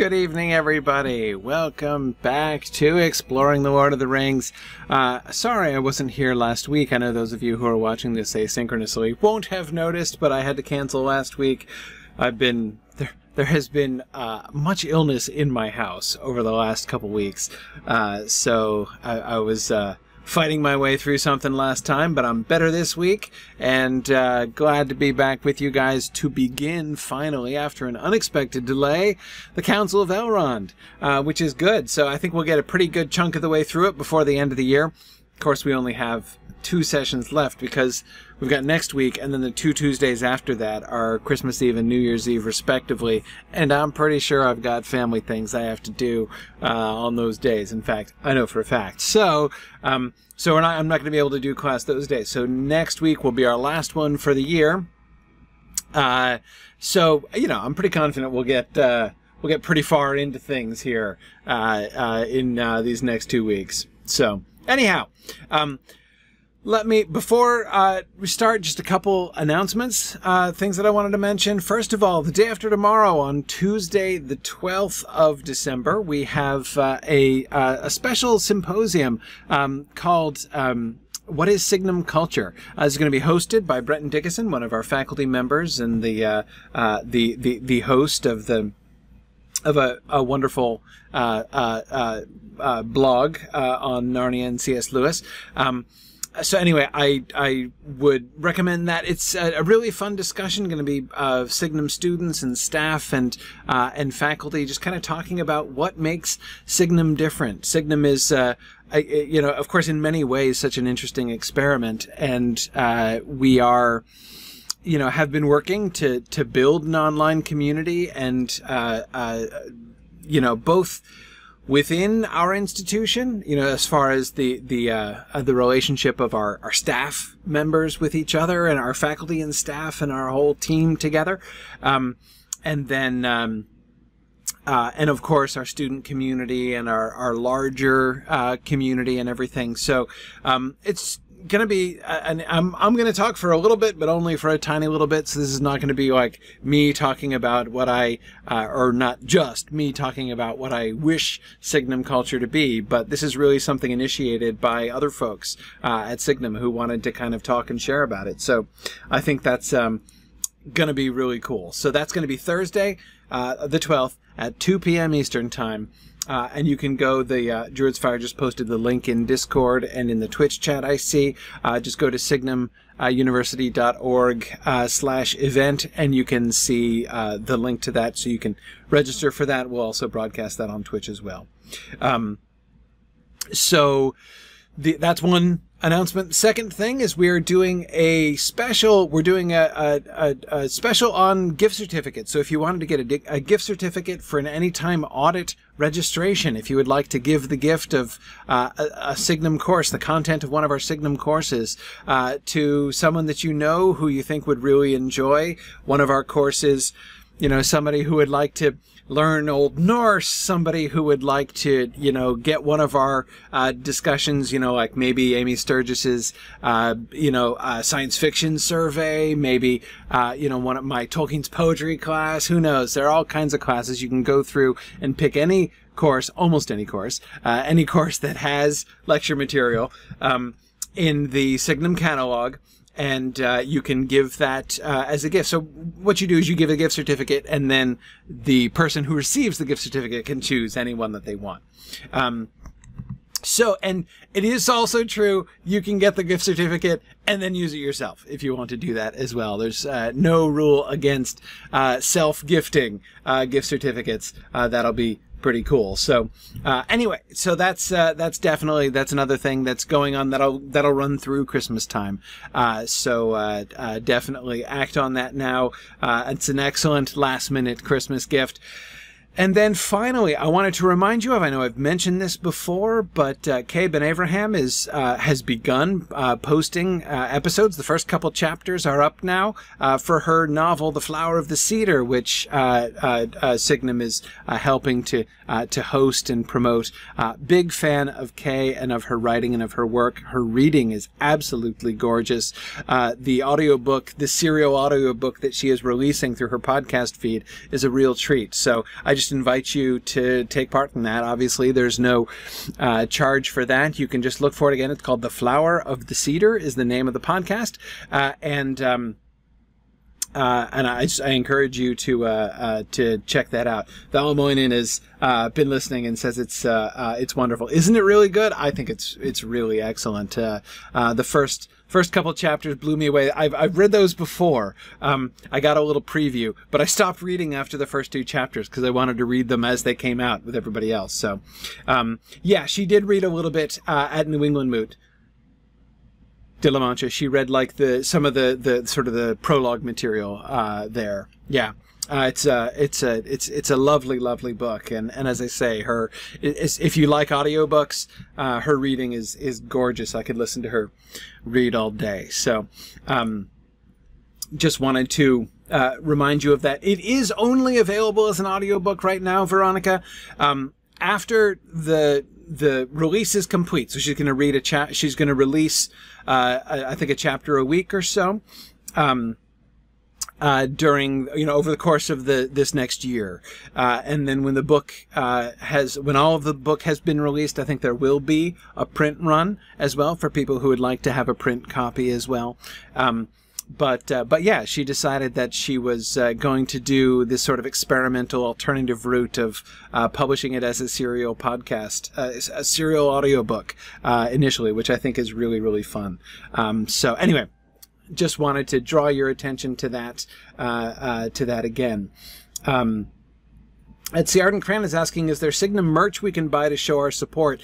Good evening, everybody. Welcome back to Exploring the Lord of the Rings. Uh, sorry I wasn't here last week. I know those of you who are watching this asynchronously won't have noticed, but I had to cancel last week. I've been there. There has been uh, much illness in my house over the last couple weeks, uh, so I, I was uh, fighting my way through something last time, but I'm better this week and uh, glad to be back with you guys to begin finally after an unexpected delay the Council of Elrond, uh, which is good. So I think we'll get a pretty good chunk of the way through it before the end of the year. Of course, we only have two sessions left because we've got next week and then the two Tuesdays after that are Christmas Eve and New Year's Eve respectively. And I'm pretty sure I've got family things I have to do uh, on those days. In fact I know for a fact. So um, so not, I'm not going to be able to do class those days. So next week will be our last one for the year. Uh, so you know I'm pretty confident we'll get uh, we'll get pretty far into things here uh, uh, in uh, these next two weeks. So anyhow um, let me, before uh, we start, just a couple announcements, uh, things that I wanted to mention. First of all, the day after tomorrow, on Tuesday, the 12th of December, we have uh, a, uh, a special symposium um, called. Um, what is Signum Culture? Uh, it's going to be hosted by Brenton Dickieson, one of our faculty members and the uh, uh, the, the the host of the of a, a wonderful uh, uh, uh, blog on Narnia and C.S. Lewis. Um, so anyway, I I would recommend that. It's a, a really fun discussion. Going to be uh, Signum students and staff and uh, and faculty just kind of talking about what makes Signum different. Signum is. Uh, I, you know, of course, in many ways, such an interesting experiment, and uh, we are, you know, have been working to to build an online community, and uh, uh, you know, both within our institution, you know, as far as the the uh, uh, the relationship of our, our staff members with each other and our faculty and staff and our whole team together, um, and then um, uh, and of course our student community and our our larger uh, community and everything. So um, it's to be, uh, and I'm, I'm going to talk for a little bit, but only for a tiny little bit. So this is not going to be like me talking about what I, uh, or not just me talking about what I wish Signum culture to be, but this is really something initiated by other folks uh, at Signum who wanted to kind of talk and share about it. So I think that's um, going to be really cool. So that's going to be Thursday, uh, the 12th at 2 p.m. Eastern Time. Uh, and you can go, the uh, Druid's Fire just posted the link in Discord and in the Twitch chat I see. Uh, just go to signumuniversity.org uh, slash event and you can see uh, the link to that so you can register for that. We'll also broadcast that on Twitch as well. Um, so the, that's one announcement. Second thing is we are doing a special. We're doing a, a, a, a special on gift certificates. So if you wanted to get a, a, gift certificate for an anytime audit registration, if you would like to give the gift of uh, a, Signum course, the content of one of our Signum courses, uh, to someone that you know who you think would really enjoy one of our courses, you know, somebody who would like to learn Old Norse, somebody who would like to, you know, get one of our uh, discussions, you know, like maybe Amy Sturgis's, uh, you know, uh, science fiction survey, maybe, uh, you know, one of my Tolkien's poetry class, who knows? There are all kinds of classes you can go through and pick any course, almost any course, uh, any course that has lecture material um, in the Signum catalog and uh, you can give that uh, as a gift. So what you do is you give a gift certificate, and then the person who receives the gift certificate can choose anyone that they want. Um, so, and it is also true, you can get the gift certificate and then use it yourself if you want to do that as well. There's uh, no rule against uh, self gifting uh, gift certificates. Uh, that'll be pretty cool. So uh, anyway, so that's uh, that's definitely that's another thing that's going on that'll that'll run through Christmas time. Uh, so uh, uh, definitely act on that now. Uh, it's an excellent last minute Christmas gift. And then finally, I wanted to remind you of, I know I've mentioned this before, but uh, Kay Ben Abraham is, uh, has begun uh, posting uh, episodes. The first couple chapters are up now uh, for her novel, The Flower of the Cedar, which uh, Signum is helping to, to host and promote. big fan of Kay and of her writing and of her work. Her reading is absolutely gorgeous. the audiobook, the serial audiobook that she is releasing through her podcast feed is a real treat. So I just invite you to take part in that. Obviously, there's no uh, charge for that. You can just look for it again. It's called "The Flower of the Cedar" is the name of the podcast, uh, and. Um, uh, and I, just, I encourage you to uh, uh, to check that out. Valamoinen has uh, been listening and says it's uh, uh, it's wonderful. Isn't it really good? I think it's it's really excellent. the first first couple chapters blew me away. I've, I've read those before. Um, I got a little preview, but I stopped reading after the first two chapters because I wanted to read them as they came out with everybody else. So, um, yeah, she did read a little bit at New England Moot de la Mancha. She read like the some of the the sort of the prologue material uh, there. Yeah. Uh, it's a it's a it's it's a lovely lovely book and and as I say her if you like audiobooks uh, her reading is is gorgeous I could listen to her read all day so um, just wanted to uh, remind you of that it is only available as an audiobook right now Veronica um, after the the release is complete. So she's going to read a chat. She's going to release, uh, I think, a chapter a week or so. Um, uh, during you know over the course of the this next year, uh, and then when the book uh, has when all of the book has been released, I think there will be a print run as well for people who would like to have a print copy as well. Um, but uh, but yeah, she decided that she was uh, going to do this sort of experimental alternative route of uh, publishing it as a serial podcast, uh, a serial audiobook uh, initially, which I think is really really fun. Um, so anyway, just wanted to draw your attention to that uh, to that again. Um, Let's Arden Cran is asking, is there Signum merch we can buy to show our support?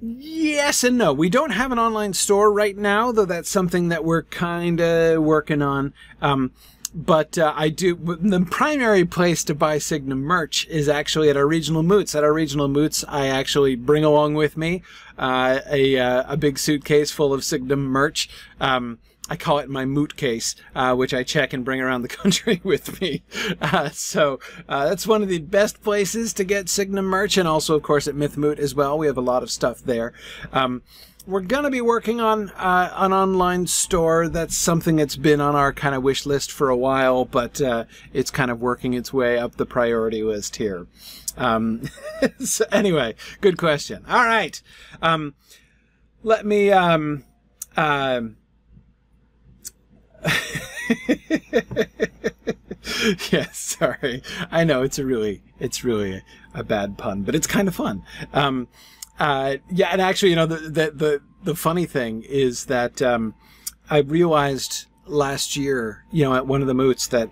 Yes and no. We don't have an online store right now, though that's something that we're kind of working on. Um, but uh, I do. The primary place to buy Signum merch is actually at our regional moots. At our regional moots, I actually bring along with me uh, a uh, a big suitcase full of Signum merch. Um, I call it my moot case, uh, which I check and bring around the country with me. Uh, so uh, that's one of the best places to get Signum merch, and also, of course, at Mythmoot as well. We have a lot of stuff there. Um, we're going to be working on uh, an online store. That's something that's been on our kind of wish list for a while, but uh, it's kind of working its way up the priority list here. Um, so anyway, good question. All right. Um, let me. Um, uh, yes, sorry. I know it's a really it's really a, a bad pun, but it's kind of fun. Um, uh, yeah, and actually, you know, the the the, the funny thing is that um, I realized last year, you know, at one of the moots that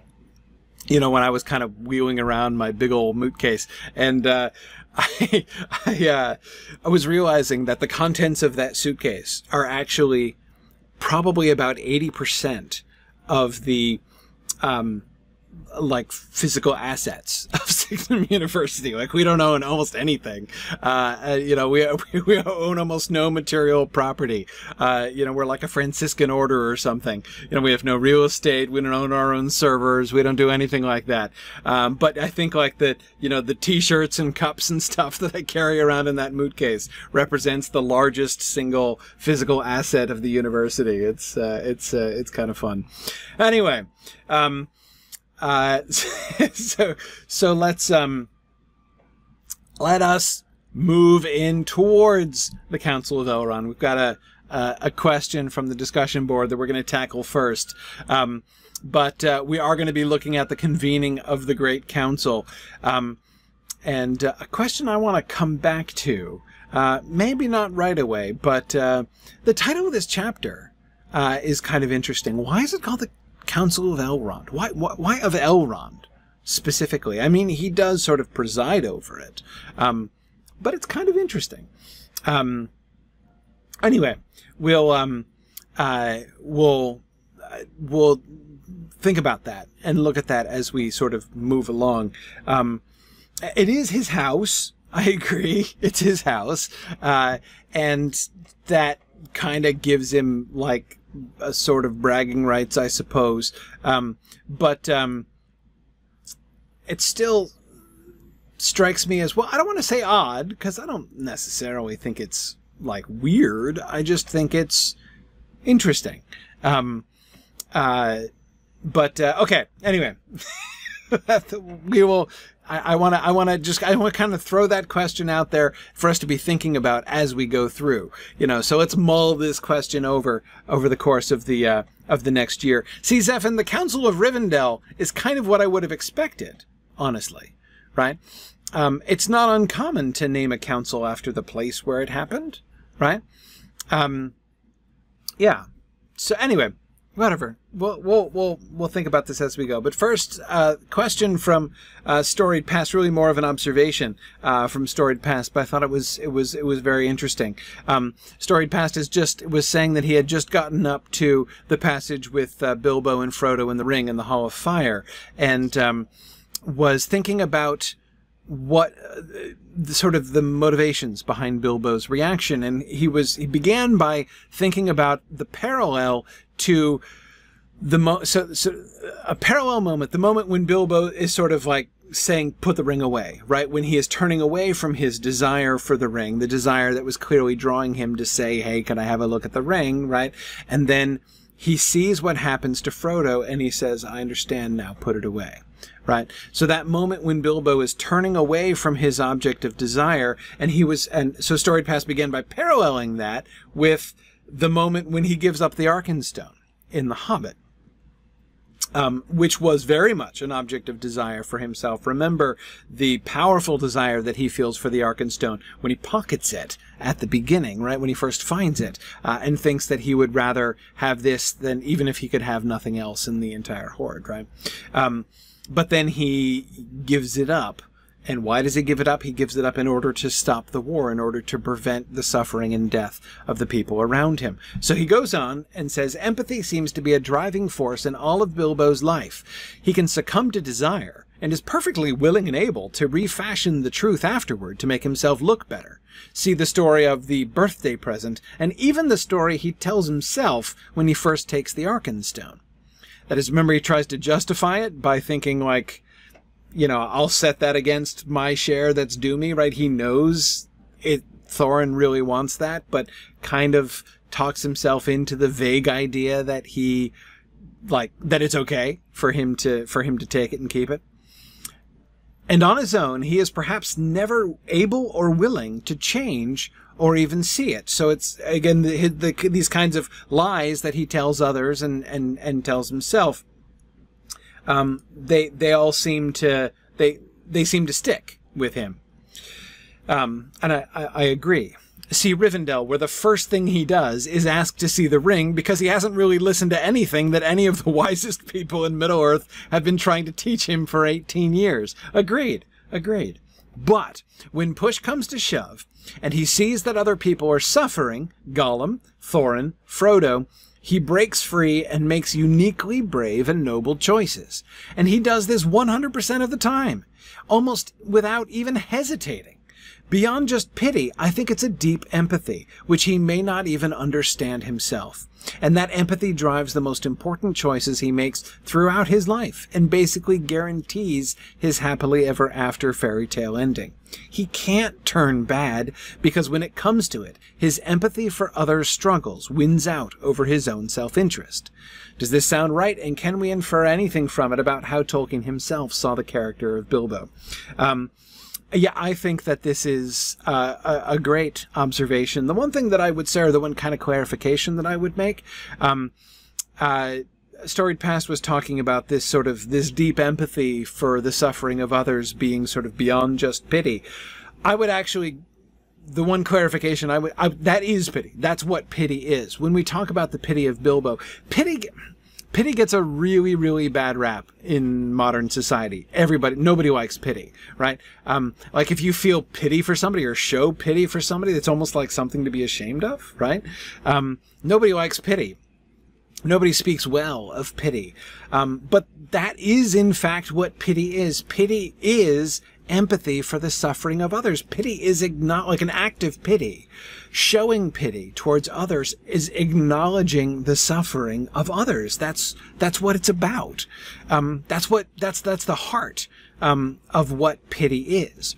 you know when I was kind of wheeling around my big old moot case and. Uh, I I, uh, I was realizing that the contents of that suitcase are actually probably about 80% of the um, like physical assets University. Like we don't own almost anything. Uh, uh you know, we, we own almost no material property. Uh, you know, we're like a Franciscan order or something. You know, we have no real estate. We don't own our own servers. We don't do anything like that. Um, but I think like the, you know, the t-shirts and cups and stuff that I carry around in that moot case represents the largest single physical asset of the university. It's, uh, it's, uh, it's kind of fun. Anyway, um, uh, so so let's um let us move in towards the Council of Elrond. We've got a a, a question from the discussion board that we're going to tackle first. Um, but uh, we are going to be looking at the convening of the Great Council. Um, and uh, a question I want to come back to, uh, maybe not right away, but uh, the title of this chapter uh, is kind of interesting. Why is it called the Council of Elrond. Why, why, why of Elrond specifically? I mean, he does sort of preside over it, um, but it's kind of interesting. Um, anyway, we'll um, uh, we'll uh, we'll think about that and look at that as we sort of move along. Um, it is his house. I agree. It's his house, uh, and that kind of gives him like a sort of bragging rights, I suppose. Um, but um, it still strikes me as well. I don't want to say odd because I don't necessarily think it's like weird. I just think it's interesting. Um, uh, but uh, okay. Anyway. we will. I want to. I want to just. I want to kind of throw that question out there for us to be thinking about as we go through. You know. So let's mull this question over over the course of the uh, of the next year. See, Zephin, the Council of Rivendell is kind of what I would have expected, honestly. Right. Um, it's not uncommon to name a council after the place where it happened. Right. Um, yeah. So anyway, whatever. We'll we'll we'll we'll think about this as we go. But first, uh, question from uh, Storied Past, really more of an observation uh, from Storied Past, but I thought it was it was it was very interesting. Um, Storied Past is just was saying that he had just gotten up to the passage with uh, Bilbo and Frodo in the ring in the Hall of Fire, and um, was thinking about what uh, the, sort of the motivations behind Bilbo's reaction, and he was he began by thinking about the parallel to the mo so so a parallel moment, the moment when Bilbo is sort of like saying put the ring away, right? When he is turning away from his desire for the ring, the desire that was clearly drawing him to say, "Hey, can I have a look at the ring?" right? And then he sees what happens to Frodo and he says, "I understand now, put it away." Right? So that moment when Bilbo is turning away from his object of desire and he was and so Storied Past began by paralleling that with the moment when he gives up the Arkenstone in The Hobbit. Um, which was very much an object of desire for himself. Remember the powerful desire that he feels for the Arkenstone when he pockets it at the beginning, right? When he first finds it, uh, and thinks that he would rather have this than even if he could have nothing else in the entire hoard, right? Um, but then he gives it up and why does he give it up? He gives it up in order to stop the war, in order to prevent the suffering and death of the people around him. So he goes on and says, empathy seems to be a driving force in all of Bilbo's life. He can succumb to desire and is perfectly willing and able to refashion the truth afterward to make himself look better. See the story of the birthday present, and even the story he tells himself when he first takes the Arkenstone. That is, remember, he tries to justify it by thinking like, you know, I'll set that against my share that's due me, right? He knows it, Thorin really wants that, but kind of talks himself into the vague idea that he, like, that it's okay for him to, for him to take it and keep it. And on his own, he is perhaps never able or willing to change or even see it. So it's again the, the, these kinds of lies that he tells others and and and tells himself um, they they all seem to they they seem to stick with him. Um, and I, I, I agree. See Rivendell, where the first thing he does is ask to see the ring because he hasn't really listened to anything that any of the wisest people in Middle Earth have been trying to teach him for 18 years. Agreed. Agreed. But when push comes to shove, and he sees that other people are suffering, Gollum, Thorin, Frodo, he breaks free and makes uniquely brave and noble choices. And he does this 100% of the time, almost without even hesitating. Beyond just pity, I think it's a deep empathy, which he may not even understand himself. And that empathy drives the most important choices he makes throughout his life and basically guarantees his happily ever after fairy tale ending. He can't turn bad because when it comes to it, his empathy for others' struggles wins out over his own self-interest. Does this sound right? And can we infer anything from it about how Tolkien himself saw the character of Bilbo? Um, yeah, I think that this is uh, a, great observation. The one thing that I would say, or the one kind of clarification that I would make, um, uh, Storied Past was talking about this sort of this deep empathy for the suffering of others being sort of beyond just pity. I would actually, the one clarification I would, I, that is pity. That's what pity is. When we talk about the pity of Bilbo, pity pity gets a really, really bad rap in modern society. Everybody, nobody likes pity, right? Um, like if you feel pity for somebody or show pity for somebody, it's almost like something to be ashamed of, right? Um, nobody likes pity. Nobody speaks well of pity. Um, but that is in fact what pity is. Pity is empathy for the suffering of others. Pity is not like an active pity. Showing pity towards others is acknowledging the suffering of others. That's that's what it's about. Um, that's what that's that's the heart um, of what pity is.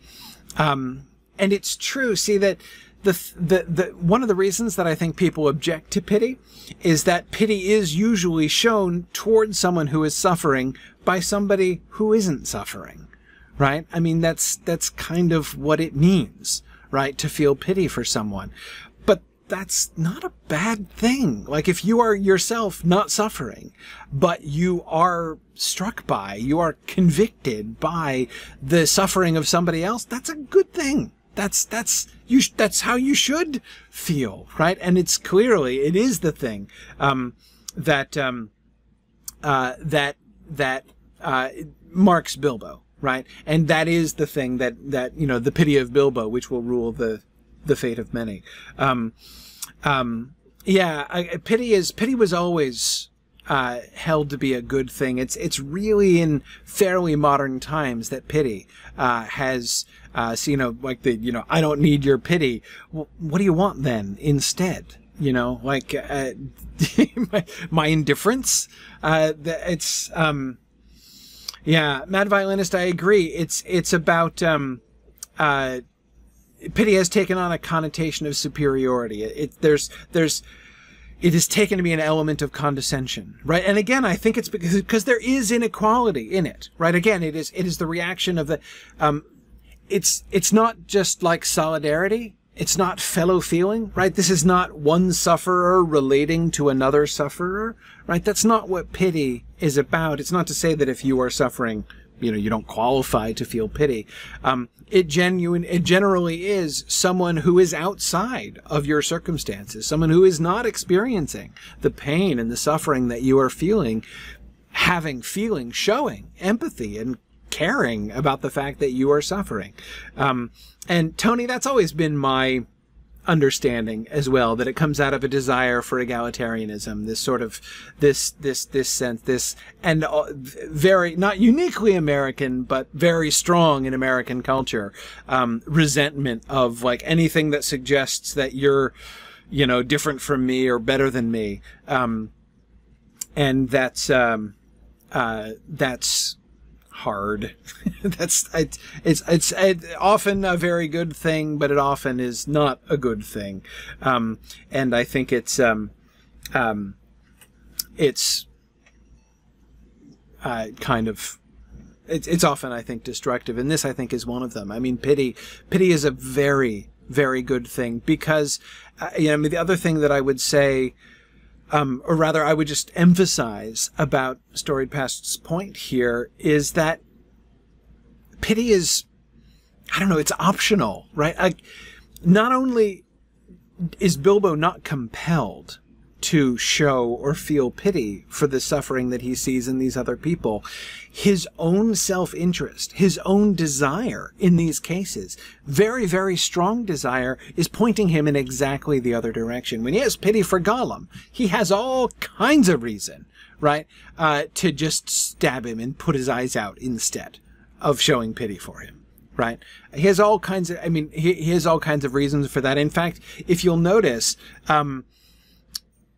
Um, and it's true. See that the, the the one of the reasons that I think people object to pity is that pity is usually shown towards someone who is suffering by somebody who isn't suffering, right? I mean, that's that's kind of what it means, right? To feel pity for someone, but that's not a bad thing. Like if you are yourself not suffering, but you are struck by, you are convicted by the suffering of somebody else, that's a good thing that's that's you. That's how you should feel, right? And it's clearly it is the thing um, that um, uh, that that uh, marks Bilbo, right? And that is the thing that that you know the pity of Bilbo, which will rule the the fate of many. Um, um, yeah, I, pity is pity was always uh, held to be a good thing. It's it's really in fairly modern times that pity uh, has uh, so, you know like the you know I don't need your pity. Well, what do you want then instead? You know, like uh, my, my, indifference. Uh, it's um, yeah, mad violinist. I agree. It's it's about um, uh, pity has taken on a connotation of superiority. It, it there's there's it is taken to be an element of condescension, right? And again, I think it's because, because there is inequality in it, right? Again, it is, it is the reaction of the, um, it's, it's not just like solidarity. It's not fellow feeling, right? This is not one sufferer relating to another sufferer, right? That's not what pity is about. It's not to say that if you are suffering, you know, you don't qualify to feel pity. Um, it genuine, it generally is someone who is outside of your circumstances, someone who is not experiencing the pain and the suffering that you are feeling, having feeling, showing empathy and caring about the fact that you are suffering. Um, and Tony, that's always been my understanding as well that it comes out of a desire for egalitarianism this sort of this this this sense this and uh, very not uniquely american but very strong in american culture um, resentment of like anything that suggests that you're you know different from me or better than me um, and that's um, uh, that's hard. That's it's, it's it's it's often a very good thing, but it often is not a good thing. Um, and I think it's um, um, it's uh, kind of it's it's often I think destructive, and this I think is one of them. I mean, pity pity is a very very good thing because uh, you know I mean, the other thing that I would say um, or rather, I would just emphasize about Storied Past's point here is that pity is, I don't know, it's optional, right? Like, not only is Bilbo not compelled to show or feel pity for the suffering that he sees in these other people. His own self-interest, his own desire in these cases, very, very strong desire, is pointing him in exactly the other direction. When he has pity for Gollum, he has all kinds of reason, right, uh, to just stab him and put his eyes out instead of showing pity for him right? He has all kinds of, I mean, he, he, has all kinds of reasons for that. In fact, if you'll notice, um,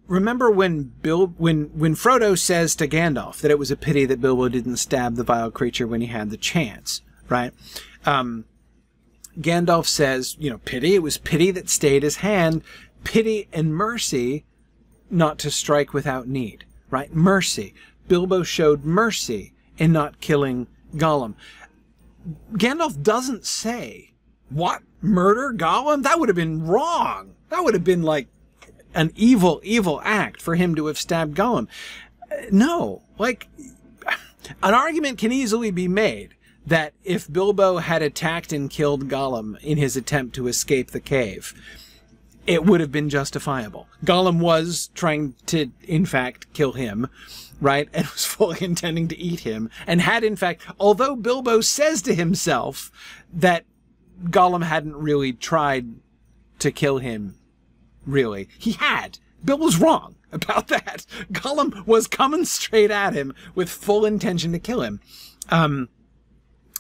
remember when Bill when when Frodo says to Gandalf that it was a pity that Bilbo didn't stab the vile creature when he had the chance, right? Um, Gandalf says, you know, pity. It was pity that stayed his hand. Pity and mercy, not to strike without need, right? Mercy. Bilbo showed mercy in not killing Gollum. Gandalf doesn't say, what? Murder Gollum? That would have been wrong. That would have been like an evil, evil act for him to have stabbed Gollum. No, like, an argument can easily be made that if Bilbo had attacked and killed Gollum in his attempt to escape the cave, it would have been justifiable. Gollum was trying to, in fact, kill him, right? And was fully intending to eat him, and had, in fact, although Bilbo says to himself that Gollum hadn't really tried to kill him really. He had. Bill was wrong about that. Gollum was coming straight at him with full intention to kill him. Um,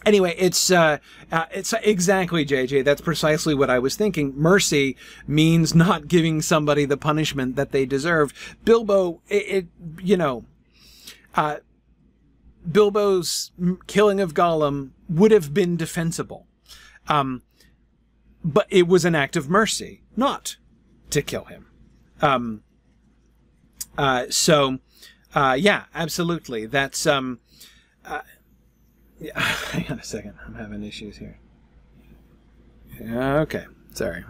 anyway, it's uh, uh, it's exactly JJ. That's precisely what I was thinking. Mercy means not giving somebody the punishment that they deserve. Bilbo, it, it you know, uh, Bilbo's killing of Gollum would have been defensible. Um, but it was an act of mercy not to kill him. Um, uh, so, uh, yeah, absolutely. That's um, uh, yeah, hang on a second. I'm having issues here. Okay, sorry.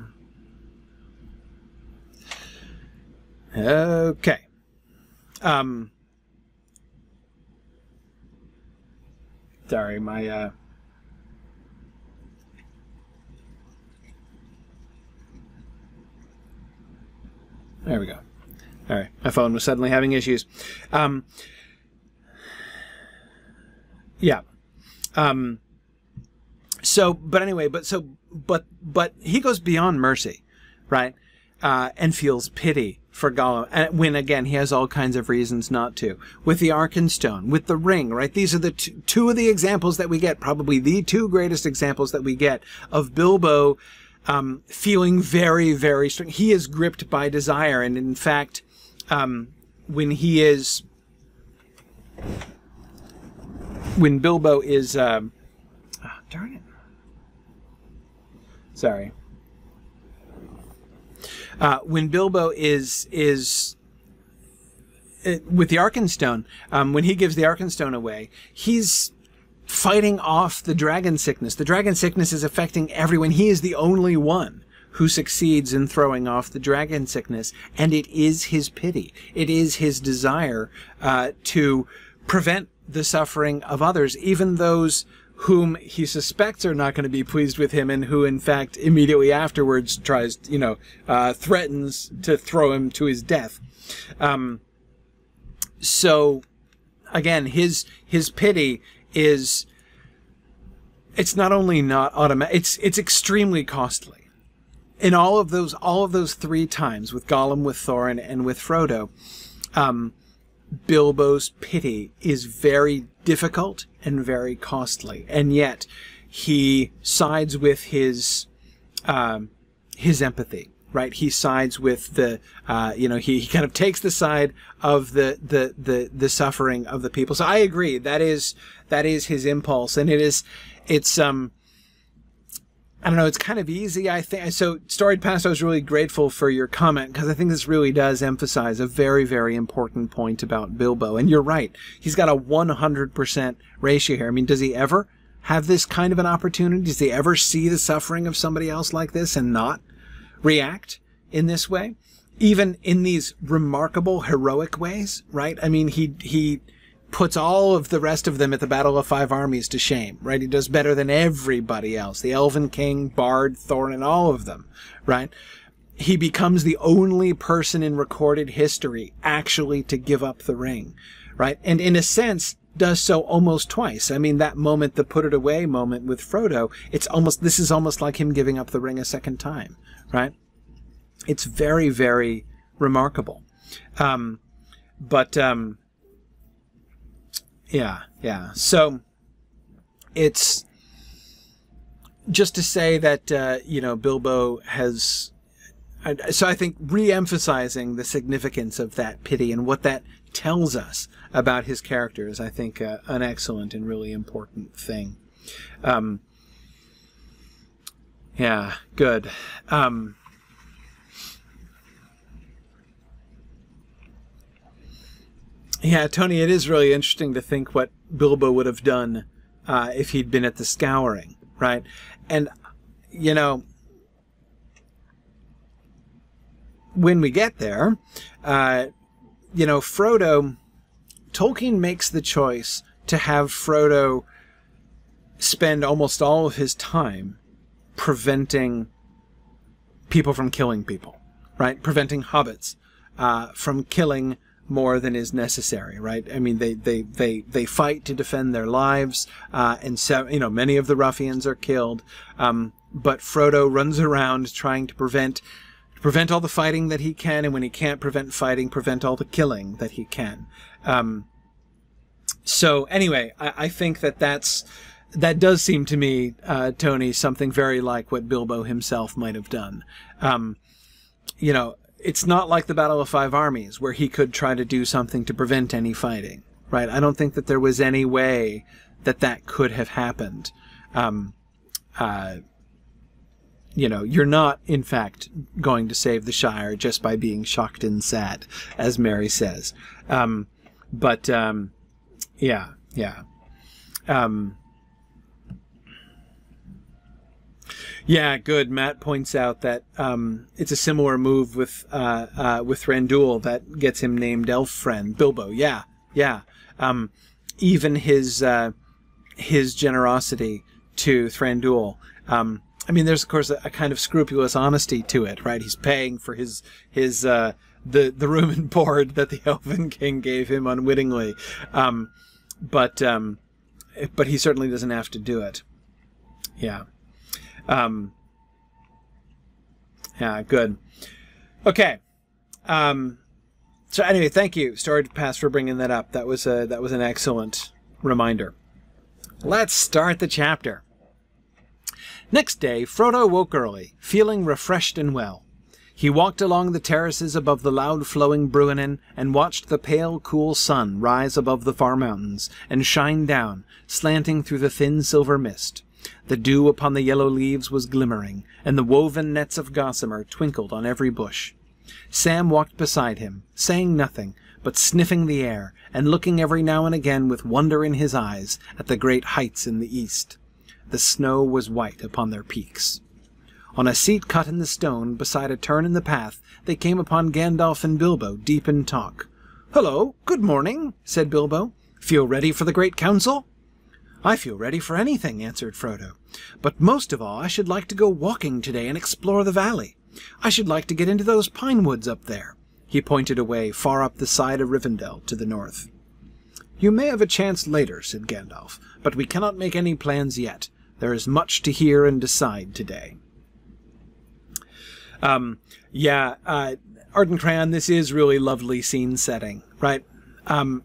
Okay. Um. Sorry, my There we go. All right, my phone was suddenly having issues. Um. Yeah. Um. So, but anyway, but so, but but he goes beyond mercy, right? Uh, and feels pity for Gollum, and when again he has all kinds of reasons not to. With the Arkenstone, with the ring, right? These are the two of the examples that we get, probably the two greatest examples that we get of Bilbo um, feeling very, very strong. He is gripped by desire, and in fact, um, when he is, when Bilbo is, um, oh, darn it, sorry. Uh, when Bilbo is is uh, with the Arkenstone, um, when he gives the Arkenstone away, he's fighting off the dragon sickness. The dragon sickness is affecting everyone. He is the only one who succeeds in throwing off the dragon sickness, and it is his pity. It is his desire uh, to prevent the suffering of others, even those whom he suspects are not going to be pleased with him and who in fact immediately afterwards tries you know uh, threatens to throw him to his death um, so again his his pity is it's not only not automatic it's it's extremely costly in all of those all of those three times with Gollum with Thorin and with Frodo um, Bilbo's pity is very difficult and very costly, and yet he sides with his um, his empathy. Right, he sides with the, uh, you know, he, he kind of takes the side of the, the the the suffering of the people. So I agree that is that is his impulse, and it is, it's um, I don't know, it's kind of easy, I think. So, Storied Past, I was really grateful for your comment because I think this really does emphasize a very, very important point about Bilbo. And you're right. He's got a 100% ratio here. I mean, does he ever have this kind of an opportunity? Does he ever see the suffering of somebody else like this and not react in this way? Even in these remarkable, heroic ways, right? I mean, he, he, puts all of the rest of them at the Battle of Five Armies to shame, right? He does better than everybody else. The Elven King, Bard, Thorin, all of them, right? He becomes the only person in recorded history actually to give up the ring, right? And in a sense, does so almost twice. I mean, that moment, the put it away moment with Frodo, it's almost, this is almost like him giving up the ring a second time, right? It's very, very remarkable. Um, but, um, yeah, yeah. So it's just to say that uh, you know Bilbo has. So I think re-emphasizing the significance of that pity and what that tells us about his character is, I think, uh, an excellent and really important thing. Um, yeah, good. Um, Yeah, Tony, it is really interesting to think what Bilbo would have done uh, if he'd been at the Scouring, right? And, you know, when we get there, uh, you know, Frodo, Tolkien makes the choice to have Frodo spend almost all of his time preventing people from killing people, right? Preventing hobbits uh, from killing more than is necessary, right? I mean, they they they they fight to defend their lives, uh, and so you know many of the ruffians are killed. Um, but Frodo runs around trying to prevent to prevent all the fighting that he can, and when he can't prevent fighting, prevent all the killing that he can. Um, so anyway, I, I, think that that's that does seem to me, uh, Tony, something very like what Bilbo himself might have done. Um, you know, it's not like the Battle of Five Armies where he could try to do something to prevent any fighting, right? I don't think that there was any way that that could have happened. Um, uh, you know, you're not, in fact, going to save the Shire just by being shocked and sad, as Merry says. Um, but, um, yeah, yeah. Um, yeah, good. Matt points out that um, it's a similar move with uh, uh, with Thranduil that gets him named Elf Friend Bilbo. Yeah, yeah. Um, even his uh, his generosity to Thranduil. Um, I mean, there's of course a, a, kind of scrupulous honesty to it, right? He's paying for his his uh, the the room and board that the Elven King gave him unwittingly, um, but um, but he certainly doesn't have to do it. Yeah. Um, yeah. Good. Okay. Um, so anyway, thank you, Storied Past, for bringing that up. That was a that was an excellent reminder. Let's start the chapter. Next day, Frodo woke early, feeling refreshed and well. He walked along the terraces above the loud flowing Bruinen and watched the pale, cool sun rise above the far mountains and shine down, slanting through the thin silver mist. The dew upon the yellow leaves was glimmering, and the woven nets of gossamer twinkled on every bush. Sam walked beside him, saying nothing, but sniffing the air, and looking every now and again with wonder in his eyes at the great heights in the east. The snow was white upon their peaks. On a seat cut in the stone, beside a turn in the path, they came upon Gandalf and Bilbo, deep in talk. "Hullo! Good morning," said Bilbo. "Feel ready for the great council?" "I feel ready for anything," answered Frodo. "But most of all I should like to go walking today and explore the valley. I should like to get into those pine woods up there." He pointed away, far up the side of Rivendell, to the north. "You may have a chance later," said Gandalf, "but we cannot make any plans yet. There is much to hear and decide today. Um, yeah, uh, Arden Crayon, this is really lovely scene setting, right? Um,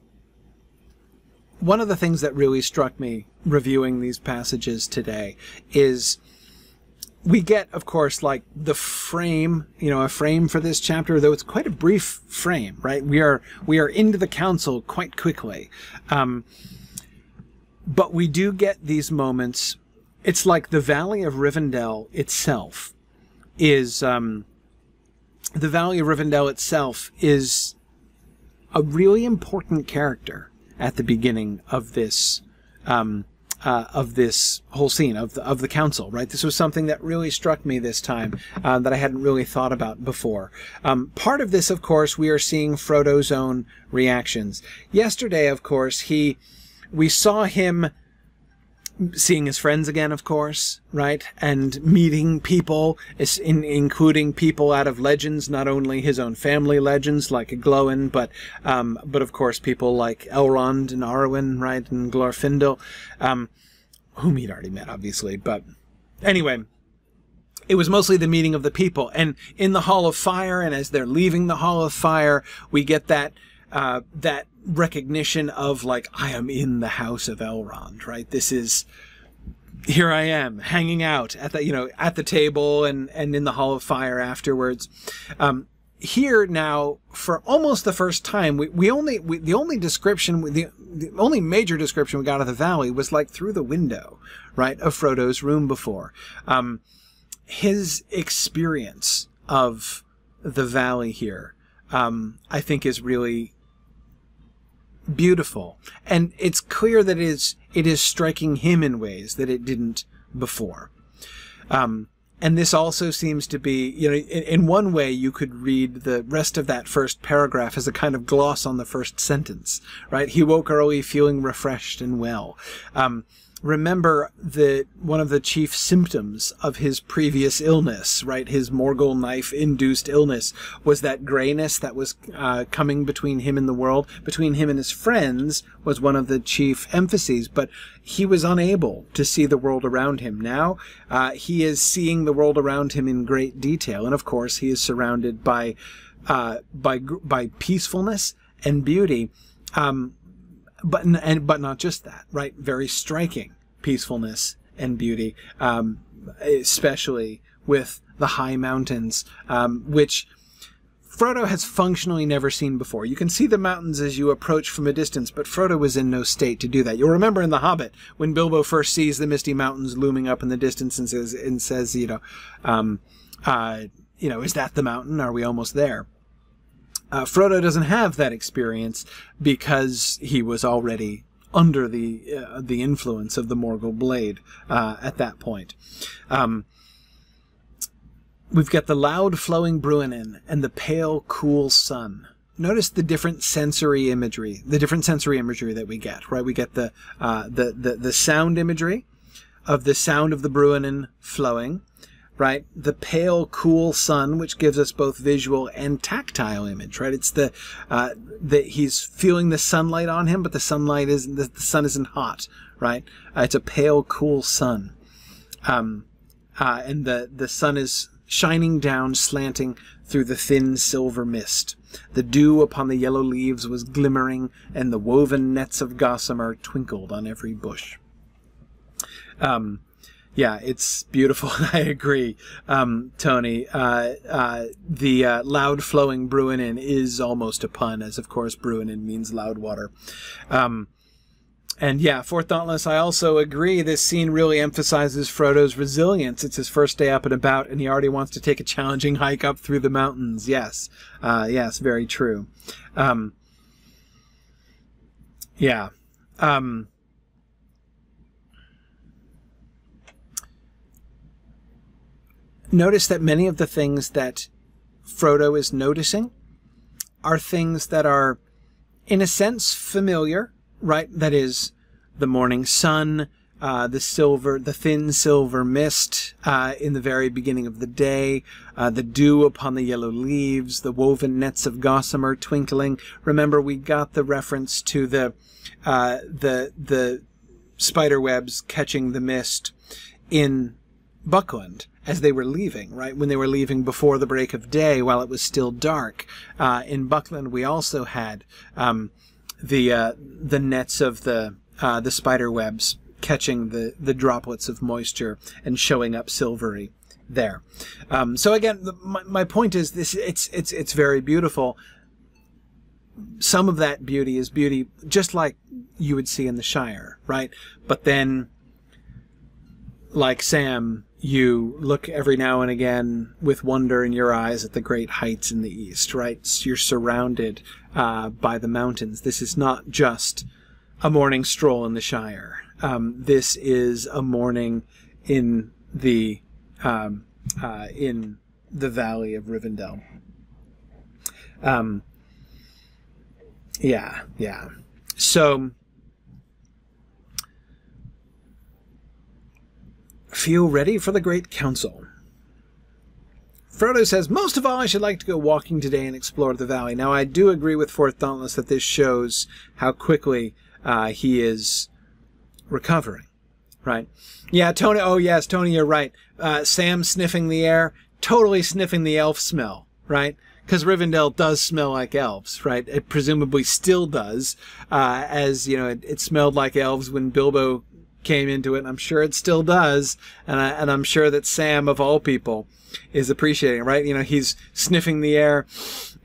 one of the things that really struck me reviewing these passages today is we get, of course, like the frame, you know, a frame for this chapter, though it's quite a brief frame, right? We are we are into the council quite quickly, um, but we do get these moments. It's like the Valley of Rivendell itself is um, the Valley of Rivendell itself is a really important character at the beginning of this um, uh, of this whole scene of the, of the council. Right, this was something that really struck me this time uh, that I hadn't really thought about before. Um, part of this, of course, we are seeing Frodo's own reactions. Yesterday, of course, he we saw him seeing his friends again, of course, right? And meeting people, in, including people out of legends, not only his own family legends like Glóin, but, um, but of course people like Elrond and Arwen, right? And Glorfindel, um, whom he'd already met, obviously. But anyway, it was mostly the meeting of the people. And in the Hall of Fire, and as they're leaving the Hall of Fire, we get that, uh, that recognition of like I am in the house of Elrond, right? This is here I am hanging out at the you know at the table and and in the Hall of Fire afterwards. Um, here now for almost the first time we, we only we, the only description the, the only major description we got of the valley was like through the window right of frodo's room before um, his experience of the valley here um, i think is really beautiful. And it's clear that it is, it is striking him in ways that it didn't before. Um, and this also seems to be, you know, in, in, one way you could read the rest of that first paragraph as a kind of gloss on the first sentence, right? He woke early feeling refreshed and well. Um, remember that one of the chief symptoms of his previous illness, right, his Morgul knife induced illness, was that grayness that was uh, coming between him and the world, between him and his friends, was one of the chief emphases. But he was unable to see the world around him. Now uh, he is seeing the world around him in great detail, and of course he is surrounded by uh, by by peacefulness and beauty. Um, but and but not just that, right? Very striking peacefulness and beauty, um, especially with the high mountains, um, which Frodo has functionally never seen before. You can see the mountains as you approach from a distance, but Frodo was in no state to do that. You'll remember in The Hobbit when Bilbo first sees the misty mountains looming up in the distance and says, and says, you know, um, uh, you know, is that the mountain? Are we almost there? Uh, Frodo doesn't have that experience because he was already under the uh, the influence of the Morgul blade uh, at that point. Um, we've got the loud flowing Bruinen and the pale cool sun. Notice the different sensory imagery, the different sensory imagery that we get. Right, we get the uh, the, the the sound imagery of the sound of the Bruinen flowing right? The pale, cool sun, which gives us both visual and tactile image, right? It's the uh, that he's feeling the sunlight on him, but the sunlight is the, the sun isn't hot, right? Uh, it's a pale, cool sun, um, uh, and the the sun is shining down, slanting through the thin silver mist. The dew upon the yellow leaves was glimmering, and the woven nets of gossamer twinkled on every bush. Um, yeah, it's beautiful. I agree, um, Tony. Uh, uh, the uh, loud flowing Bruinen is almost a pun, as of course Bruinen means loud water. Um, and yeah, Fourth Dauntless, I also agree. This scene really emphasizes Frodo's resilience. It's his first day up and about, and he already wants to take a challenging hike up through the mountains. Yes, uh, yes, very true. Um, yeah. Um, notice that many of the things that Frodo is noticing are things that are, in a sense, familiar, right? That is, the morning sun, uh, the silver, the thin silver mist uh, in the very beginning of the day, uh, the dew upon the yellow leaves, the woven nets of gossamer twinkling. Remember, we got the reference to the uh, the the spider webs catching the mist in Buckland as they were leaving, right? When they were leaving before the break of day while it was still dark. Uh, in Buckland, we also had um, the uh, the nets of the uh, the spider webs catching the, the droplets of moisture and showing up silvery there. Um, so again, the, my, my point is this: it's it's it's very beautiful. Some of that beauty is beauty just like you would see in the Shire, right? But then, like Sam, you look every now and again with wonder in your eyes at the great heights in the east, right? You're surrounded uh, by the mountains. This is not just a morning stroll in the Shire. Um, this is a morning in the um, uh, in the valley of Rivendell. Um, yeah, yeah. So Feel ready for the Great Council. Frodo says, Most of all, I should like to go walking today and explore the valley. Now, I do agree with Fourth Dauntless that this shows how quickly uh, he is recovering, right? Yeah, Tony, oh yes, Tony, you're right. Uh, Sam sniffing the air, totally sniffing the elf smell, right? Because Rivendell does smell like elves, right? It presumably still does, uh, as, you know, it, it smelled like elves when Bilbo came into it, and I'm sure it still does. And, I, and I'm sure that Sam, of all people, is appreciating, right? You know, he's sniffing the air.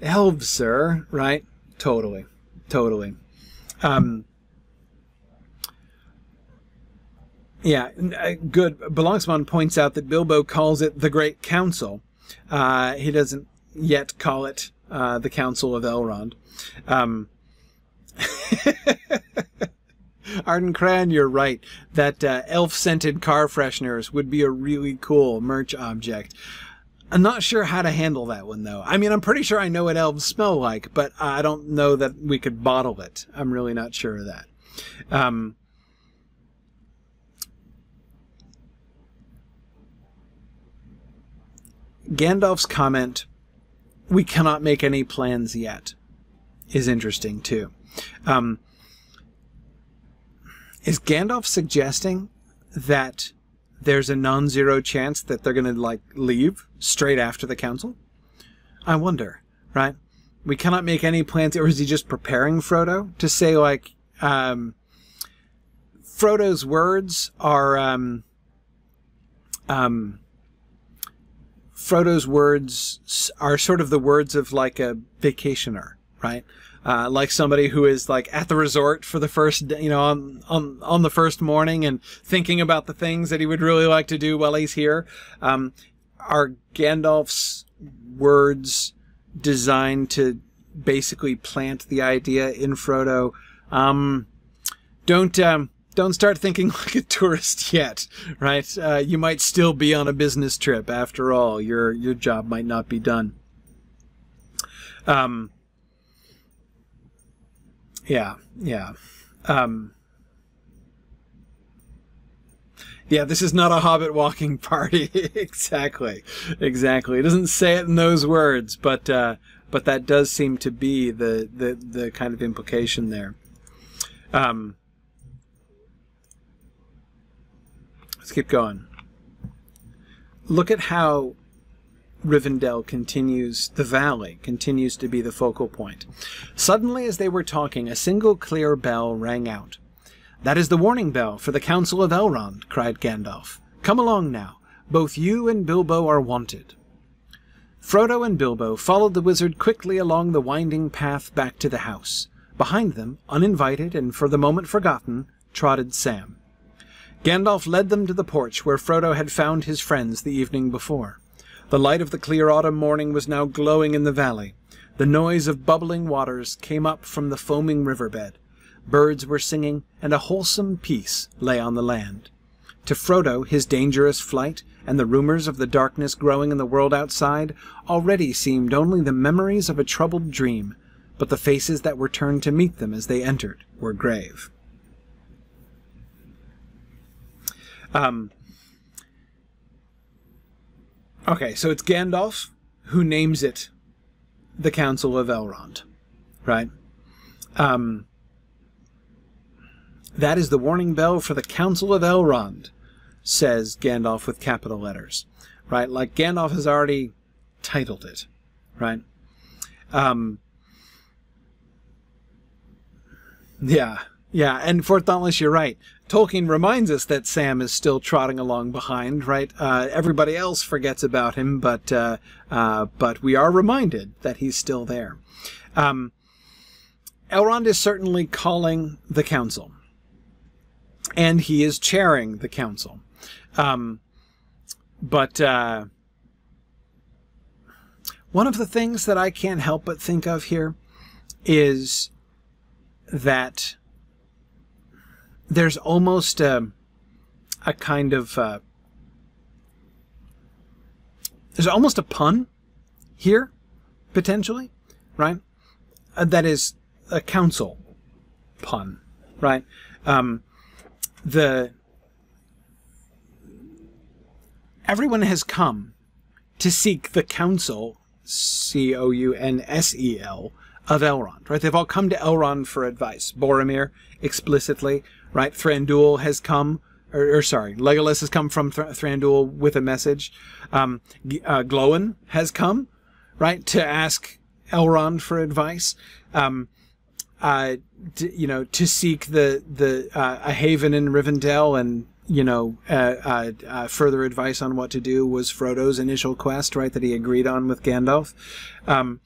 Elves, sir, right? Totally. Totally. Um, yeah, uh, good. Belongsmon points out that Bilbo calls it the Great Council. Uh, he doesn't yet call it uh, the Council of Elrond. Um, Arden Cran, you're right. That uh, elf scented car fresheners would be a really cool merch object. I'm not sure how to handle that one though. I mean, I'm pretty sure I know what elves smell like, but I don't know that we could bottle it. I'm really not sure of that. Um, Gandalf's comment, we cannot make any plans yet, is interesting too. Um, is Gandalf suggesting that there's a non-zero chance that they're going to like leave straight after the council? I wonder, right? We cannot make any plans, or is he just preparing Frodo to say like, um, Frodo's words are, um, um, Frodo's words are sort of the words of like a vacationer, right? Uh, like somebody who is like at the resort for the first, you know, on, on, on the first morning and thinking about the things that he would really like to do while he's here. Um, are Gandalf's words designed to basically plant the idea in Frodo? Um, don't, um, don't start thinking like a tourist yet, right? Uh, you might still be on a business trip after all. Your your job might not be done. Um. Yeah, yeah, um, yeah. This is not a Hobbit walking party. exactly, exactly. It doesn't say it in those words, but uh, but that does seem to be the the the kind of implication there. Um. Let's keep going. Look at how Rivendell continues, the valley continues to be the focal point. Suddenly, as they were talking, a single clear bell rang out. That is the warning bell for the Council of Elrond, cried Gandalf. Come along now. Both you and Bilbo are wanted. Frodo and Bilbo followed the wizard quickly along the winding path back to the house. Behind them, uninvited and for the moment forgotten, trotted Sam. Gandalf led them to the porch where Frodo had found his friends the evening before. The light of the clear autumn morning was now glowing in the valley. The noise of bubbling waters came up from the foaming riverbed. Birds were singing, and a wholesome peace lay on the land. To Frodo, his dangerous flight, and the rumors of the darkness growing in the world outside, already seemed only the memories of a troubled dream, but the faces that were turned to meet them as they entered were grave. Um, okay, so it's Gandalf who names it the Council of Elrond, right? Um, that is the warning bell for the Council of Elrond, says Gandalf with capital letters, right? Like Gandalf has already titled it, right? Um, yeah, yeah, and for Dauntless, you're right. Tolkien reminds us that Sam is still trotting along behind, right? Uh, everybody else forgets about him, but uh, uh, but we are reminded that he's still there. Um, Elrond is certainly calling the council, and he is chairing the council. Um, but uh, one of the things that I can't help but think of here is that there's almost a, a kind of uh, there's almost a pun here potentially right? Uh, that is a council pun right? Um, the everyone has come to seek the council c o u n s e l of Elrond right? They've all come to Elrond for advice. Boromir explicitly right? Thranduil has come, or, or sorry, Legolas has come from Th- Thranduil with a message. Um, uh, Glóin has come, right, to ask Elrond for advice. Um, uh, you know, to seek the the uh, a haven in Rivendell and you know uh, uh, uh, further advice on what to do was Frodo's initial quest, right, that he agreed on with Gandalf. Um,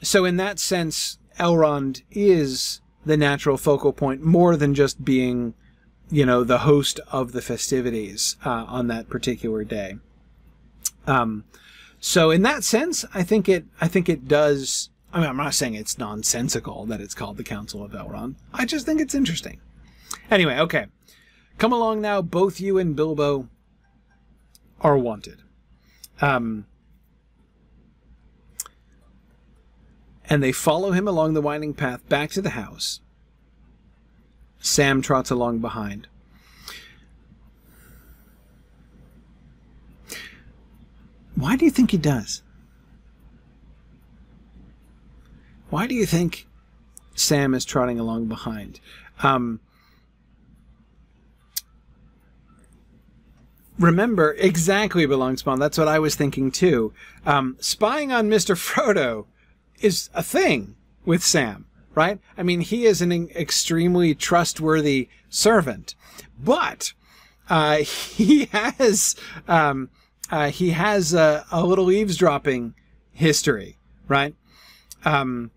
so in that sense, Elrond is the natural focal point more than just being, you know, the host of the festivities uh, on that particular day. Um, so in that sense, I think it, I think it does. I mean, I'm not saying it's nonsensical that it's called the Council of Elrond. I just think it's interesting. Anyway, okay. Come along now. Both you and Bilbo are wanted. Um, and they follow him along the winding path back to the house. Sam trots along behind. Why do you think he does? Why do you think Sam is trotting along behind? Um, remember exactly belongs spawn. That's what I was thinking too. Um, spying on Mr. Frodo is a thing with Sam, right? I mean, he is an extremely trustworthy servant, but uh, he has um, uh, he has a, a little eavesdropping history, right? Um,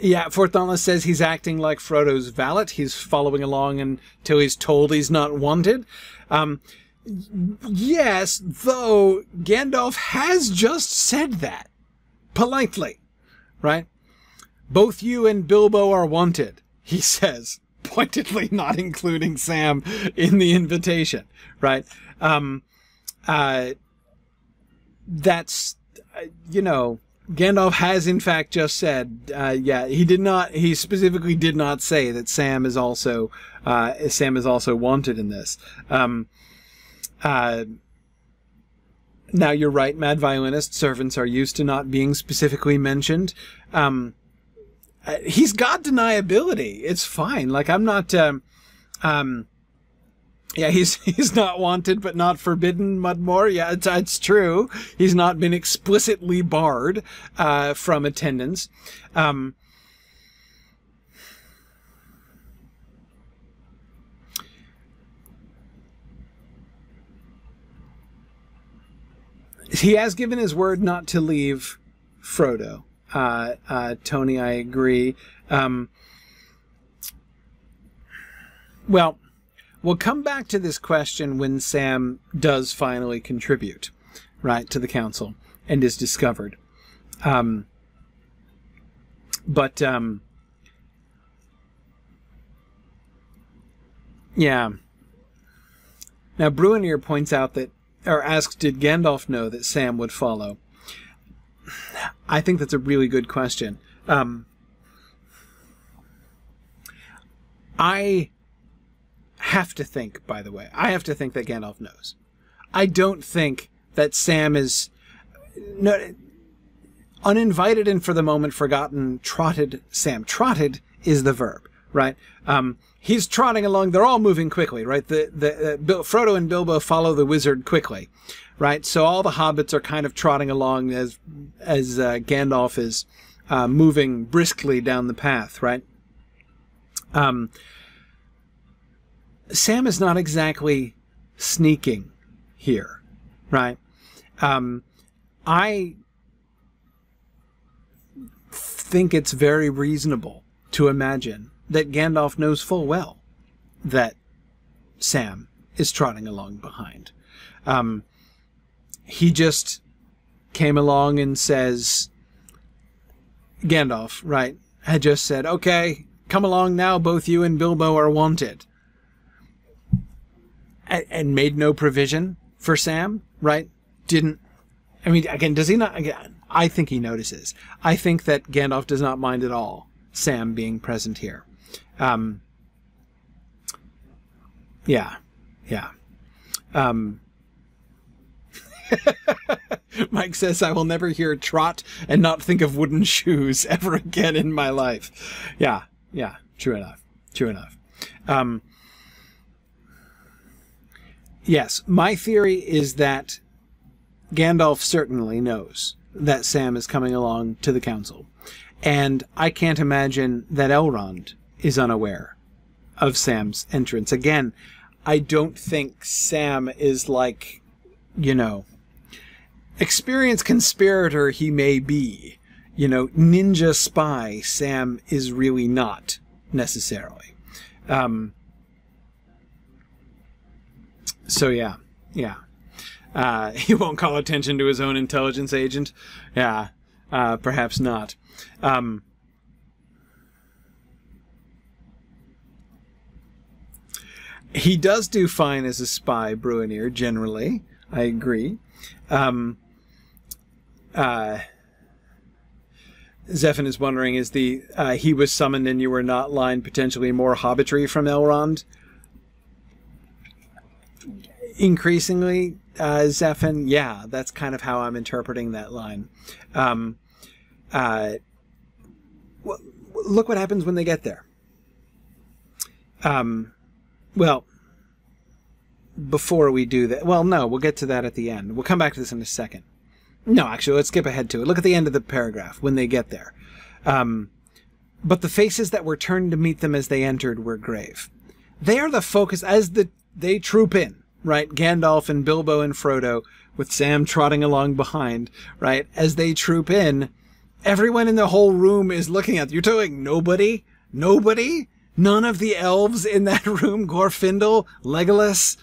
yeah, Fourth Dauntless says he's acting like Frodo's valet. He's following along until he's told he's not wanted. Um, yes, though Gandalf has just said that politely, right? Both you and Bilbo are wanted, he says, pointedly not including Sam in the invitation, right? Um, uh, that's, uh, you know, Gandalf has in fact just said, uh, yeah, he did not, he specifically did not say that Sam is also, uh, Sam is also wanted in this. Um, uh, now you're right, mad violinist servants are used to not being specifically mentioned. Um, uh, he's got deniability. It's fine. Like I'm not, um, um, yeah, he's he's not wanted but not forbidden, Mudmore. Yeah, it's, it's true. He's not been explicitly barred uh, from attendance. Um, he has given his word not to leave Frodo. Uh, uh, Tony, I agree. Um, well, we'll come back to this question when Sam does finally contribute, right, to the council and is discovered. Um, but um, yeah. Now Bruinier points out that, or asks, did Gandalf know that Sam would follow? I think that's a really good question. Um, I have to think, by the way, I have to think that Gandalf knows. I don't think that Sam is no, uninvited and for the moment forgotten. Trotted Sam. Trotted is the verb, right? Um, he's trotting along. They're all moving quickly, right? The the uh, Frodo and Bilbo follow the wizard quickly, right? So all the hobbits are kind of trotting along as as uh, Gandalf is uh, moving briskly down the path, right? Um, Sam is not exactly sneaking here, right? Um, I think it's very reasonable to imagine that Gandalf knows full well that Sam is trotting along behind. Um, he just came along and says, Gandalf, right, had just said, okay, come along now, both you and Bilbo are wanted and made no provision for Sam, right? Didn't. I mean, again, does he not? Again, I think he notices. I think that Gandalf does not mind at all Sam being present here. Um, yeah, yeah. Um, Mike says, I will never hear trot and not think of wooden shoes ever again in my life. Yeah, yeah, true enough. True enough. Um, Yes, my theory is that Gandalf certainly knows that Sam is coming along to the council. And I can't imagine that Elrond is unaware of Sam's entrance. Again, I don't think Sam is like, you know, experienced conspirator he may be. You know, ninja spy Sam is really not necessarily. Um, so yeah, yeah. Uh, he won't call attention to his own intelligence agent. Yeah, uh, perhaps not. Um, he does do fine as a spy, Bruinier, generally. I agree. Um, uh, Zephin is wondering, is the uh, he was summoned and you were not line potentially more hobbitry from Elrond? increasingly, uh, Zephin, yeah, that's kind of how I'm interpreting that line. Um, uh, look what happens when they get there. Um, well, before we do that, well, no, we'll get to that at the end. We'll come back to this in a second. No, actually, let's skip ahead to it. Look at the end of the paragraph when they get there. Um, but the faces that were turned to meet them as they entered were grave. They are the focus as the they troop in right? Gandalf and Bilbo and Frodo with Sam trotting along behind, right? As they troop in, everyone in the whole room is looking at you're telling nobody, nobody, none of the elves in that room, Glorfindel, Legolas,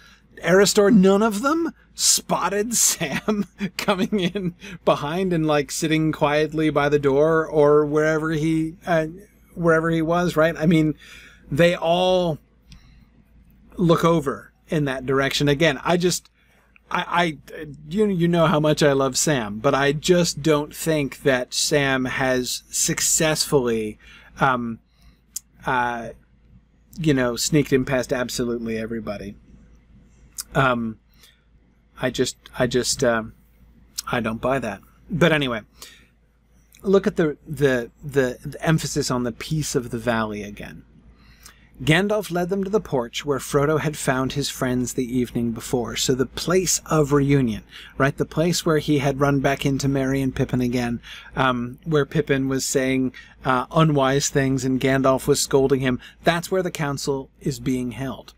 Erestor, none of them spotted Sam coming in behind and like sitting quietly by the door or wherever he uh, wherever he was, right? I mean, they all look over in that direction. Again, I just I, I you you know how much I love Sam, but I just don't think that Sam has successfully um uh you know sneaked in past absolutely everybody. Um I just, I just, um, I don't buy that. But anyway, look at the, the, the, the emphasis on the peace of the valley again. Gandalf led them to the porch where Frodo had found his friends the evening before. So the place of reunion, right? The place where he had run back into Merry and Pippin again, um, where Pippin was saying uh, unwise things and Gandalf was scolding him. That's where the council is being held.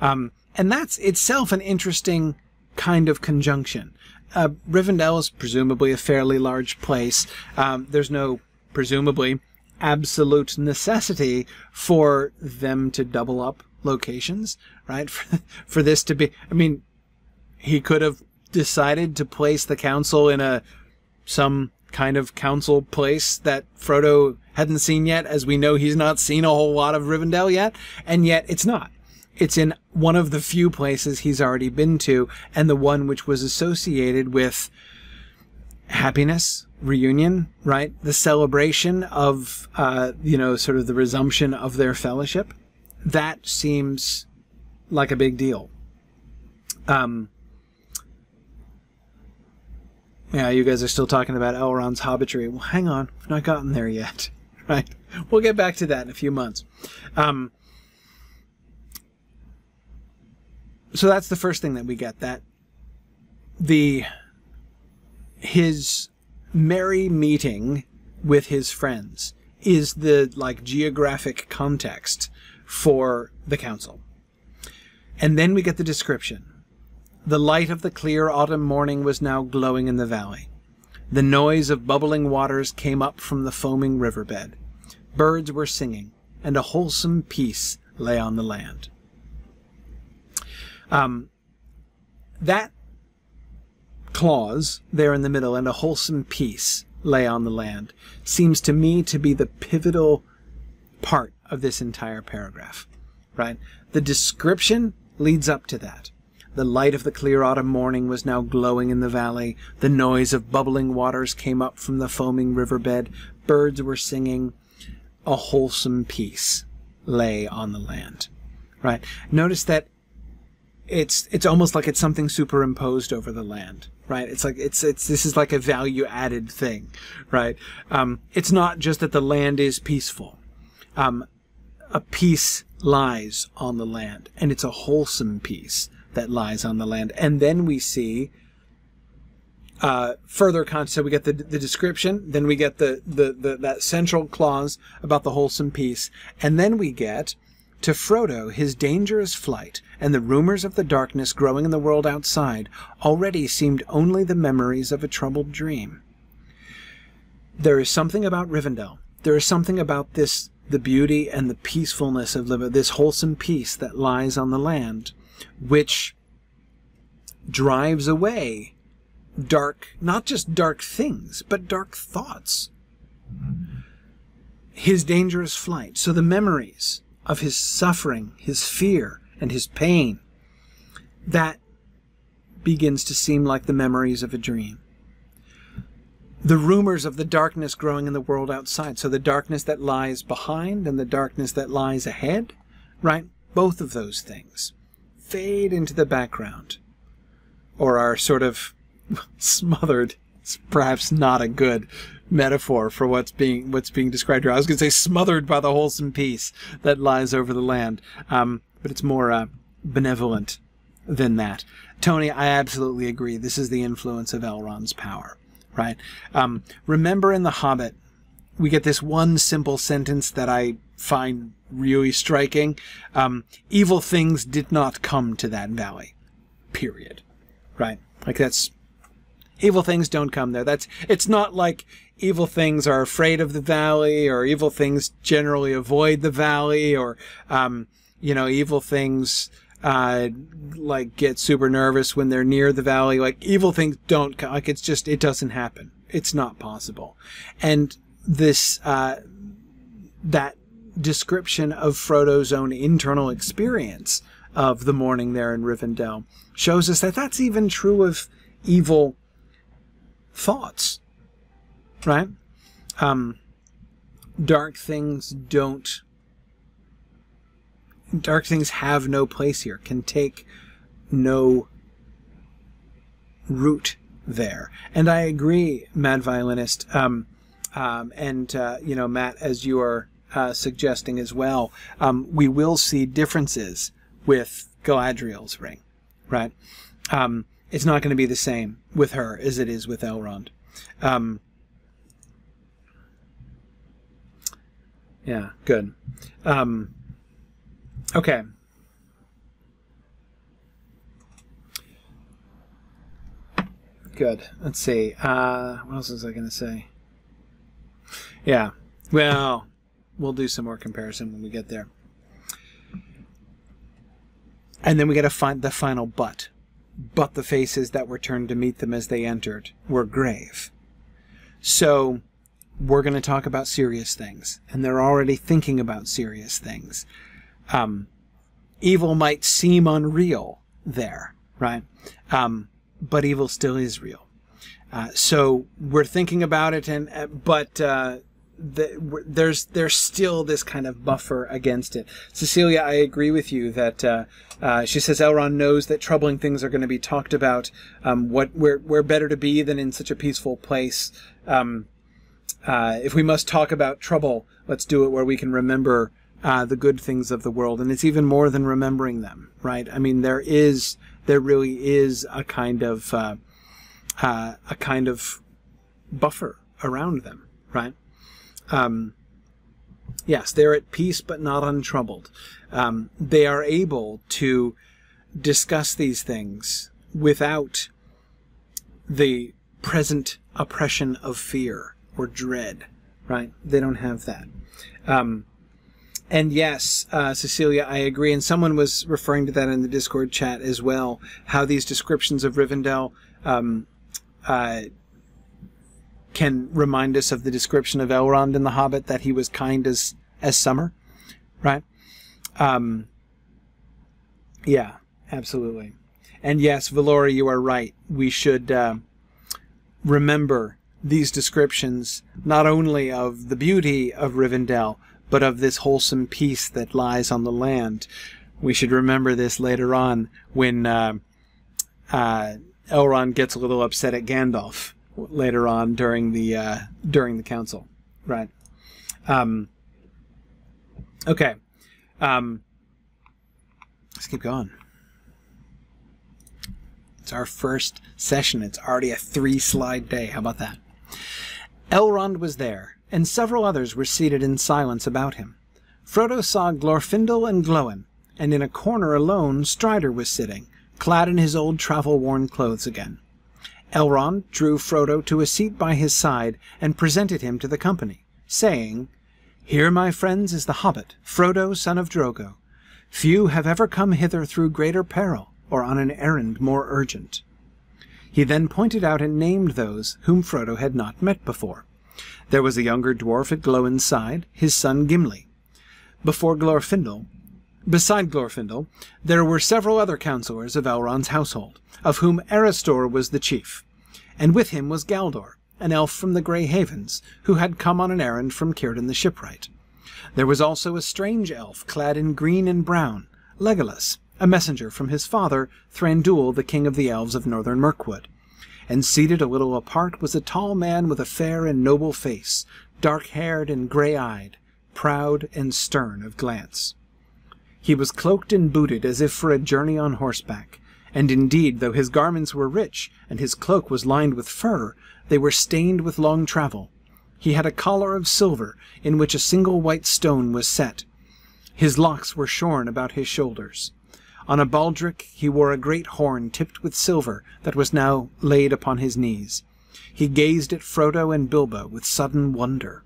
Um, and that's itself an interesting kind of conjunction. Uh, Rivendell is presumably a fairly large place. Um, there's no, presumably, absolute necessity for them to double up locations, right? For, for this to be, I mean, he could have decided to place the council in a some kind of council place that Frodo hadn't seen yet, as we know he's not seen a whole lot of Rivendell yet, and yet it's not it's in one of the few places he's already been to and the one which was associated with happiness reunion right? The celebration of uh, you know sort of the resumption of their fellowship. That seems like a big deal. Um yeah you guys are still talking about elrond's hobbitry. Well hang on. We've not gotten there yet right? We'll get back to that in a few months. Um so that's the first thing that we get that the his merry meeting with his friends is the like geographic context for the council. And then we get the description. The light of the clear autumn morning was now glowing in the valley. The noise of bubbling waters came up from the foaming riverbed. Birds were singing, and a wholesome peace lay on the land. Um, that clause there in the middle and a wholesome peace lay on the land seems to me to be the pivotal part of this entire paragraph, right? The description leads up to that. The light of the clear autumn morning was now glowing in the valley. The noise of bubbling waters came up from the foaming riverbed. Birds were singing. A wholesome peace lay on the land. Right? Notice that it's it's almost like it's something superimposed over the land right? It's like it's it's this is like a value added thing right? Um, it's not just that the land is peaceful. Um, a peace lies on the land and it's a wholesome peace that lies on the land. And then we see uh, further context. So we get the, the description, then we get the, the, the that central clause about the wholesome peace, and then we get to Frodo, his dangerous flight and the rumors of the darkness growing in the world outside already seemed only the memories of a troubled dream. There is something about Rivendell. There is something about this, the beauty and the peacefulness of this wholesome peace that lies on the land, which drives away dark, not just dark things, but dark thoughts. His dangerous flight. So the memories of his suffering, his fear, and his pain, that begins to seem like the memories of a dream. The rumors of the darkness growing in the world outside, so the darkness that lies behind and the darkness that lies ahead, right? Both of those things fade into the background or are sort of smothered. It's perhaps not a good metaphor for what's being what's being described here. I was going to say smothered by the wholesome peace that lies over the land, um, but it's more uh, benevolent than that. Tony, I absolutely agree. This is the influence of Elrond's power, right? Um, remember in The Hobbit, we get this one simple sentence that I find really striking. Um, evil things did not come to that valley, period. Right? Like that's evil things don't come there. That's it's not like evil things are afraid of the valley or evil things generally avoid the valley or um, you know evil things uh, like get super nervous when they're near the valley. Like evil things don't like it's just it doesn't happen. It's not possible. And this uh, that description of Frodo's own internal experience of the morning there in Rivendell shows us that that's even true of evil thoughts, right? Um, dark things don't dark things have no place here, can take no root there. And I agree, Mad Violinist, um, um, and, uh, you know, Matt, as you are uh, suggesting as well, um, we will see differences with Galadriel's ring, right? Um, it's not going to be the same with her as it is with Elrond. Um, yeah, good. Um, Okay. Good. Let's see. Uh, what else was I going to say? Yeah. Well, we'll do some more comparison when we get there. And then we got to find the final but. But the faces that were turned to meet them as they entered were grave. So we're going to talk about serious things. And they're already thinking about serious things um, evil might seem unreal there, right? Um, but evil still is real. Uh, so we're thinking about it, and uh, but uh, the, there's there's still this kind of buffer against it. Cecilia, I agree with you that uh, uh, she says Elrond knows that troubling things are going to be talked about. Um, what we're we're better to be than in such a peaceful place. Um, uh, if we must talk about trouble, let's do it where we can remember uh, the good things of the world, and it's even more than remembering them, right? I mean, there is, there really is a kind of, uh, uh, a kind of buffer around them, right? Um, yes, they're at peace but not untroubled. Um, they are able to discuss these things without the present oppression of fear or dread, right? They don't have that. Um, and yes, uh, Cecilia, I agree. And someone was referring to that in the Discord chat as well. How these descriptions of Rivendell um, uh, can remind us of the description of Elrond in The Hobbit that he was kind as as summer, right? Um, yeah, absolutely. And yes, Valora, you are right. We should uh, remember these descriptions not only of the beauty of Rivendell, but of this wholesome peace that lies on the land. We should remember this later on when uh, uh, Elrond gets a little upset at Gandalf later on during the uh, during the council, right? Um, okay, um, let's keep going. It's our first session. It's already a three slide day. How about that? Elrond was there and several others were seated in silence about him. Frodo saw Glorfindel and Glóin, and in a corner alone Strider was sitting, clad in his old travel-worn clothes again. Elrond drew Frodo to a seat by his side and presented him to the company, saying, Here, my friends, is the hobbit, Frodo, son of Drogo. Few have ever come hither through greater peril, or on an errand more urgent. He then pointed out and named those whom Frodo had not met before. There was a younger dwarf at Glóin's side, his son Gimli. Before Glorfindel, beside Glorfindel, there were several other councillors of Elrond's household, of whom Erestor was the chief, and with him was Galdor, an elf from the Grey Havens, who had come on an errand from Círdan the shipwright. There was also a strange elf clad in green and brown, Legolas, a messenger from his father, Thranduil, the king of the elves of northern Mirkwood and seated a little apart was a tall man with a fair and noble face, dark-haired and grey-eyed, proud and stern of glance. He was cloaked and booted as if for a journey on horseback, and indeed, though his garments were rich, and his cloak was lined with fur, they were stained with long travel. He had a collar of silver, in which a single white stone was set. His locks were shorn about his shoulders. On a baldric he wore a great horn tipped with silver that was now laid upon his knees. He gazed at Frodo and Bilbo with sudden wonder.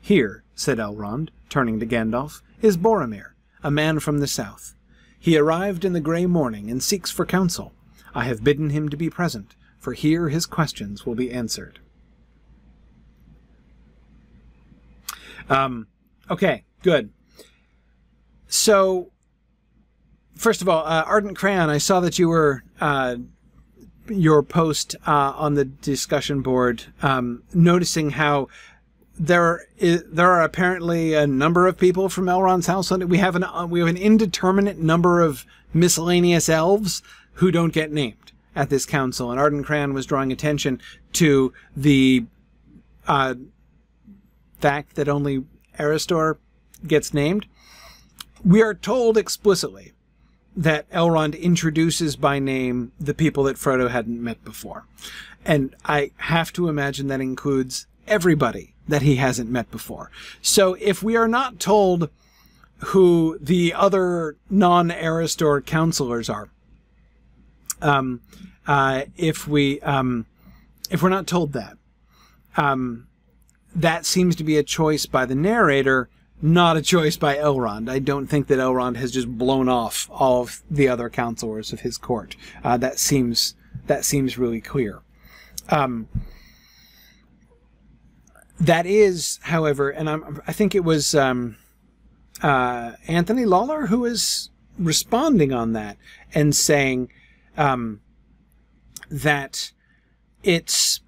Here, said Elrond, turning to Gandalf, is Boromir, a man from the south. He arrived in the grey morning and seeks for counsel. I have bidden him to be present, for here his questions will be answered. Um, okay, good. So, first of all, uh, Ardent Crayon, I saw that you were uh, your post uh, on the discussion board, um, noticing how there is, there are apparently a number of people from Elrond's house. We have an uh, we have an indeterminate number of miscellaneous elves who don't get named at this council, and Arden Crayon was drawing attention to the uh, fact that only Erestor gets named. We are told explicitly that Elrond introduces by name the people that Frodo hadn't met before. And I have to imagine that includes everybody that he hasn't met before. So if we are not told who the other non-Erestor counselors are, um, uh, if we um, if we're not told that, um, that seems to be a choice by the narrator, not a choice by Elrond. I don't think that Elrond has just blown off all of the other counselors of his court. Uh, that seems that seems really clear. Um, that is, however, and I'm, I think it was um, uh, Anthony Lawler who is responding on that and saying um, that it's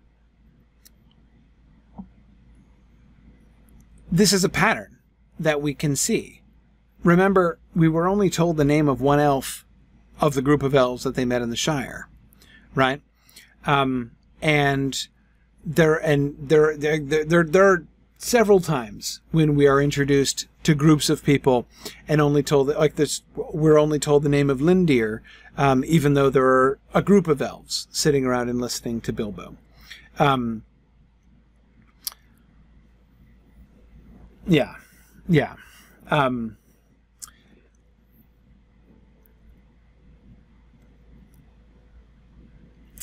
this is a pattern that we can see. Remember, we were only told the name of one elf of the group of elves that they met in the Shire, right? Um, and there and there there there there are several times when we are introduced to groups of people and only told like this we're only told the name of Lindir um, even though there are a group of elves sitting around and listening to Bilbo um, yeah yeah. Um,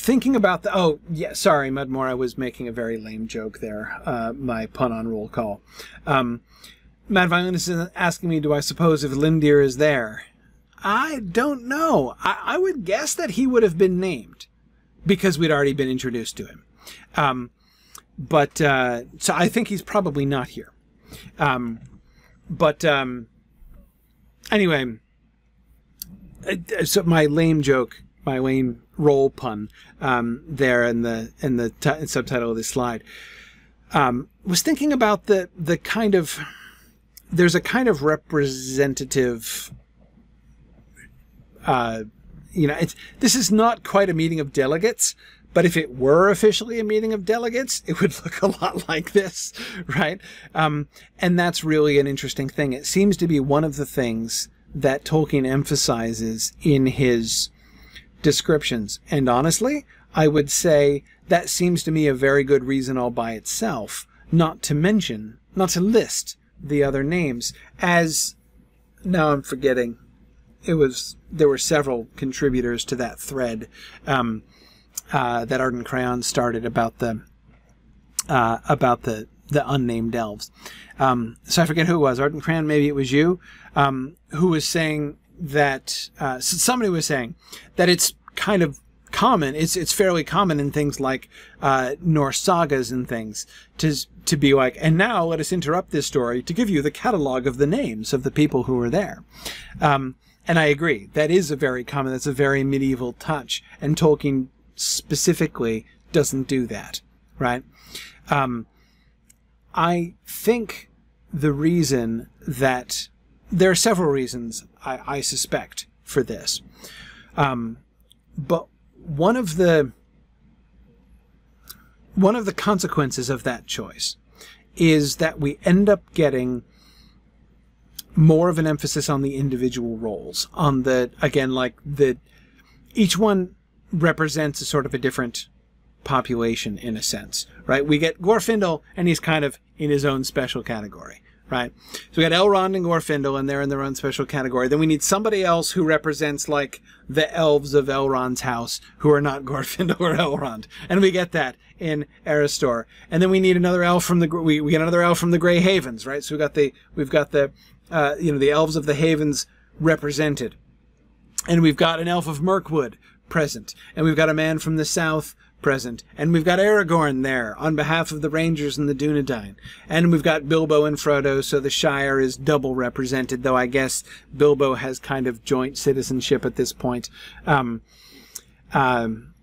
thinking about the oh yeah sorry Mudmore I was making a very lame joke there uh, my pun on roll call. Um, Mad is asking me do I suppose if Lindir is there? I don't know. I, I, would guess that he would have been named because we'd already been introduced to him. Um, but uh, so I think he's probably not here. Um, but um, anyway uh, so my lame joke my lame roll pun um, there in the in the t- subtitle of this slide. Um, was thinking about the the kind of there's a kind of representative. Uh, you know, it's this is not quite a meeting of delegates, but if it were officially a meeting of delegates, it would look a lot like this, right? Um, and that's really an interesting thing. It seems to be one of the things that Tolkien emphasizes in his descriptions. And honestly, I would say that seems to me a very good reason all by itself not to mention, not to list the other names as now I'm forgetting. It was there were several contributors to that thread um, uh, that Arden Crayon started about the uh, about the the unnamed elves. Um, so I forget who it was. Arden Crayon, maybe it was you, um, who was saying that uh, somebody was saying that it's kind of common. It's it's fairly common in things like uh, Norse sagas and things to to be like, and now let us interrupt this story to give you the catalog of the names of the people who were there. Um, and I agree. That is a very common. That's a very medieval touch, and Tolkien specifically doesn't do that, right? Um, I think the reason that there are several reasons I, I suspect for this. Um, but one of the one of the consequences of that choice is that we end up getting more of an emphasis on the individual roles on the again like the each one represents a sort of a different population in a sense right we get Glorfindel and he's kind of in his own special category right? So we got Elrond and Glorfindel, and they're in their own special category. Then we need somebody else who represents like the elves of Elrond's house, who are not Glorfindel or Elrond, and we get that in Erestor. And then we need another elf from the we, we get another elf from the Grey Havens, right? So we got the we've got the uh, you know the elves of the Havens represented, and we've got an elf of Mirkwood present, and we've got a man from the south present. And we've got Aragorn there on behalf of the Rangers and the Dunedain. And we've got Bilbo and Frodo, so the Shire is double represented, though I guess Bilbo has kind of joint citizenship at this point. Um, um,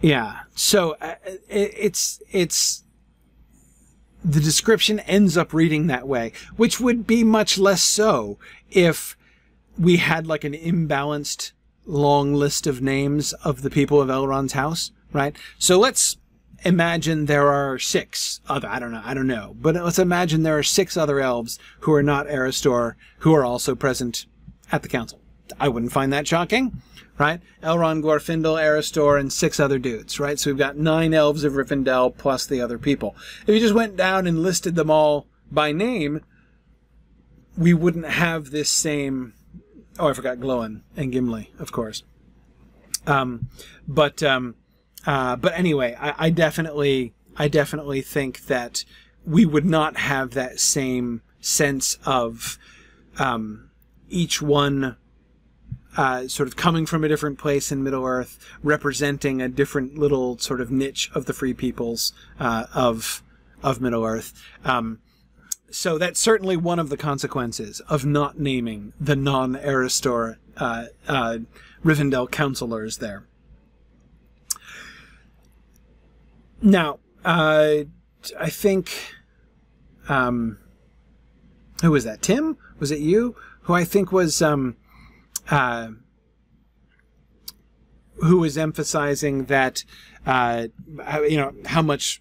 yeah, so uh, it, it's it's the description ends up reading that way, which would be much less so if we had like an imbalanced long list of names of the people of Elrond's house, right? So let's imagine there are six other, I don't know, I don't know, but let's imagine there are six other elves who are not Erestor who are also present at the council. I wouldn't find that shocking, right? Elrond, Glorfindel, Erestor, and six other dudes, right? So we've got nine elves of Rivendell plus the other people. If you just went down and listed them all by name, we wouldn't have this same Oh, I forgot Glóin and Gimli, of course. Um, but um, uh, but anyway, I, I definitely I definitely think that we would not have that same sense of um, each one uh, sort of coming from a different place in Middle Earth, representing a different little sort of niche of the free peoples uh, of of Middle Earth. Um, so that's certainly one of the consequences of not naming the non-Erestor uh, uh, Rivendell counselors there. Now, uh, I think, um, who was that? Tim? Was it you? Who I think was, um, uh, who was emphasizing that, uh, you know, how much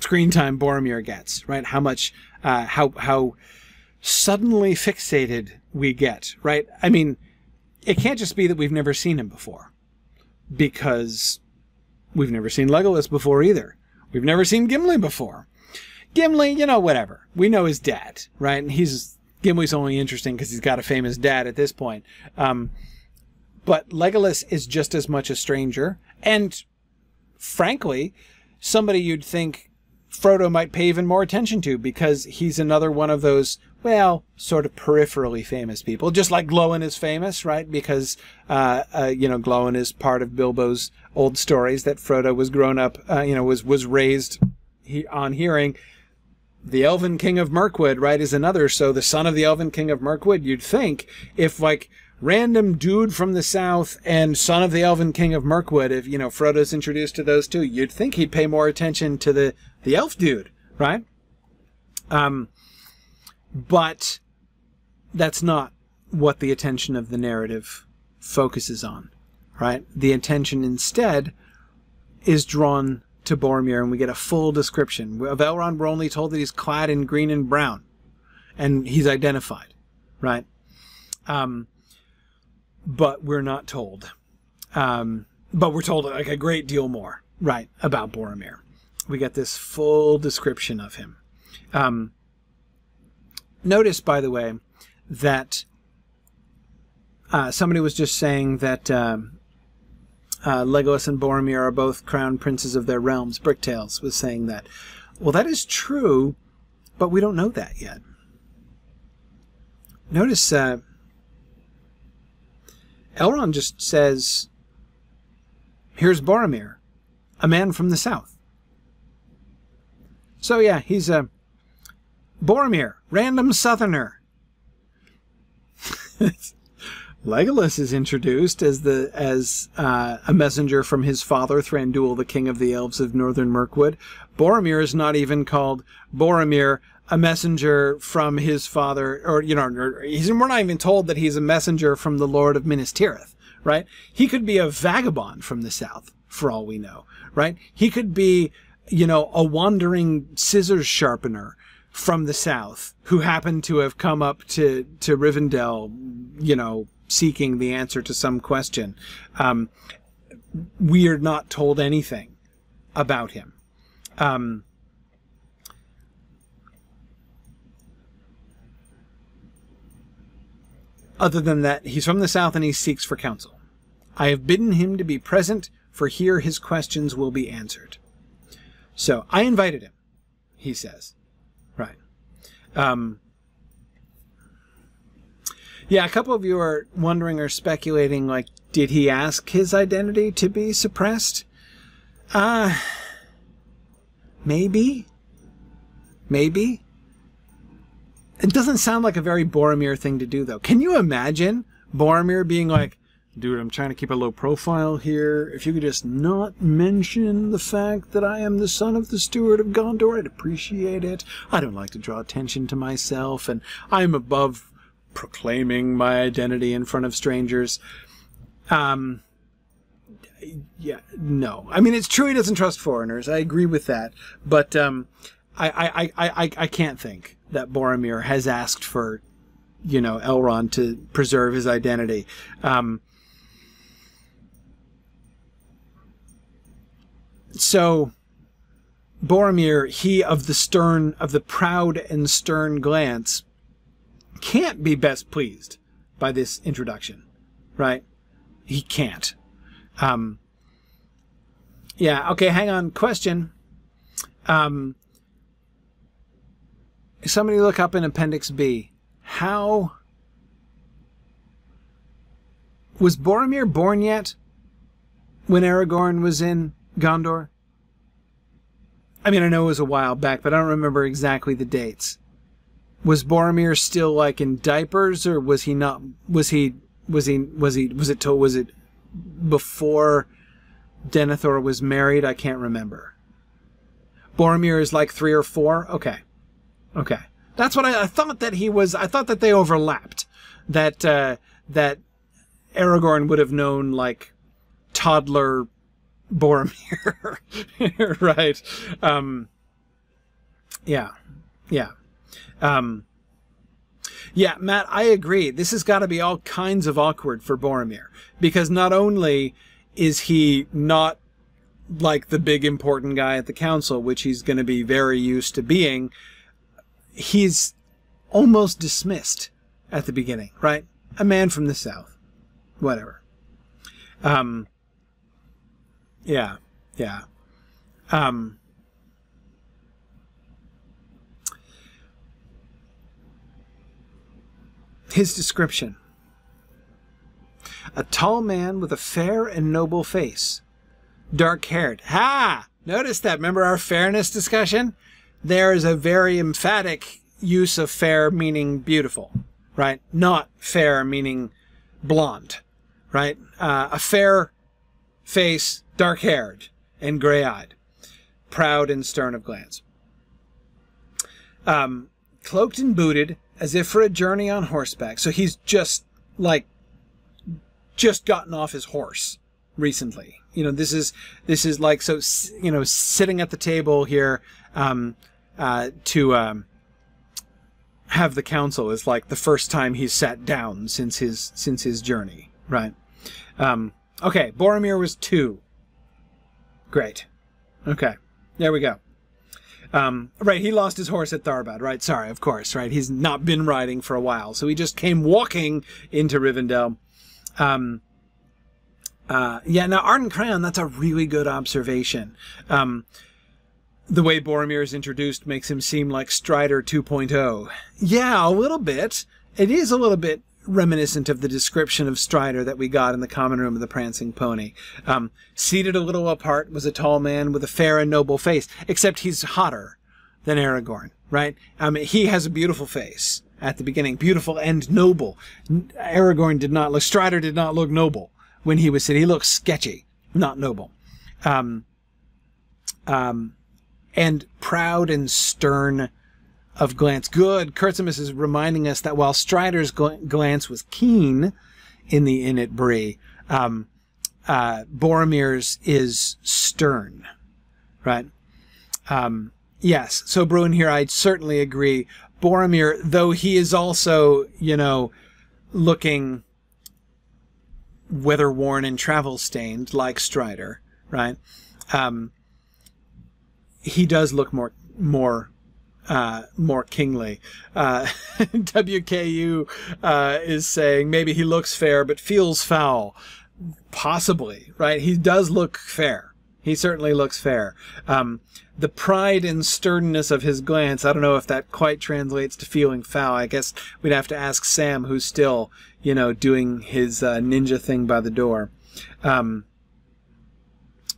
screen time Boromir gets, right? How much uh, how how suddenly fixated we get, right? I mean, it can't just be that we've never seen him before, because we've never seen Legolas before either. We've never seen Gimli before. Gimli, you know, whatever. We know his dad, right? And he's Gimli's only interesting because he's got a famous dad at this point. Um, but Legolas is just as much a stranger, and frankly, somebody you'd think Frodo might pay even more attention to because he's another one of those, well, sort of peripherally famous people. Just like Glóin is famous, right? Because, uh, uh, you know, Glóin is part of Bilbo's old stories that Frodo was grown up, uh, you know, was, was raised he, on hearing. The Elven King of Mirkwood, right, is another. So the son of the Elven King of Mirkwood, you'd think if like random dude from the south and son of the elven king of mirkwood if you know frodo's introduced to those two you'd think he'd pay more attention to the the elf dude right um but that's not what the attention of the narrative focuses on right the attention instead is drawn to boromir and we get a full description of elrond we're only told that he's clad in green and brown and he's identified right um but we're not told. Um, but we're told like a great deal more, right, about Boromir. We get this full description of him. Um, notice, by the way, that uh, somebody was just saying that um, uh, Legolas and Boromir are both crown princes of their realms. Bricktails was saying that. Well, that is true, but we don't know that yet. Notice uh, Elrond just says, Here's Boromir, a man from the south. So yeah, he's a Boromir, random southerner. Legolas is introduced as the as uh, a messenger from his father Thranduil, the king of the elves of northern Mirkwood. Boromir is not even called Boromir, a messenger from his father, or you know, we're not even told that he's a messenger from the Lord of Minas Tirith, right? He could be a vagabond from the south, for all we know, right? He could be, you know, a wandering scissors sharpener from the South who happened to have come up to, to Rivendell, you know, seeking the answer to some question. Um, we are not told anything about him. Um, other than that, he's from the South and he seeks for counsel. I have bidden him to be present, for here his questions will be answered. So I invited him, he says. Right. Um, yeah, a couple of you are wondering or speculating, like, did he ask his identity to be suppressed? Uh, maybe. Maybe. It doesn't sound like a very Boromir thing to do, though. Can you imagine Boromir being like, dude, I'm trying to keep a low profile here. If you could just not mention the fact that I am the son of the steward of Gondor, I'd appreciate it. I don't like to draw attention to myself, and I'm above proclaiming my identity in front of strangers. Um, yeah, no. I mean, it's true he doesn't trust foreigners. I agree with that, but um, I, I, I, I, I can't think that Boromir has asked for, you know, Elrond to preserve his identity. Um, so Boromir, he of the stern, of the proud and stern glance, can't be best pleased by this introduction, right? He can't. Um, yeah, okay, hang on. Question. Um, somebody look up in Appendix B. How was Boromir born yet when Aragorn was in Gondor? I mean, I know it was a while back, but I don't remember exactly the dates. Was Boromir still like in diapers, or was he not? Was he? Was he? Was he? Was it? Was it before Denethor was married? I can't remember. Boromir is like three or four. Okay, okay. That's what I, I thought that he was. I thought that they overlapped. That uh, that Aragorn would have known like toddler Boromir, right? Um, yeah, yeah, um, yeah. Matt, I agree. This has got to be all kinds of awkward for Boromir because not only is he not like the big important guy at the council, which he's going to be very used to being, he's almost dismissed at the beginning, right? A man from the south, whatever. Um, yeah, yeah. Um, his description. A tall man with a fair and noble face. Dark haired. Ha! Notice that. Remember our fairness discussion? There is a very emphatic use of fair meaning beautiful, right? Not fair meaning blonde, right? Uh, a fair face, dark haired and gray eyed, proud and stern of glance. Um, cloaked and booted, as if for a journey on horseback. So he's just like just gotten off his horse recently. You know, this is this is like so. You know, sitting at the table here um, uh, to um, have the council is like the first time he's sat down since his since his journey, right? Um, okay, Boromir was two. Great. Okay, there we go. Um, right, he lost his horse at Tharbad, right? Sorry, of course, right? He's not been riding for a while, so he just came walking into Rivendell. Um, uh, yeah, now Arden Crayon, that's a really good observation. Um, the way Boromir is introduced makes him seem like Strider 2.0. Yeah, a little bit. It is a little bit reminiscent of the description of Strider that we got in the common room of the Prancing Pony. Um, seated a little apart was a tall man with a fair and noble face, except he's hotter than Aragorn, right? Um, he has a beautiful face at the beginning, beautiful and noble. Aragorn did not look, Strider did not look noble when he was sitting. He looked sketchy, not noble. Um, um, and proud and stern of glance. Good. Kurtzimus is reminding us that while Strider's gl- glance was keen in the Inn at Bree, um, uh, Boromir's is stern, right? Um, yes. So Bruin here, I'd certainly agree. Boromir, though he is also, you know, looking weather worn and travel stained like Strider, right? Um, he does look more more uh, more kingly. Uh, WKU uh, is saying maybe he looks fair but feels foul. Possibly, right? He does look fair. He certainly looks fair. Um, the pride and sternness of his glance, I don't know if that quite translates to feeling foul. I guess we'd have to ask Sam, who's still, you know, doing his uh, ninja thing by the door. Um,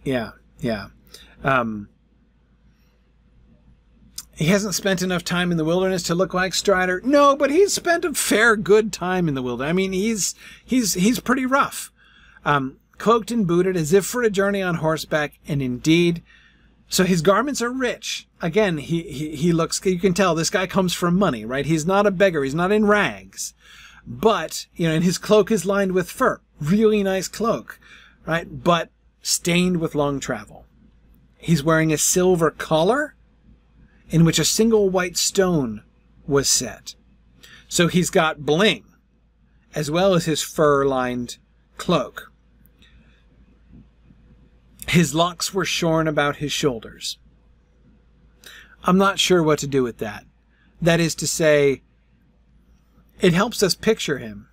yeah, yeah. Um, he hasn't spent enough time in the wilderness to look like Strider. No, but he's spent a fair good time in the wilderness. I mean, he's he's he's pretty rough. Um, cloaked and booted as if for a journey on horseback, and indeed, so his garments are rich. Again, he, he he looks. You can tell this guy comes from money, right? He's not a beggar. He's not in rags, but you know, and his cloak is lined with fur. Really nice cloak, right? But stained with long travel. He's wearing a silver collar in which a single white stone was set. So he's got bling, as well as his fur lined cloak. His locks were shorn about his shoulders. I'm not sure what to do with that. That is to say, it helps us picture him.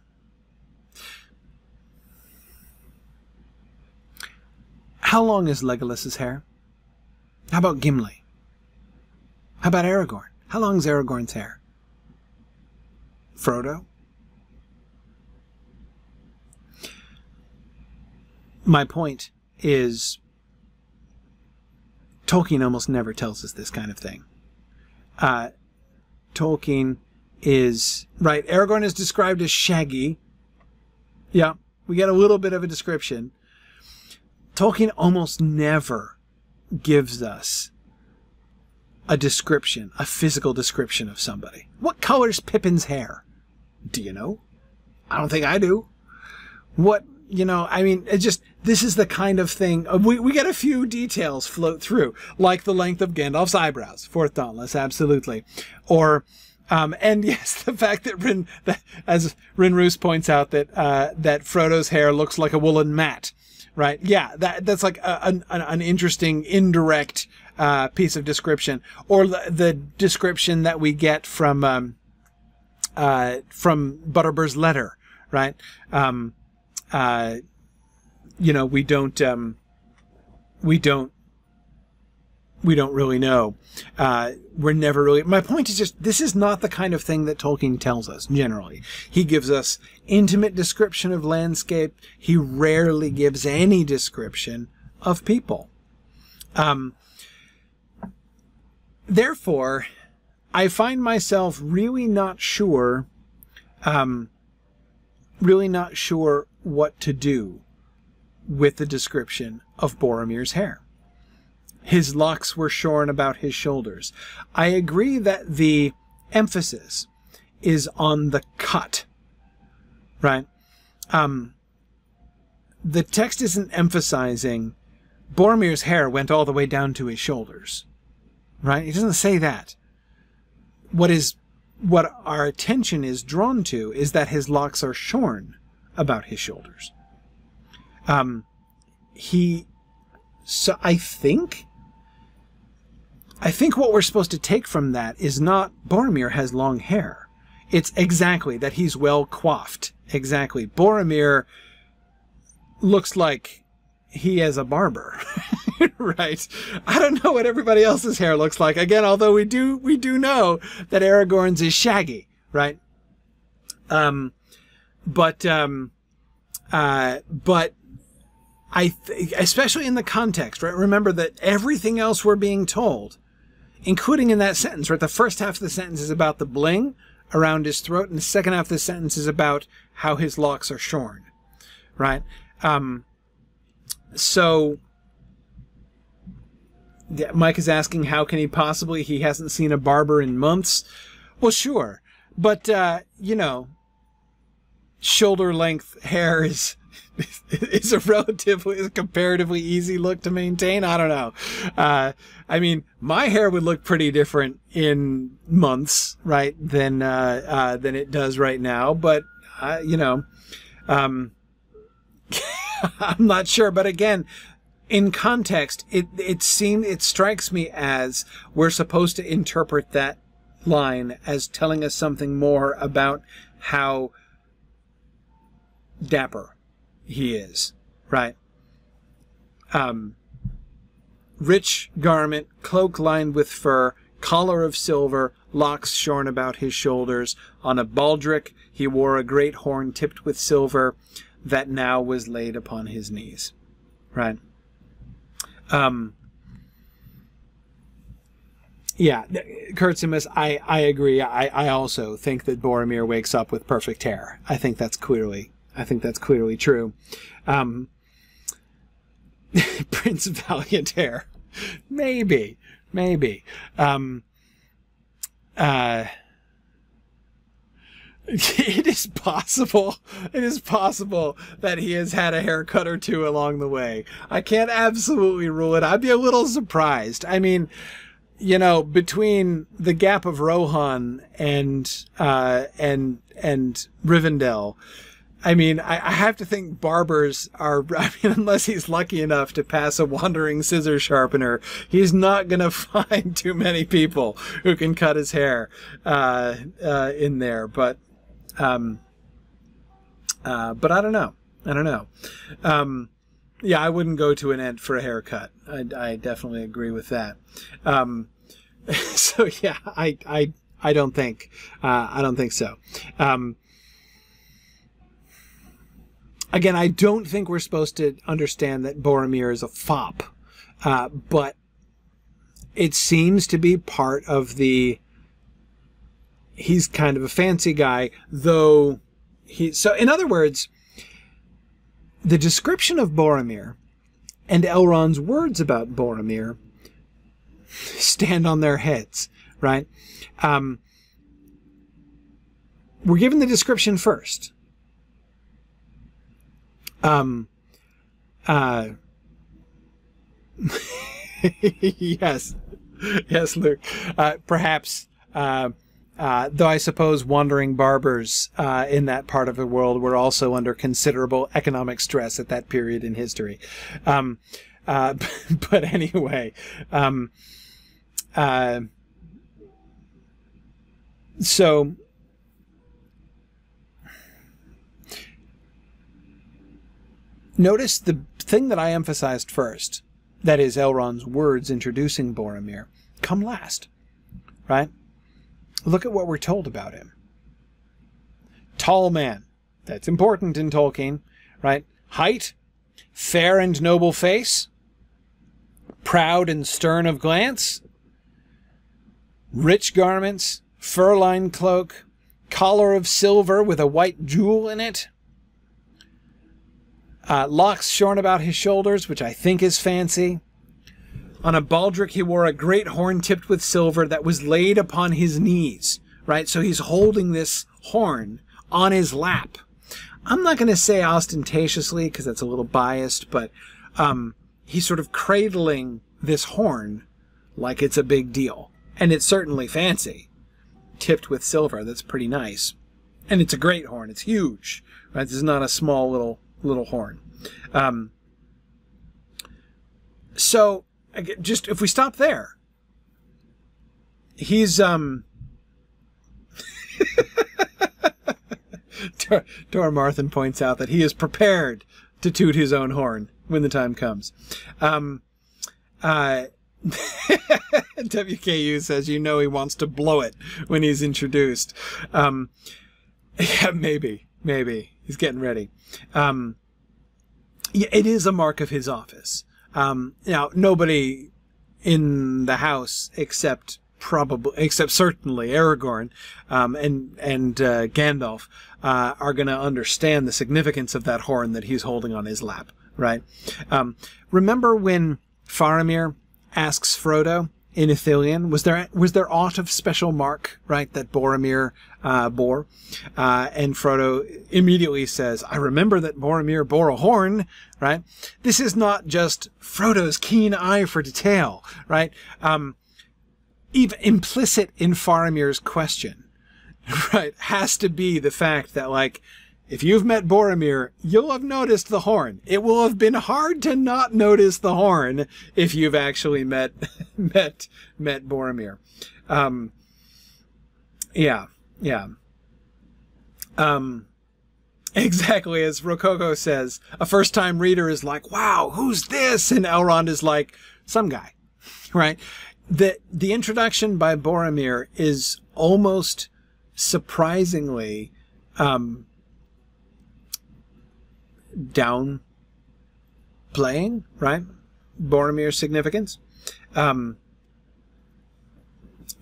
How long is Legolas's hair? How about Gimli? How about Aragorn? How long's Aragorn's hair? Frodo? My point is Tolkien almost never tells us this kind of thing. Uh, Tolkien is right. Aragorn is described as shaggy. Yeah, we get a little bit of a description. Tolkien almost never gives us a description, a physical description of somebody. What color's Pippin's hair? Do you know? I don't think I do. What, you know, I mean, it just, this is the kind of thing, uh, we, we get a few details float through, like the length of Gandalf's eyebrows, fourth Dauntless, absolutely. Or, um, and yes, the fact that Rin, that, as Rin Roos points out, that, uh, that Frodo's hair looks like a woolen mat, right? Yeah, that, that's like a, an, an interesting indirect, uh, piece of description, or the description that we get from um, uh, from Butterbur's letter, right? Um, uh, you know, we don't um, we don't we don't really know. Uh, we're never really. My point is just this is not the kind of thing that Tolkien tells us generally. He gives us intimate description of landscape. He rarely gives any description of people. Um, therefore, I find myself really not sure, um, really not sure what to do with the description of Boromir's hair. His locks were shorn about his shoulders. I agree that the emphasis is on the cut, right? Um, the text isn't emphasizing Boromir's hair went all the way down to his shoulders right? He doesn't say that. What is what our attention is drawn to is that his locks are shorn about his shoulders. Um, he, so I think, I think what we're supposed to take from that is not Boromir has long hair. It's exactly that he's well coiffed. Exactly. Boromir looks like he has a barber. right. I don't know what everybody else's hair looks like. Again, although we do we do know that Aragorn's is shaggy, right? Um, but um, uh, but I th- especially in the context, right? Remember that everything else we're being told, including in that sentence, right? The first half of the sentence is about the bling around his throat, and the second half of the sentence is about how his locks are shorn, right? Um, so Mike is asking how can he possibly he hasn't seen a barber in months. Well, sure, but uh, you know, shoulder length hair is is a relatively is a comparatively easy look to maintain. I don't know. Uh, I mean, my hair would look pretty different in months, right, than uh, uh, than it does right now. But uh, you know, um, I'm not sure. But again, in context, it it seems it strikes me as we're supposed to interpret that line as telling us something more about how dapper he is, right? Um, rich garment, cloak lined with fur, collar of silver, locks shorn about his shoulders. On a baldric he wore a great horn tipped with silver that now was laid upon his knees. Right? Um, yeah, Kurtzimus, I, I agree. I, I also think that Boromir wakes up with perfect hair. I think that's clearly I think that's clearly true. Um, Prince Valiant hair. Maybe. Maybe. Um, uh, it is possible. It is possible that he has had a haircut or two along the way. I can't absolutely rule it. I'd be a little surprised. I mean, you know, between the gap of Rohan and uh, and and Rivendell, I mean, I, I, have to think barbers are, I mean, unless he's lucky enough to pass a wandering scissor sharpener, he's not going to find too many people who can cut his hair uh, uh, in there. But, um, uh, but I don't know. I don't know. Um, yeah, I wouldn't go to an Ent for a haircut. I, I definitely agree with that. Um, so yeah, I, I, I don't think, uh, I don't think so. Um, again, I don't think we're supposed to understand that Boromir is a fop, uh, but it seems to be part of the. He's kind of a fancy guy, though. He so in other words, the description of Boromir and Elrond's words about Boromir stand on their heads, right? Um, we're given the description first um, uh, yes, yes, Luke. Uh, perhaps, uh, uh, though I suppose wandering barbers uh, in that part of the world were also under considerable economic stress at that period in history. Um, uh, but anyway, um, uh, so Notice the thing that I emphasized first, that is Elrond's words introducing Boromir, come last, right? Look at what we're told about him. Tall man. That's important in Tolkien, right? Height, fair and noble face, proud and stern of glance, rich garments, fur-lined cloak, collar of silver with a white jewel in it, uh, locks shorn about his shoulders, which I think is fancy. On a baldric, he wore a great horn tipped with silver that was laid upon his knees, right? So he's holding this horn on his lap. I'm not going to say ostentatiously because that's a little biased, but um, he's sort of cradling this horn like it's a big deal. And it's certainly fancy, tipped with silver. That's pretty nice. And it's a great horn. It's huge, right? This is not a small little little horn. Um, so just if we stop there, he's um. Marthin points out that he is prepared to toot his own horn when the time comes. Um, uh, WKU says, you know, he wants to blow it when he's introduced. Um, yeah, maybe, maybe he's getting ready. Um, yeah, it is a mark of his office. Um, now, nobody in the house except probably, except certainly Aragorn um, and and uh, Gandalf uh, are going to understand the significance of that horn that he's holding on his lap. Right? Um, remember when Faramir asks Frodo in Ithilien? Was there was there aught of special mark, right, that Boromir uh, bore? Uh, and Frodo immediately says, "I remember that Boromir bore a horn." Right. This is not just Frodo's keen eye for detail, right? Um, even implicit in Faramir's question, right, has to be the fact that like if you've met Boromir, you'll have noticed the horn. It will have been hard to not notice the horn if you've actually met met met Boromir. Um, Yeah, yeah. Um, exactly as Rococo says, a first time reader is like, wow, who's this? And Elrond is like, some guy, right? The, the introduction by Boromir is almost surprisingly, um, down playing, right? Boromir's significance. Um,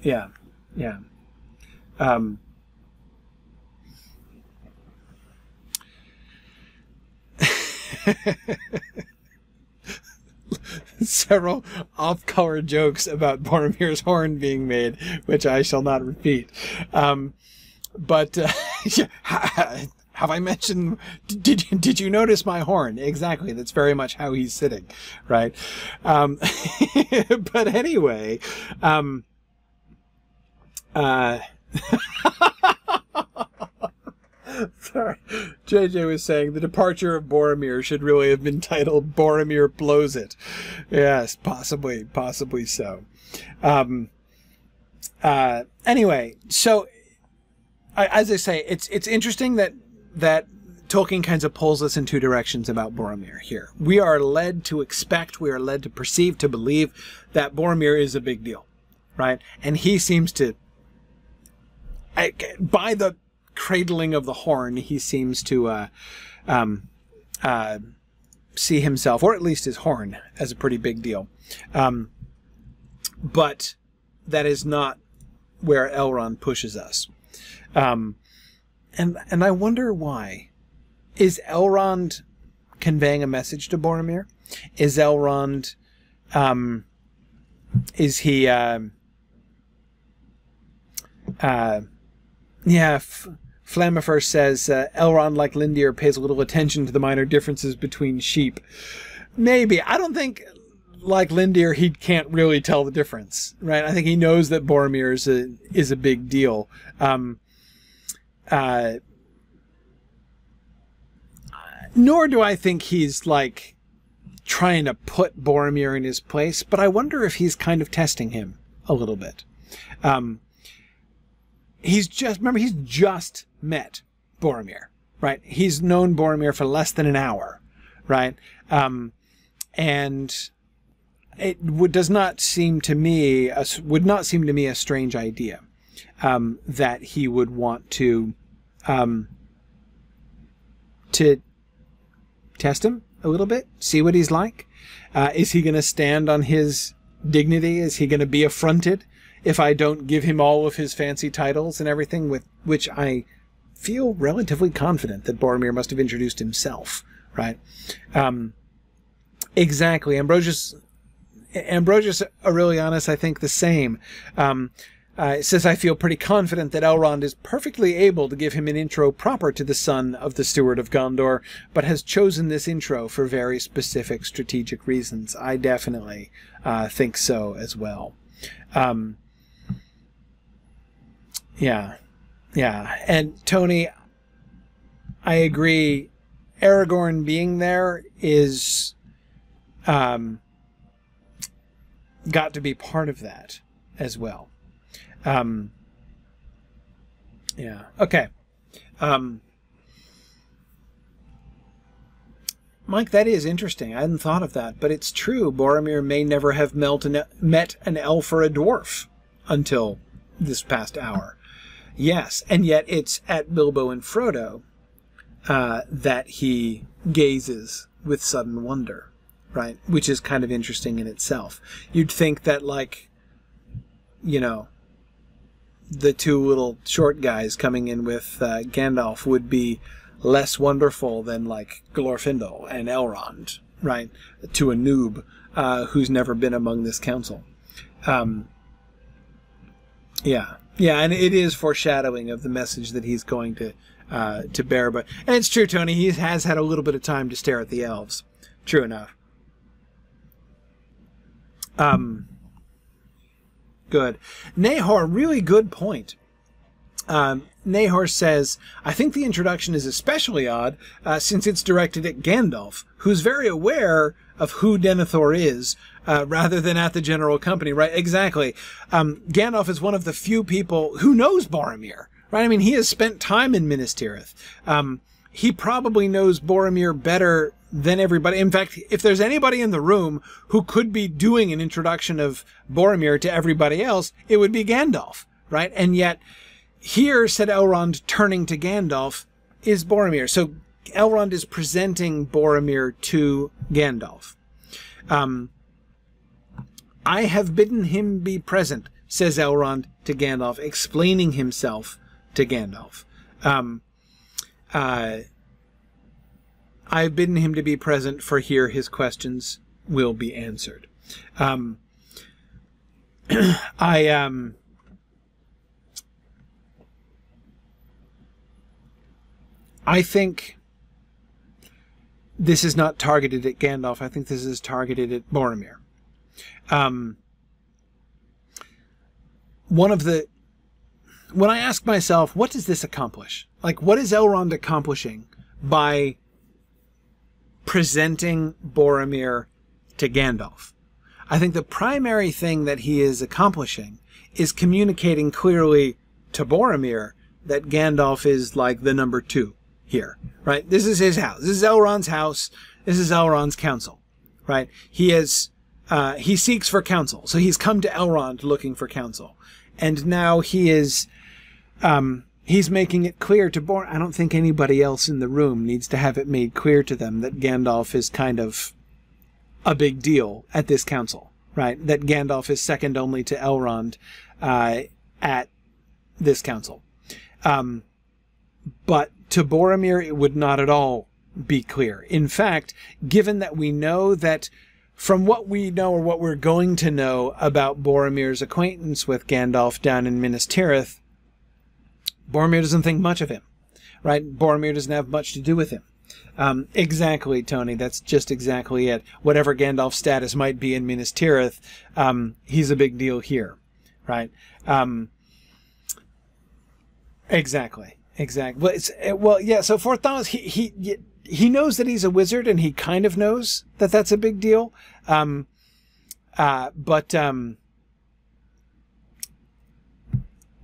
yeah, yeah. Um, several off-color jokes about Boromir's horn being made, which I shall not repeat. Um, but uh, have I mentioned? Did did you notice my horn? Exactly. That's very much how he's sitting, right? Um, but anyway, um, uh, sorry, JJ was saying the departure of Boromir should really have been titled Boromir blows it. Yes, possibly, possibly so. Um, uh, anyway, so as I say, it's it's interesting that that Tolkien kind of pulls us in two directions about Boromir here. We are led to expect, we are led to perceive, to believe that Boromir is a big deal, right? And he seems to, by the cradling of the horn, he seems to uh, um, uh, see himself, or at least his horn, as a pretty big deal. Um, but that is not where Elrond pushes us. Um, and and I wonder why. Is Elrond conveying a message to Boromir? Is Elrond, um, is he, uh, uh, yeah, F- says uh, Elrond, like Lindir, pays a little attention to the minor differences between sheep. Maybe I don't think, like Lindir, he can't really tell the difference, right? I think he knows that Boromir is a is a big deal. Um, uh, nor do I think he's like trying to put Boromir in his place, but I wonder if he's kind of testing him a little bit. Um, he's just remember he's just met Boromir, right? He's known Boromir for less than an hour, right? Um, and it would, does not seem to me a, would not seem to me a strange idea um, that he would want to um, to test him a little bit, see what he's like. Uh, is he going to stand on his dignity? Is he going to be affronted if I don't give him all of his fancy titles and everything? With which I feel relatively confident that Boromir must have introduced himself, right? Um, exactly. Ambrosius Ambrosius Aurelianus, I think the same. Um, uh, says, I feel pretty confident that Elrond is perfectly able to give him an intro proper to the son of the Steward of Gondor, but has chosen this intro for very specific strategic reasons. I definitely uh, think so as well. Um, yeah. Yeah. And Tony, I agree. Aragorn being there is um, got to be part of that as well. Um, yeah. Okay. Um, Mike, that is interesting. I hadn't thought of that, but it's true. Boromir may never have an, met an elf or a dwarf until this past hour. Yes, and yet it's at Bilbo and Frodo uh, that he gazes with sudden wonder, right? Which is kind of interesting in itself. You'd think that, like, you know, the two little short guys coming in with uh, Gandalf would be less wonderful than like Glorfindel and Elrond, right? To a noob uh, who's never been among this council. Um, yeah, yeah, and it is foreshadowing of the message that he's going to uh, to bear. But and it's true, Tony. He has had a little bit of time to stare at the elves. True enough. Um, Good. Nahor, really good point. Um, Nahor says, I think the introduction is especially odd uh, since it's directed at Gandalf, who's very aware of who Denethor is, uh, rather than at the general company, right? Exactly. Um, Gandalf is one of the few people who knows Boromir, right? I mean, he has spent time in Minas Tirith. Um, he probably knows Boromir better than everybody. In fact, if there's anybody in the room who could be doing an introduction of Boromir to everybody else, it would be Gandalf, right? And yet, here, said Elrond, turning to Gandalf, is Boromir. So Elrond is presenting Boromir to Gandalf. Um, I have bidden him be present, says Elrond to Gandalf, explaining himself to Gandalf. Um, uh, I've bidden him to be present, for here his questions will be answered. Um, I um, I think this is not targeted at Gandalf. I think this is targeted at Boromir. Um, one of the when I ask myself, what does this accomplish? Like, what is Elrond accomplishing by presenting Boromir to Gandalf. I think the primary thing that he is accomplishing is communicating clearly to Boromir that Gandalf is like the number two here, right? This is his house. This is Elrond's house. This is Elrond's council, right? He is, uh, he seeks for counsel. So he's come to Elrond looking for counsel. And now he is, um, he's making it clear to Born. I don't think anybody else in the room needs to have it made clear to them that Gandalf is kind of a big deal at this council, right? That Gandalf is second only to Elrond uh, at this council. Um, but to Boromir, it would not at all be clear. In fact, given that we know that from what we know or what we're going to know about Boromir's acquaintance with Gandalf down in Minas Tirith, Boromir doesn't think much of him, right? Boromir doesn't have much to do with him. Um, exactly, Tony. That's just exactly it. Whatever Gandalf's status might be in Minas Tirith, um, he's a big deal here, right? Um, exactly, exactly. Well, it's well, yeah. So for Thomas, he he he knows that he's a wizard, and he kind of knows that that's a big deal. Um, uh, but um,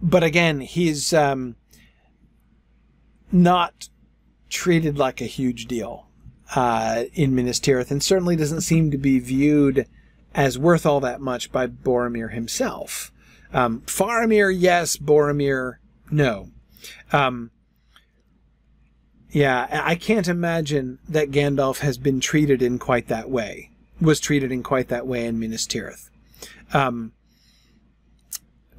but again, he's um, not treated like a huge deal uh, in Minas Tirith, and certainly doesn't seem to be viewed as worth all that much by Boromir himself. Um, Faramir, yes. Boromir, no. Um, yeah, I can't imagine that Gandalf has been treated in quite that way. Was treated in quite that way in Minas Tirith. Um,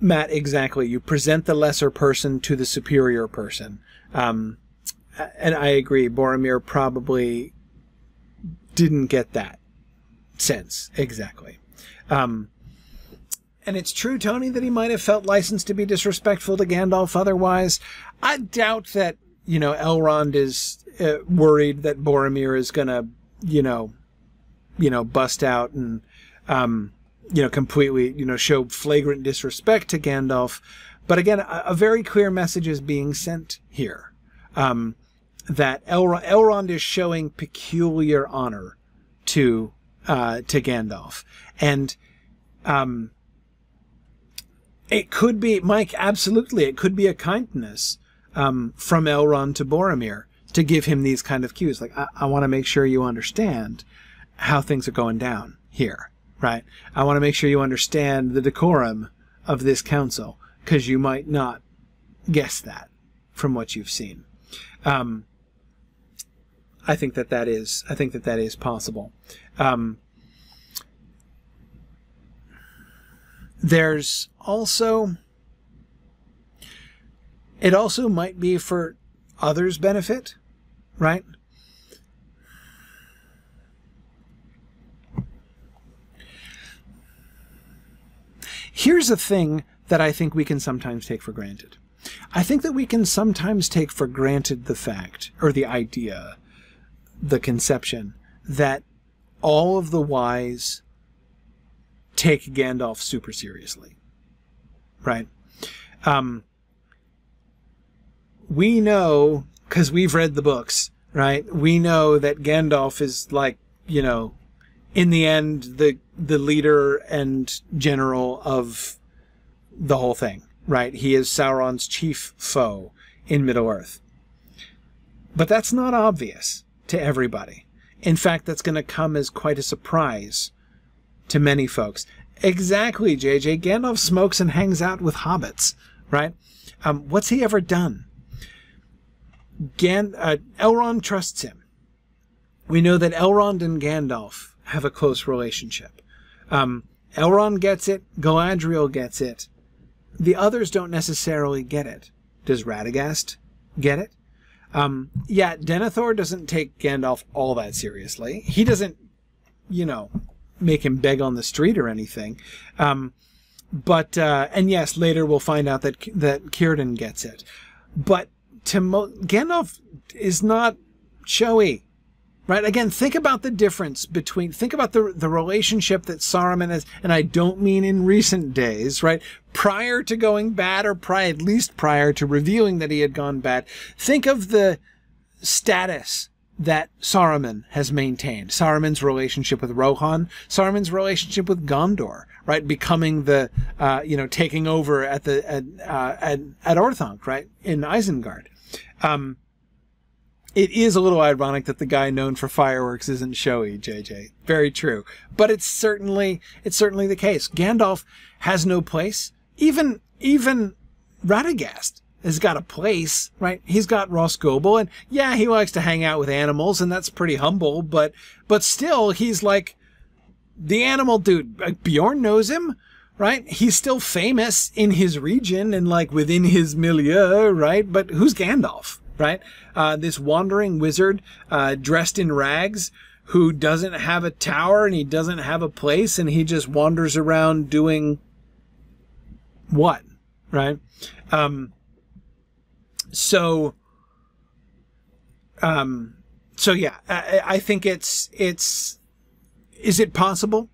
Matt, exactly. You present the lesser person to the superior person. Um, and I agree, Boromir probably didn't get that sense exactly. Um, and it's true, Tony, that he might have felt licensed to be disrespectful to Gandalf otherwise. I doubt that, you know, Elrond is uh, worried that Boromir is going to, you know, you know, bust out and, um, you know, completely, you know, show flagrant disrespect to Gandalf. But again, a, a very clear message is being sent here. Um, that Elrond, Elrond is showing peculiar honor to, uh, to Gandalf. And, um, it could be, Mike, absolutely, it could be a kindness, um, from Elrond to Boromir to give him these kind of cues. Like, I, I want to make sure you understand how things are going down here right? I want to make sure you understand the decorum of this council because you might not guess that from what you've seen. Um, I think that that is I think that that is possible. Um, there's also it also might be for others' benefit, right? Here's a thing that I think we can sometimes take for granted. I think that we can sometimes take for granted the fact, or the idea, the conception, that all of the wise take Gandalf super seriously. Right? Um, we know because we've read the books, right? We know that Gandalf is like, you know, in the end, the the leader and general of the whole thing, right? He is Sauron's chief foe in Middle Earth. But that's not obvious to everybody. In fact, that's going to come as quite a surprise to many folks. Exactly, JJ. Gandalf smokes and hangs out with hobbits, right? Um, what's he ever done? Gan- uh, Elrond trusts him. We know that Elrond and Gandalf have a close relationship. Um, Elrond gets it, Galadriel gets it. The others don't necessarily get it. Does Radagast get it? Um, yeah, Denethor doesn't take Gandalf all that seriously. He doesn't, you know, make him beg on the street or anything. Um, but uh, and yes, later we'll find out that that Círdan gets it. But Timo- Gandalf is not showy right? Again think about the difference between think about the the relationship that Saruman has and I don't mean in recent days right? Prior to going bad or prior at least prior to revealing that he had gone bad think of the status that Saruman has maintained. Saruman's relationship with Rohan Saruman's relationship with Gondor right? Becoming the uh, you know taking over at the at uh, at, at Orthanc right? In Isengard. Um, it is a little ironic that the guy known for fireworks isn't showy, JJ. Very true. But it's certainly it's certainly the case. Gandalf has no place. Even even Radagast has got a place, right? He's got Rhosgobel, and yeah, he likes to hang out with animals, and that's pretty humble, but but still he's like the animal dude. Beorn knows him, right? He's still famous in his region and like within his milieu, right? But who's Gandalf? Right? Uh, this wandering wizard uh, dressed in rags who doesn't have a tower and he doesn't have a place and he just wanders around doing what, right? Um, so, um, so yeah, I, I think it's it's. Is it possible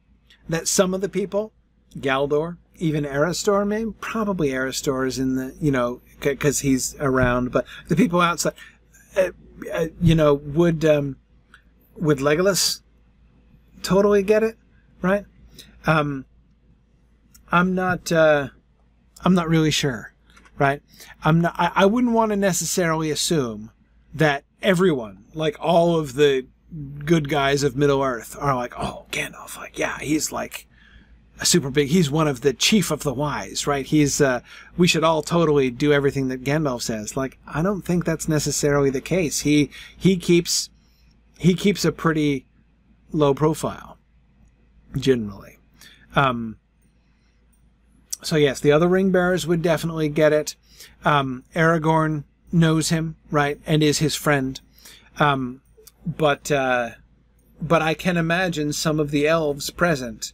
that some of the people, Galdor, even Erestor, maybe probably Erestor is in the you know because he's around. But the people outside, uh, uh, you know, would um, would Legolas totally get it, right? Um, I'm not. Uh, I'm not really sure, right? I'm not. I, I wouldn't want to necessarily assume that everyone, like all of the good guys of Middle Earth, are like, oh, Gandalf, like, yeah, he's like super big. He's one of the chief of the wise, right? He's, uh, we should all totally do everything that Gandalf says. Like, I don't think that's necessarily the case. He, he keeps, he keeps a pretty low profile, generally. Um, so yes, the other ring bearers would definitely get it. Um, Aragorn knows him, right, and is his friend. Um, but, uh, but I can imagine some of the elves present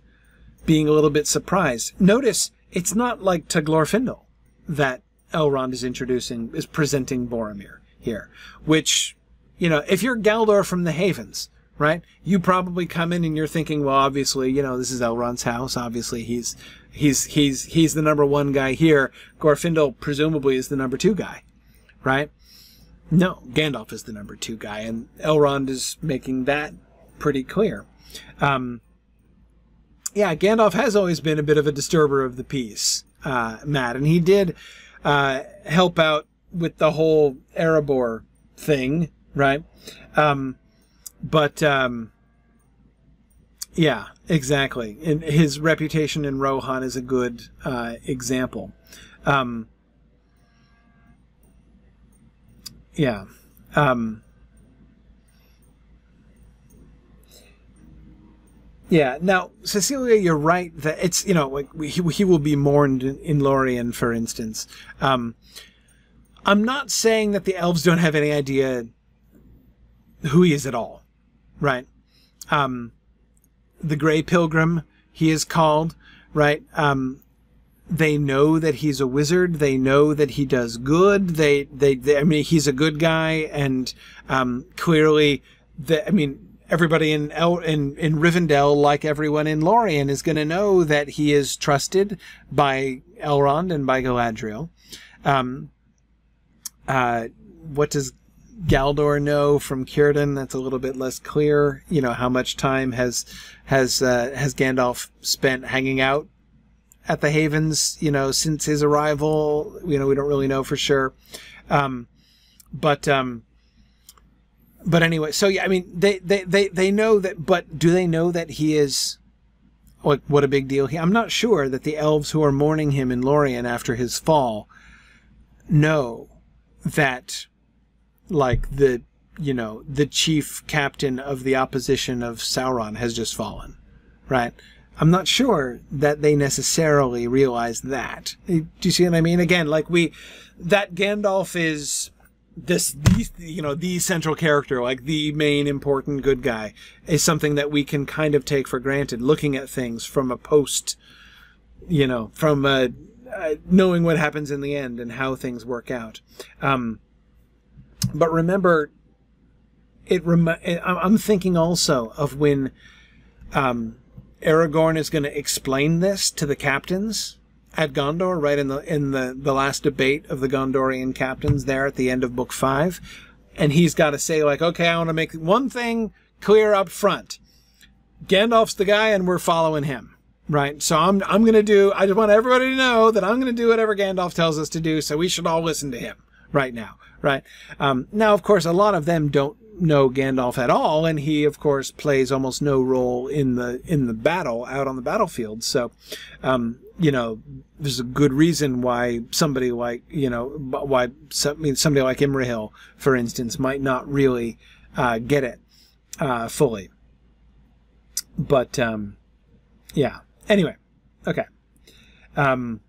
being a little bit surprised. Notice it's not like to Glorfindel that Elrond is introducing, is presenting Boromir here, which, you know, if you're Galdor from the Havens, right, you probably come in and you're thinking, well, obviously, you know, this is Elrond's house. Obviously, he's, he's, he's, he's the number one guy here. Glorfindel presumably is the number two guy, right? No, Gandalf is the number two guy, and Elrond is making that pretty clear. Um, yeah, Gandalf has always been a bit of a disturber of the peace, uh, Matt, and he did uh, help out with the whole Erebor thing, right? Um, but um, yeah, exactly. And his reputation in Rohan is a good uh, example. Um, yeah. Um, Yeah. Now, Cecilia, you're right that it's you know like he he will be mourned in, in Lorien, for instance. Um, I'm not saying that the elves don't have any idea who he is at all, right? Um, the Grey Pilgrim, he is called, right? Um, they know that he's a wizard. They know that he does good. They, they, they I mean, he's a good guy, and um, clearly, the, I mean, everybody in in in Rivendell, like everyone in Lorien, is going to know that he is trusted by Elrond and by Galadriel. Um, uh, what does Galdor know from Círdan? That's a little bit less clear. You know, how much time has has uh, has Gandalf spent hanging out at the Havens? You know, since his arrival. You know, we don't really know for sure. Um, but um, but anyway, so yeah, I mean, they, they, they, they know that, but do they know that he is, like, what a big deal he, I'm not sure that the elves who are mourning him in Lorien after his fall know that, like, the, you know, the chief captain of the opposition of Sauron has just fallen, right? I'm not sure that they necessarily realize that. Do you see what I mean? Again, like we, that Gandalf is, this you know the central character like the main important good guy is something that we can kind of take for granted looking at things from a post you know from uh, uh, knowing what happens in the end and how things work out. Um, but remember it rem- i'm thinking also of when um, aragorn is going to explain this to the captains at Gondor, right in the in the the last debate of the Gondorian captains there at the end of book five, and he's got to say like, okay, I want to make one thing clear up front. Gandalf's the guy, and we're following him, right? So I'm I'm gonna do. I just want everybody to know that I'm gonna do whatever Gandalf tells us to do. So we should all listen to him right now, right? Um, now, of course, a lot of them don't know Gandalf at all, and he, of course, plays almost no role in the in the battle out on the battlefield. So, um, you know, there's a good reason why somebody like you know why somebody like Imrahil, for instance, might not really uh, get it uh, fully. But um, yeah. Anyway, okay. Um,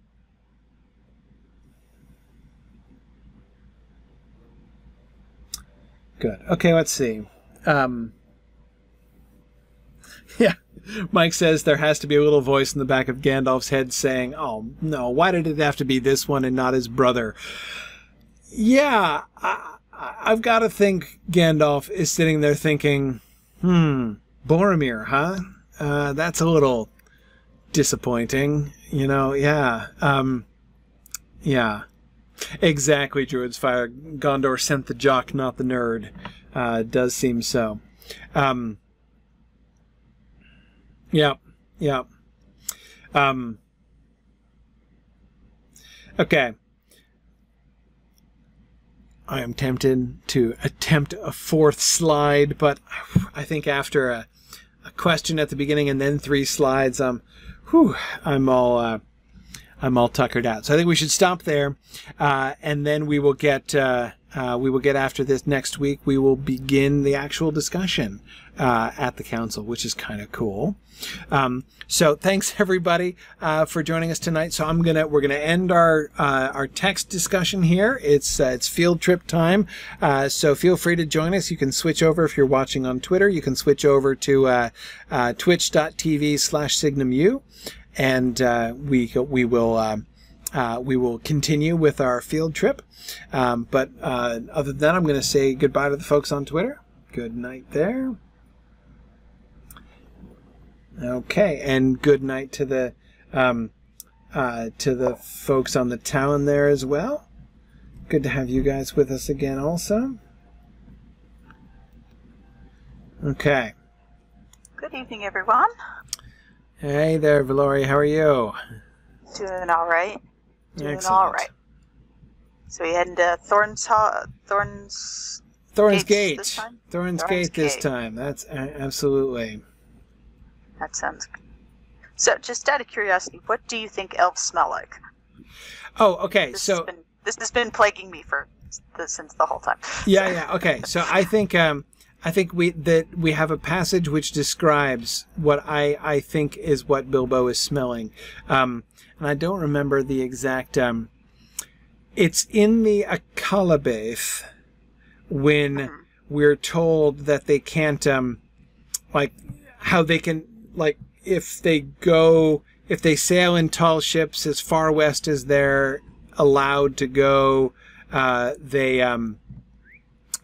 good. Okay, let's see. Um, yeah. Mike says there has to be a little voice in the back of Gandalf's head saying, "Oh no, why did it have to be this one and not his brother?" Yeah, I, have got to think Gandalf is sitting there thinking, "Hmm, Boromir, huh? Uh, that's a little disappointing." You know, yeah, um, yeah, exactly. Druid's fire. Gondor sent the jock, not the nerd. Uh, does seem so. Um, yeah. Yeah. Um, okay. I am tempted to attempt a fourth slide, but I think after a, a question at the beginning and then three slides, um, whew, I'm all uh, I'm all tuckered out. So I think we should stop there, uh, and then we will get uh, uh, we will get after this next week. We will begin the actual discussion uh, at the council, which is kind of cool. Um, so thanks everybody uh, for joining us tonight. So I'm gonna we're gonna end our uh, our text discussion here. It's uh, it's field trip time. Uh, so feel free to join us. You can switch over if you're watching on Twitter. You can switch over to uh, twitch.tv slash signumu, and we we will. we will continue with our field trip. Um, but other than that, I'm going to say goodbye to the folks on Twitter. Good night there. Okay, and good night to the um, uh, to the folks on the town there as well. Good to have you guys with us again, also. Okay. Good evening, everyone. Hey there, Valori. How are you? Doing all right. Doing Excellent. all right. So we head to Thorns Thorns. Thorns Gate. Thorns, Thorns Gate, Gate this time. That's uh, absolutely. That sounds. So, just out of curiosity, what do you think elves smell like? Oh, okay. This so has been, this has been plaguing me for the, since the whole time. Yeah, yeah. Okay. So I think um, I think we that we have a passage which describes what I I think is what Bilbo is smelling, um, and I don't remember the exact. Um, it's in the Akallabêth when mm-hmm. we're told that they can't um, like how they can like if they go if they sail in tall ships as far west as they're allowed to go, uh, they um,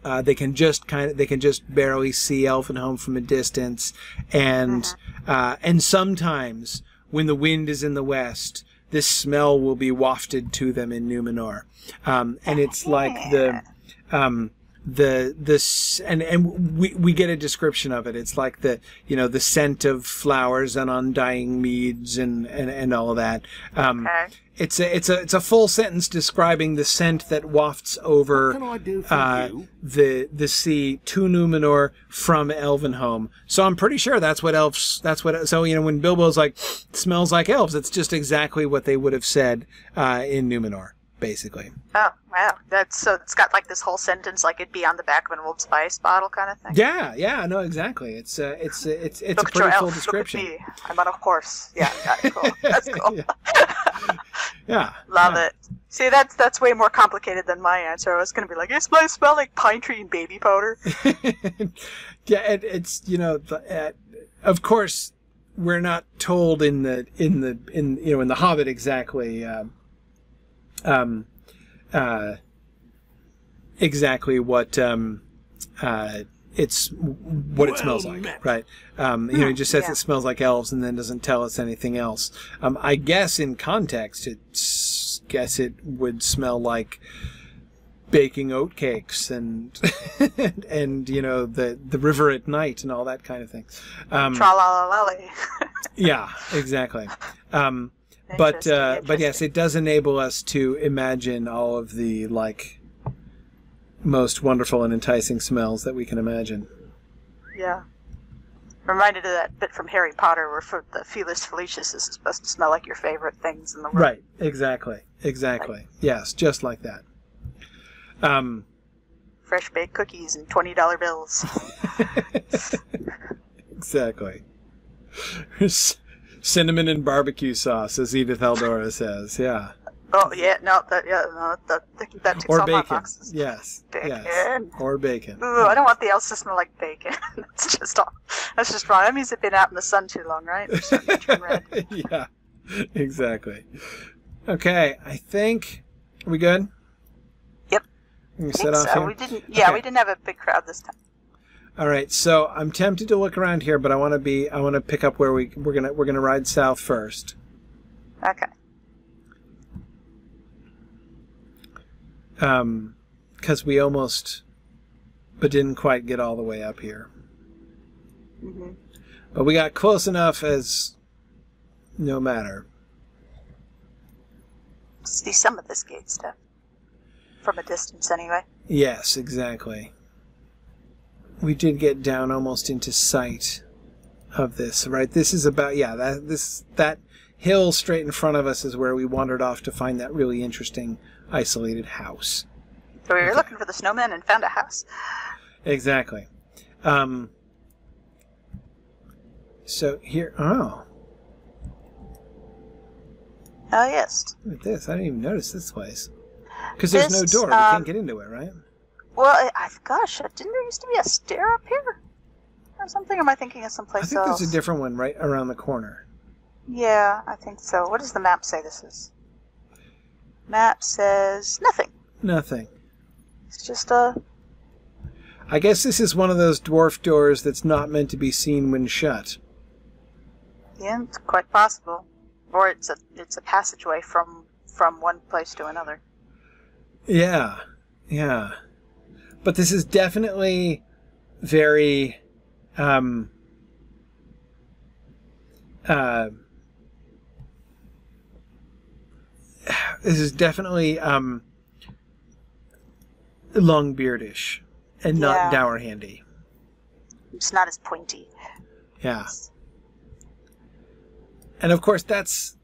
uh, they can just kind of they can just barely see Elvenhome from a distance, and uh-huh. uh, and sometimes when the wind is in the west, this smell will be wafted to them in Numenor. Um, and it's like the, um, the this and and we we get a description of it it's like the you know the scent of flowers and undying meads and and, and all of that um Okay. it's a it's a it's a full sentence describing the scent that wafts over What can I do for uh, you? the the sea to Numenor from Elvenhome. So I'm pretty sure that's what elves. That's what. So you know when Bilbo's like smells like elves, it's just exactly what they would have said uh, in Numenor, basically. Oh wow, that's so it's got like this whole sentence like it'd be on the back of an Old Spice bottle kind of thing. Yeah, yeah, no, exactly. It's uh, it's uh, it's it's Look a at your pretty full elf. description. Look at me. I'm on a horse. Yeah, yeah cool. That's cool. yeah. yeah, Love yeah. it. See, that's that's way more complicated than my answer. I was gonna be like, it smells smell like pine tree and baby powder. yeah, it, it's you know, the, uh, of course, we're not told in the in the in you know in the Hobbit exactly, um, um, uh, exactly what um, uh, it's what it smells Well like, met. right? Um, you know, he just says yeah. it smells like elves, and then doesn't tell us anything else. Um, I guess in context, it's guess it would smell like baking oat cakes and and you know the the river at night and all that kind of thing. Um, Tra la la lally. yeah, exactly. Um, but uh, but yes, it does enable us to imagine all of the like most wonderful and enticing smells that we can imagine. Yeah. Reminded of that bit from Harry Potter where for the Felis Felicius is supposed to smell like your favorite things in the world. Right. Exactly. Exactly. Yes, just like that. Um, Fresh baked cookies and twenty dollar bills. exactly. Cinnamon and barbecue sauce, as Edith Eldora says. Yeah. oh yeah, no, that yeah, no, that that ticks Or all my bacon. boxes. Yes. Yes. Bacon. Or bacon. Ooh, I don't want the elves to smell like bacon. that's just all. That's just wrong. That means it's been out in the sun too long, right? They're starting to turn red. yeah. Exactly. Okay, I think we good? Yep. We set off so. here? We didn't. Yeah, Okay. we didn't have a big crowd this time. All right, so I'm tempted to look around here, but I want to be I want to pick up where we we're gonna we're gonna ride south first. Okay. Um, because we almost, but didn't quite get all the way up here. hmm But we got close enough as no matter. See some of this gate stuff from a distance, anyway. Yes, exactly. We did get down almost into sight of this, right? This is about yeah, that this that hill straight in front of us is where we wandered off to find that really interesting isolated house. So we were Okay. looking for the snowman and found a house. Exactly. Um so here oh, Oh yes. look at this. I didn't even notice this place. Because there's no door. we um, can't get into it, right? Well, I, I, gosh, uh, didn't there used to be a stair up here or something? Or am I thinking of someplace else? I think else? there's a different one right around the corner. Yeah, I think so. What does the map say this is? Map says nothing. Nothing. It's just a. I guess this is one of those dwarf doors that's not meant to be seen when shut. Yeah, it's quite possible. Or it's a it's a passageway from from one place to another. Yeah, yeah. But this is definitely very, um, uh, this is definitely, um, Longbeardish and not Yeah. Dour Handy. It's not as pointy. Yeah. And of course, that's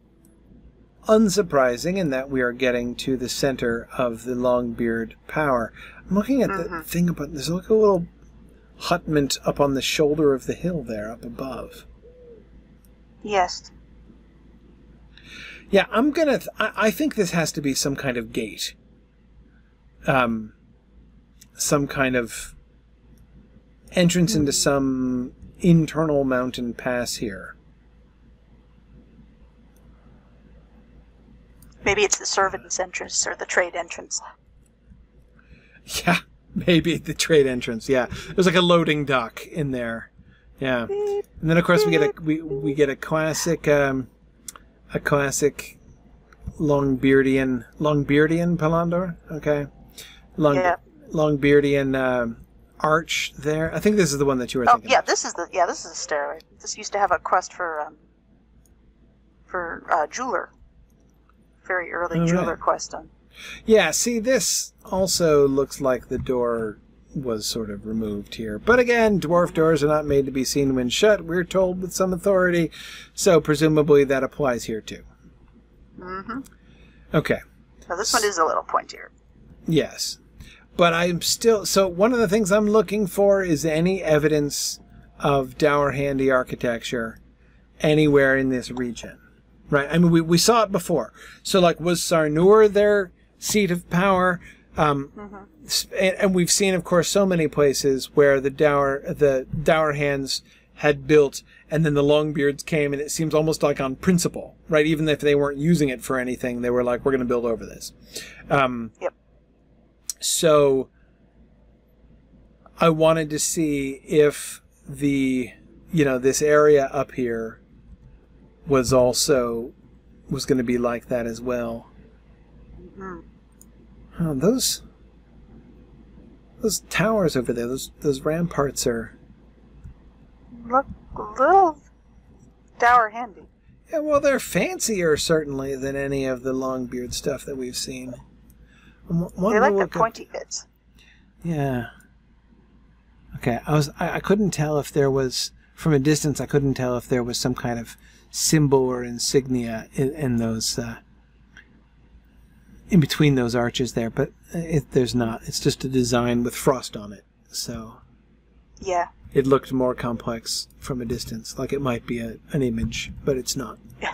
unsurprising in that we are getting to the center of the Longbeard power. I'm looking at the Mhm. thing about there's like a little hutment up on the shoulder of the hill there up above. Yes. Yeah, I'm gonna. Th- I, I think this has to be some kind of gate. Um, some kind of entrance into some internal mountain pass here. Maybe it's the servants' entrance or the trade entrance. Yeah, maybe the trade entrance. Yeah, there's like a loading dock in there. Yeah, and then of course we get a we, we get a classic um, a classic Longbeardian, Longbeardian Palandor. Okay, Long Yeah. Longbeardian um arch there. I think this is the one that you were Oh thinking. yeah, of. this is the yeah this is a stairway. This used to have a quest for um for uh, jeweler. Very early Oh, right. jeweler quest on. Yeah, see, this also looks like the door was sort of removed here. But again, dwarf doors are not made to be seen when shut, we're told with some authority, so presumably that applies here too. Mm-hmm. Okay, So this one is a little pointier. yes. But I'm still. So, one of the things I'm looking for is any evidence of Dour Handy architecture anywhere in this region. Right? I mean, we, we saw it before. So, like, was Sarnur their seat of power? Um, s- and, and we've seen, of course, so many places where the Dour the Dour hands had built, and then the Longbeards came, and it seems almost like on principle, right? Even if they weren't using it for anything, they were like, "We're going to build over this." Um, Yep. So, I wanted to see if the, you know, this area up here was also was going to be like that as well. Mhm. Oh, those those towers over there, those those ramparts are. Look a little dour handy. Yeah, well, they're fancier certainly than any of the Longbeard stuff that we've seen. I'm w- They like the pointy bits. Yeah. Okay, I was I, I couldn't tell if there was from a distance. I couldn't tell if there was some kind of symbol or insignia in, in those uh, in between those arches there, but it, there's not. It's just a design with frost on it, so Yeah. it looked more complex from a distance, like it might be a, an image, but it's not.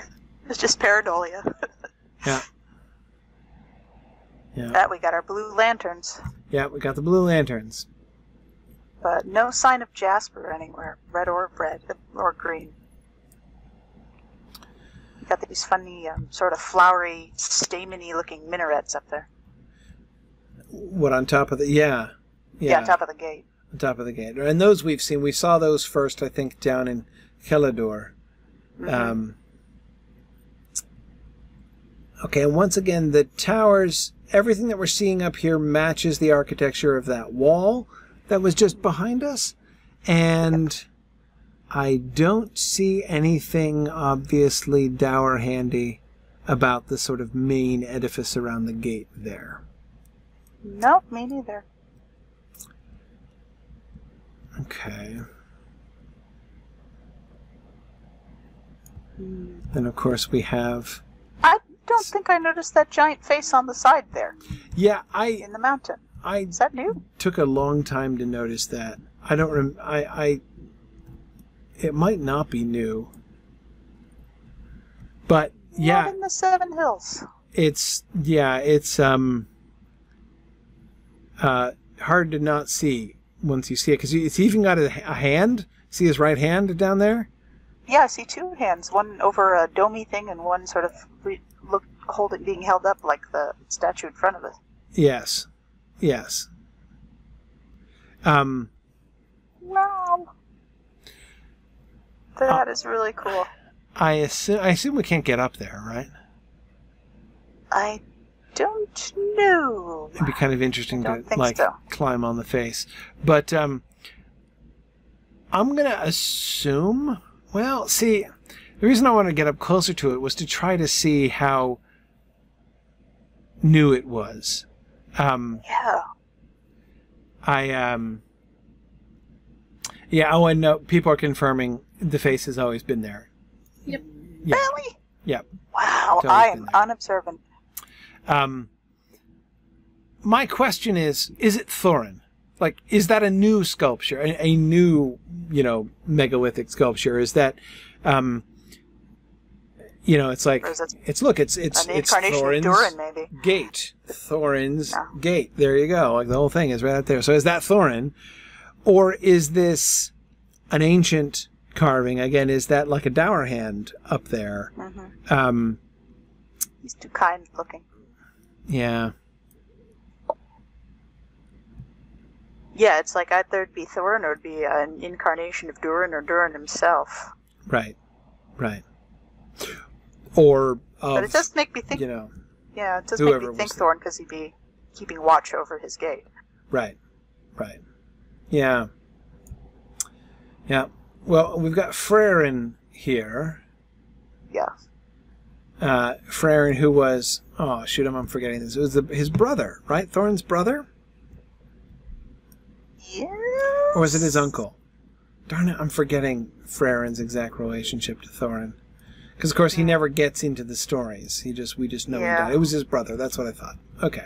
It's just pareidolia. Yeah. Yeah. that we got our blue lanterns, Yeah, we got the blue lanterns. but no sign of jasper anywhere, red or red or green. Got these funny, um, sort of flowery, stameny looking minarets up there. What on top of the yeah. Yeah, on top of the gate. on top of the gate. And those we've seen. We saw those first, I think, down in Kellador. Mhm. Um, okay, and once again, the towers, everything that we're seeing up here matches the architecture of that wall that was just behind us. And I don't see anything obviously dour handy about the sort of main edifice around the gate there. Nope, me neither. Okay. Hmm. Then, of course, we have. I don't think I noticed that giant face on the side there Yeah, I in the mountain. I Is that new? took a long time to notice that. I don't rem. I I. It might not be new. But Not yeah, in the Seven Hills. it's yeah, it's um. Uh, hard to not see once you see it because it's even got a, a hand. See his right hand down there. Yeah, I see two hands. One over a domey thing, and one sort of re- look holding, being held up like the statue in front of us. Yes, yes. Um. Wow, that is really cool. I assume I assume we can't get up there, right? I don't know. It'd be kind of interesting to like so. climb on the face. But um I'm gonna assume well, see the reason I want to get up closer to it was to try to see how new it was. Um Yeah, I um Yeah, oh and no people are confirming the face has always been there. Yep. Yeah. really? Yep. Wow, I am unobservant. Um, my question is: Is it Thorin? Like, is that a new sculpture, a, a new, you know, megalithic sculpture? Is that, um, you know, it's like it it's look, it's it's An it's Thorin's Durin, maybe. gate, Thorin's Yeah. gate. There you go. Like the whole thing is right out there. So is that Thorin, or is this an ancient carving? Again, is that like a dower hand up there? hmm Um, He's too kind looking. yeah. Yeah, it's like either it'd be Thorin or it'd be an incarnation of Durin or Durin himself. Right. Right. Or of But it does make me think. you know yeah, it does make me think. Thorin because he'd be keeping watch over his gate. Right. Right. Yeah. Yeah. Well, we've got Frerin here. Yeah. Uh, Frerin, who was oh shoot, I'm, I'm forgetting this. It was the, his brother, right? Thorin's brother, Yeah. or was it his uncle? Darn it, I'm forgetting Frerin's exact relationship to Thorin. Because of course he never gets into the stories. He just we just know he Yeah. it was his brother. That's what I thought. Okay.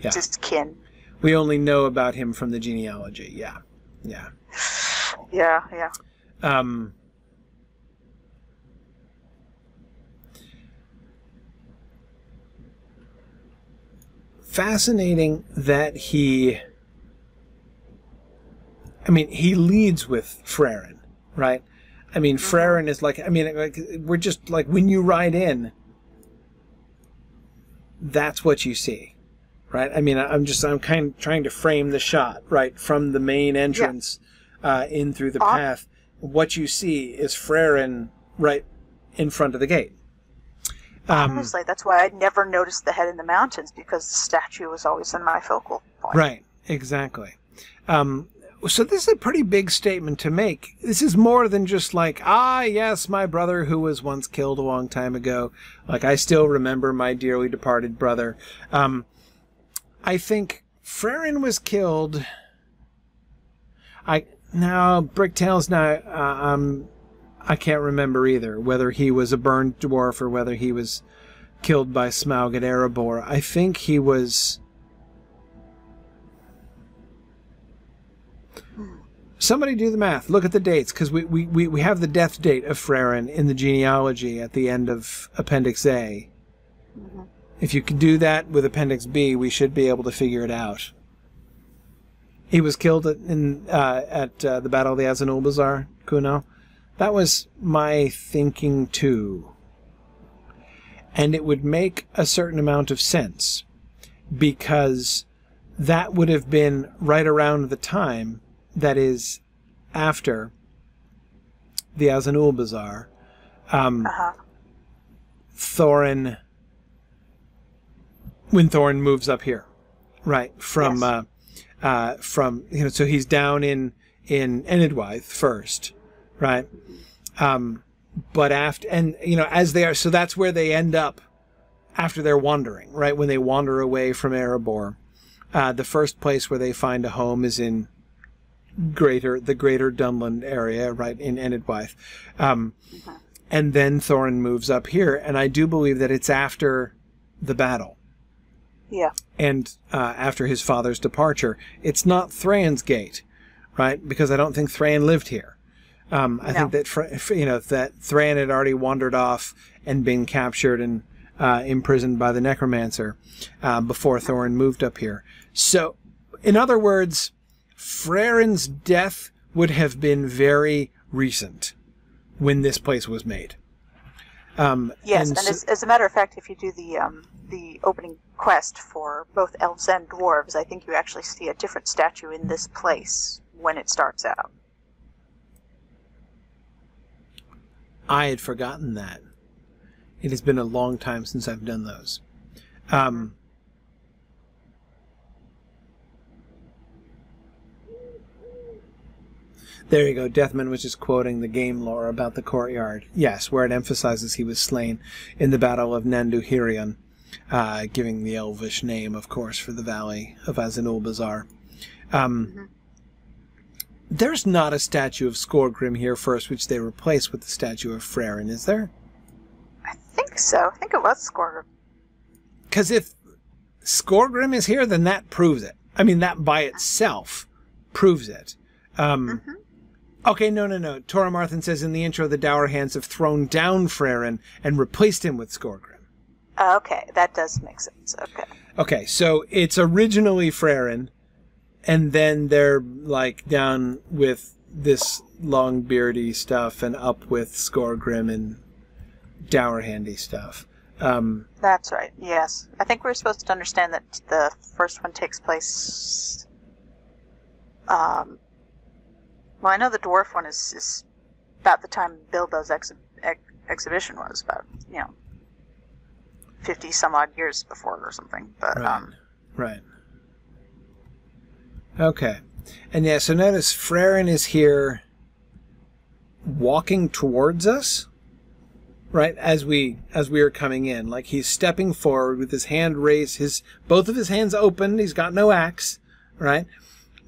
Yeah. Just kin. We only know about him from the genealogy. Yeah. Yeah. Yeah, yeah. Um, fascinating that he. I mean, he leads with Frerin, right? I mean, Frerin is like. I mean, like we're just like when you ride in. That's what you see, right? I mean, I'm just I'm kind of trying to frame the shot right from the main entrance uh, in through the path. What you see is Frerin right in front of the gate. Um, Honestly, that's why I never noticed the head in the mountains because the statue was always in my focal point. Right, exactly. Um, so this is a pretty big statement to make. This is more than just like, ah, yes, my brother who was once killed a long time ago. Like I still remember my dearly departed brother. Um, I think Frerin was killed. I now Bricktails now. Uh, um, I can't remember either whether he was a burned dwarf or whether he was killed by Smaug at Erebor. I think he was. Somebody do the math. Look at the dates, because we, we, we, we have the death date of Frerin in the genealogy at the end of Appendix A. If you could do that with Appendix B, we should be able to figure it out. He was killed at, in uh, at uh, the Battle of the Azanulbizar, Kuno. That was my thinking too. And it would make a certain amount of sense because that would have been right around the time that is after the Azanulbizar. Um, Uh-huh. Thorin, when Thorin moves up here, right from Yes. uh, uh, from you know, so he's down in in Enedwaith first, right? Um, but after and you know as they are, so that's where they end up after they're wandering, right? When they wander away from Erebor, uh, the first place where they find a home is in greater the greater Dunland area, right in Enedwaith. Um, and then Thorin moves up here, and I do believe that it's after the battle Yeah. and uh, after his father's departure. It's not Thrain's gate, right? Because I don't think Thrain lived here. Um, I No. think that you know that Thrain had already wandered off and been captured and uh, imprisoned by the Necromancer uh, before Thorin moved up here. So, in other words, Frerin's death would have been very recent when this place was made. Um, Yes, and, so- as, as a matter of fact, if you do the um, the opening quest for both elves and dwarves, I think you actually see a different statue in this place when it starts out. I had forgotten that. It has been a long time since I've done those. Um, there you go. Deathman was just quoting the game lore about the courtyard. Yes, where it emphasizes he was slain in the Battle of Nanduhirion, uh, giving the elvish name, of course, for the valley of Azanulbizar. Um, There's not a statue of Skorgrim here first, which they replace with the statue of Frerin, is there? I think so. I think it was Squirrel. Because if Skorgrim is here, then that proves it. I mean, that by itself proves it. Um, Okay, no, no, no. Tora Marthin says in the intro, the Dour Hands have thrown down Frerin and replaced him with Skorgrim. Okay, that does make sense. Okay. Okay, so it's originally Frerin, and then they're like down with this long beardy stuff and up with Skorgrim and Dour Handy stuff. Um, That's right. Yes. I think we're supposed to understand that the first one takes place. Um, well, I know the dwarf one is, is about the time Bilbo's ex- ex- exhibition was, about, you know, fifty some odd years before or something. But Right. um, Right. Okay. And yeah, so notice Frerin is here walking towards us. Right, as we as we are coming in. Like he's stepping forward with his hand raised, his both of his hands open, he's got no axe, right?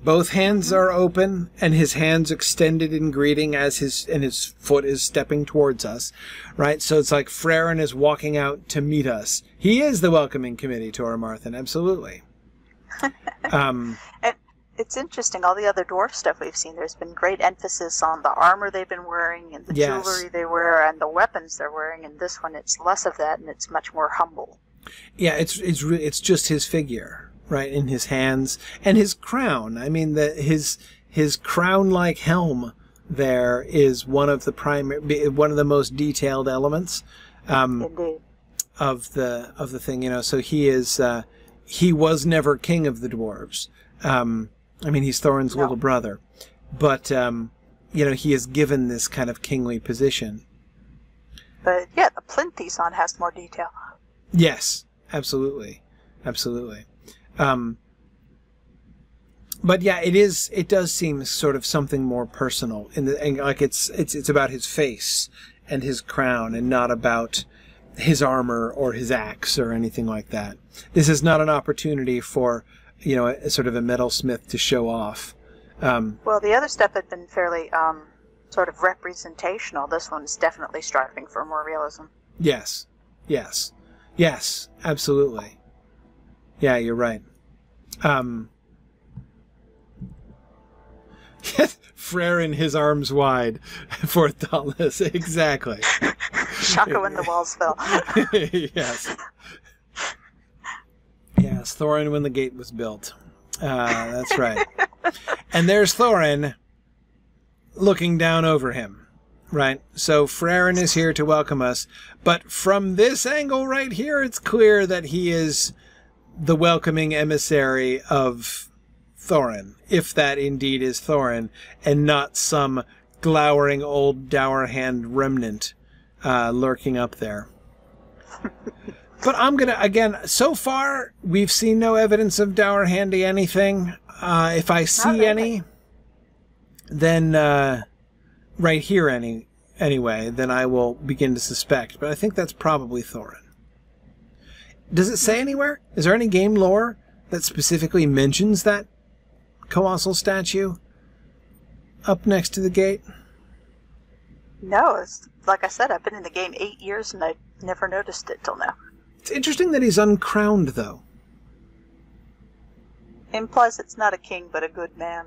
Both hands are open and his hands extended in greeting as his and his foot is stepping towards us. Right? So it's like Frerin is walking out to meet us. He is the welcoming committee to our Marthan, absolutely. um and it's interesting. All the other dwarf stuff we've seen, there's been great emphasis on the armor they've been wearing and the Yes. jewelry they wear and the weapons they're wearing. And this one, it's less of that and it's much more humble. Yeah, it's it's it's just his figure, right, in his hands and his crown. I mean, the his his crown-like helm there is one of the primary, one of the most detailed elements um, of the of the thing. You know, so he is uh, he was never king of the dwarves. Um, I mean, he's Thorin's No. little brother, but um, you know, he is given this kind of kingly position. But yeah, the plinth he's on has more detail. Yes, absolutely, absolutely. Um, but yeah, it is. It does seem sort of something more personal in the and like it's it's it's about his face and his crown, and not about his armor or his axe or anything like that. This is not an opportunity for you know a, sort of a metalsmith to show off. Um, Well, the other stuff had been fairly um, sort of representational. This one's definitely striving for more realism. Yes. Yes. Yes, absolutely. Yeah, you're right. Um Frere in his arms wide for Thoughtless. Exactly. Shaka when the walls fell. yes. Yes, Thorin when the gate was built. Uh, that's right. and there's Thorin looking down over him. Right? So Frerin is here to welcome us. But from this angle right here, it's clear that he is the welcoming emissary of Thorin, if that indeed is Thorin, and not some glowering old dour hand remnant uh, lurking up there. but I'm gonna again. So far, we've seen no evidence of dour handy anything. Uh, if I see really. any, then uh, right here any anyway, then I will begin to suspect. But I think that's probably Thorin. Does it say anywhere? Is there any game lore that specifically mentions that colossal statue up next to the gate? No, it's, like I said, I've been in the game eight years and I never noticed it till now. It's interesting that he's uncrowned, though. Implies it's not a king but a good man.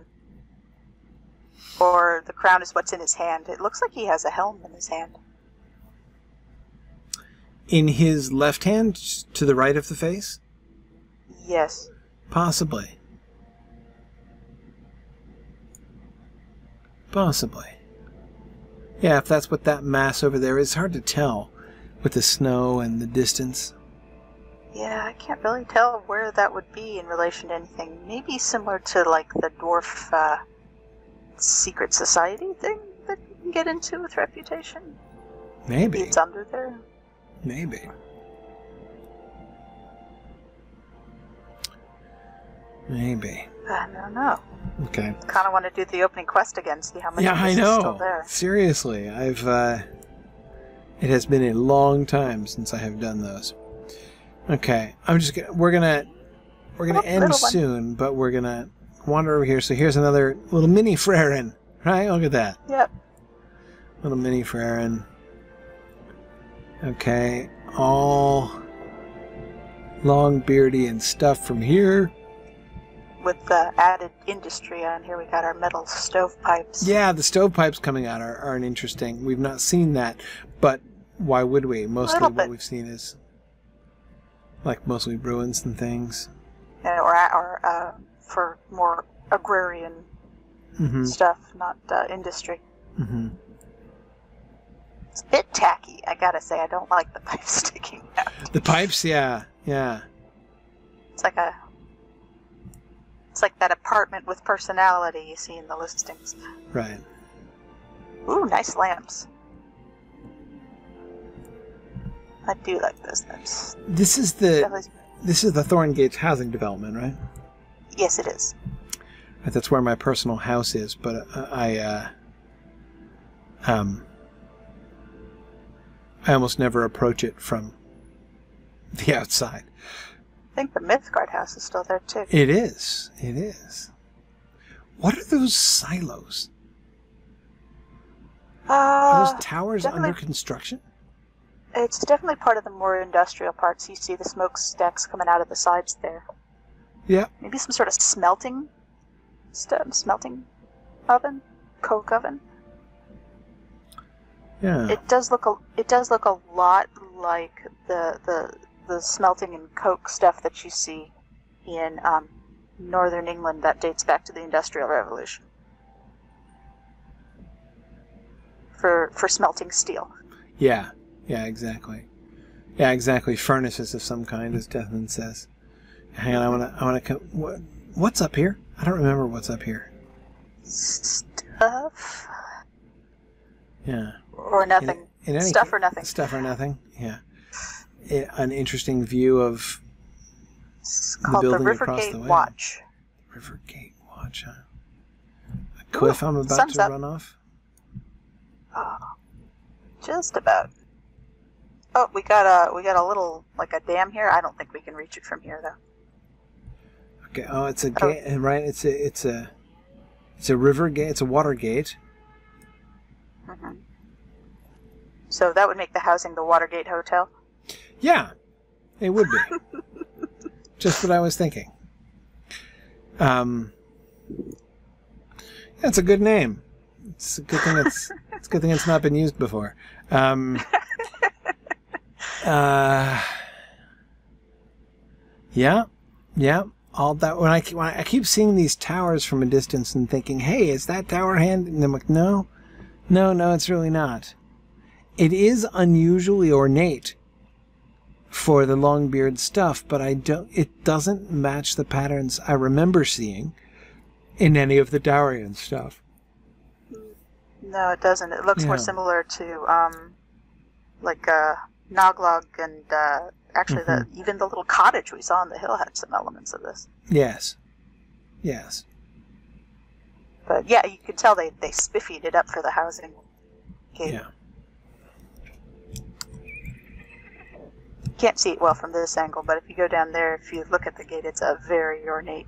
Or the crown is what's in his hand. It looks like he has a helm in his hand. In his left hand, to the right of the face? Yes. Possibly. Possibly. Yeah, if that's what that mass over there is, hard to tell with the snow and the distance. Yeah, I can't really tell where that would be in relation to anything. Maybe similar to like the dwarf uh, secret society thing that you can get into with reputation. Maybe. It's under there. Maybe. Maybe. I don't know. Okay. Kind of want to do the opening quest again, see how many Yeah, I this is still know. there. Seriously, I've. uh It has been a long time since I have done those. Okay, I'm just gonna. We're gonna. We're gonna end little soon, but we're gonna wander over here. So here's another little mini Frerin. Right? Look at that. Yep. Little mini Frerin. Okay, all long beardy and stuff from here. With the added industry on here, we got our metal stovepipes. Yeah, the stovepipes coming out are, are an interesting. We've not seen that, but why would we? Mostly what bit. we've seen is like mostly ruins and things. Uh, or or uh, for more agrarian hmm stuff, not uh, industry. hmm It's a bit tacky, I gotta say. I don't like the pipes sticking out. The pipes, yeah, yeah, It's like a. It's like that apartment with personality you see in the listings. right. Ooh, nice lamps. I do like those lamps. This is the this is the Thorngate housing development, right? Yes, it is. That's where my personal house is, but uh, I uh, um I almost never approach it from the outside. I think the Mythgard house is still there too. It is. It is. What are those silos? Are Uh, those towers under construction? it's definitely part of the more industrial parts. You see the smokestacks coming out of the sides there. Yeah. Maybe some sort of smelting, st- smelting oven, coke oven. Yeah. It does look a it does look a lot like the the the smelting and coke stuff that you see in um, northern England that dates back to the Industrial Revolution. For for smelting steel. yeah. Yeah, exactly. Yeah, exactly. Furnaces of some kind, as Desmond says. Hang on, I wanna I wanna co- what, what's up here? I don't remember what's up here. Stuff Yeah. or nothing. In any Stuff ca- or nothing. Stuff or nothing. Yeah. I- an interesting view of It's called the building across the Rivergate way. Watch. Rivergate Watch. Huh? A cliff I'm about to up. run off. Oh, just about. Oh, we got a we got a little like a dam here. I don't think we can reach it from here though. Okay. Oh, it's a Oh. gate, right? It's a it's a it's a river gate. It's a water gate. Hmm So that would make the housing the Watergate Hotel. Yeah, it would be. Just what I was thinking. Um, yeah, it's a good name. It's a good thing it's it's a good thing it's not been used before. Um, uh, yeah, yeah. All that when I when I keep seeing these towers from a distance and thinking, "Hey, is that tower hand?" And I'm like, "No, no, no, it's really not." It is unusually ornate for the Longbeard stuff, but I don't. It doesn't match the patterns I remember seeing in any of the Darian stuff. No, it doesn't. It looks more similar to um, like uh, Noglond and uh, actually Mm-hmm. even the little cottage we saw on the hill had some elements of this. Yes, yes, But yeah, you can tell they they spiffied it up for the housing. gate. yeah, Can't see it well from this angle, but if you go down there, if you look at the gate, it's a very ornate.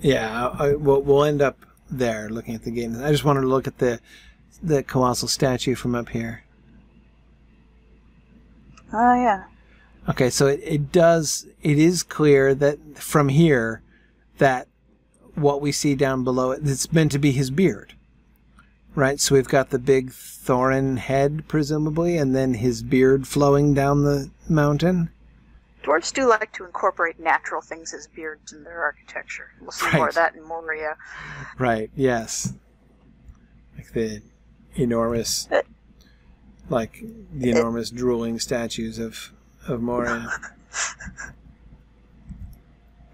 yeah. I, I, we'll, we'll end up there looking at the gate. I just wanted to look at the the colossal statue from up here. Oh yeah. Okay, so it, it does. It is clear that from here, that what we see down below it, it's meant to be his beard, right? So we've got the big Thorin head, presumably, and then his beard flowing down the mountain. Dwarves do like to incorporate natural things as beards in their architecture. We'll see more of that in Moria. Right. Yes. Like the enormous, Uh, like the enormous drooling statues of of Moria.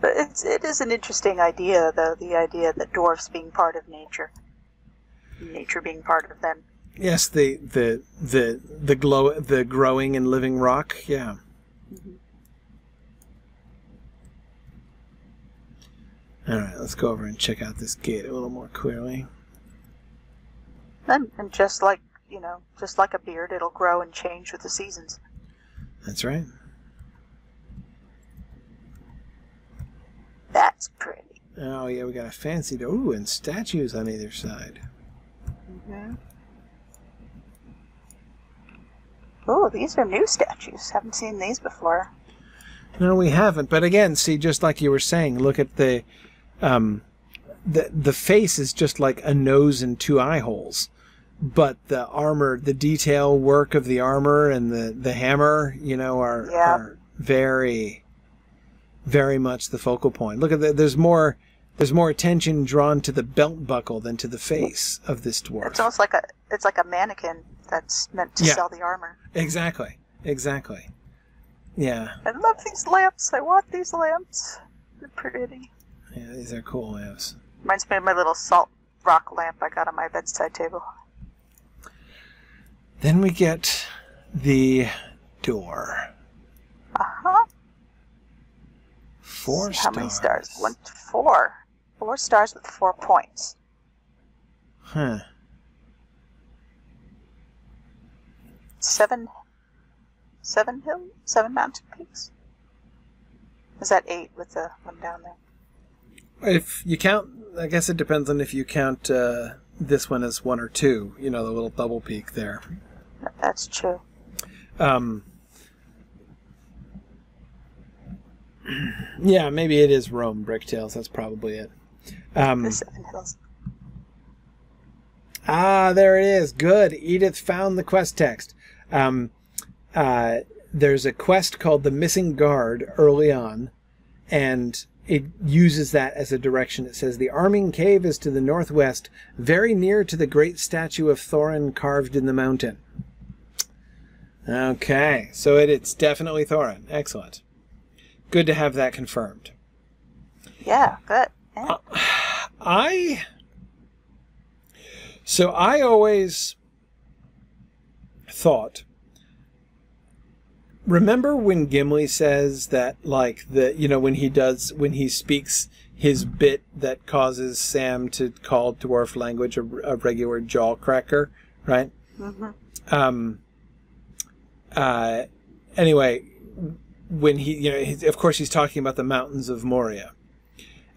But it's, it is an interesting idea, though, the idea that dwarfs being part of nature. Nature being part of them. yes, the the the the glow, the growing and living rock. Yeah. Mm-hmm. All right, let's go over and check out this gate a little more clearly. And, and just like, you know, just like a beard, it'll grow and change with the seasons. That's right. That's pretty. Oh yeah, we got a fancy door. Ooh, and statues on either side. hmm Oh, these are new statues. Haven't seen these before. No, we haven't. But again, see, just like you were saying, look at the, um, the the face is just like a nose and two eye holes, but the armor, the detail work of the armor and the the hammer, you know, are Yeah. are very, very much the focal point. Look at that. there's more. There's more attention drawn to the belt buckle than to the face of this dwarf. It's almost like a it's like a mannequin that's meant to Yeah. sell the armor. Exactly. Exactly. Yeah. I love these lamps. I want these lamps. They're pretty. Yeah. These are cool lamps. Reminds me of my little salt rock lamp I got on my bedside table. Then we get the door. Uh huh. Four How stars. many stars? One, four. Four stars with four points. Huh. Seven. Seven hill. Seven mountain peaks. Is that eight with the one down there? If you count, I guess it depends on if you count uh, this one as one or two. You know, the little double peak there. That's true. Um, yeah, maybe it is Rome Bricktails. That's probably it. Um, The seven hills. Ah, there it is. Good. Edith found the quest text. Um, uh, there's a quest called the Missing Guard early on, and it uses that as a direction. It says the Arming Cave is to the northwest, very near to the great statue of Thorin carved in the mountain. Okay, so it, it's definitely Thorin. Excellent. Good to have that confirmed. Yeah, good. Yeah. I so I always thought remember when Gimli says that like the you know when he does when he speaks his bit that causes Sam to call dwarf language a, a regular jaw cracker, right? hmm um, uh, anyway, when he, you know, he, of course, he's talking about the mountains of Moria.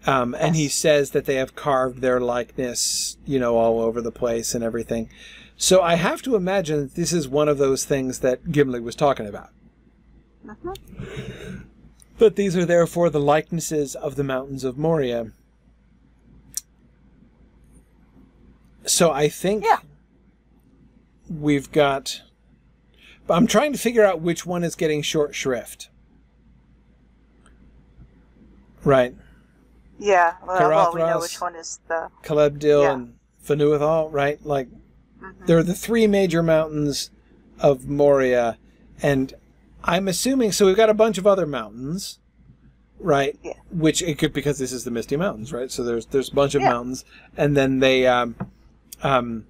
Um, and he says that they have carved their likeness, you know, all over the place and everything. So I have to imagine that this is one of those things that Gimli was talking about. hmm But these are therefore the likenesses of the mountains of Moria. So I think Yeah. we've got. I'm trying to figure out which one is getting short shrift. Right. Yeah. Well, well, we know which one is the. Celebdil Yeah. and Fanuidhol, right? Like, mhm. they're the three major mountains of Moria. And I'm assuming, so we've got a bunch of other mountains, right? Yeah. Which it could, because this is the Misty Mountains, right? So there's, there's a bunch of Yeah. mountains. And then they, um, um,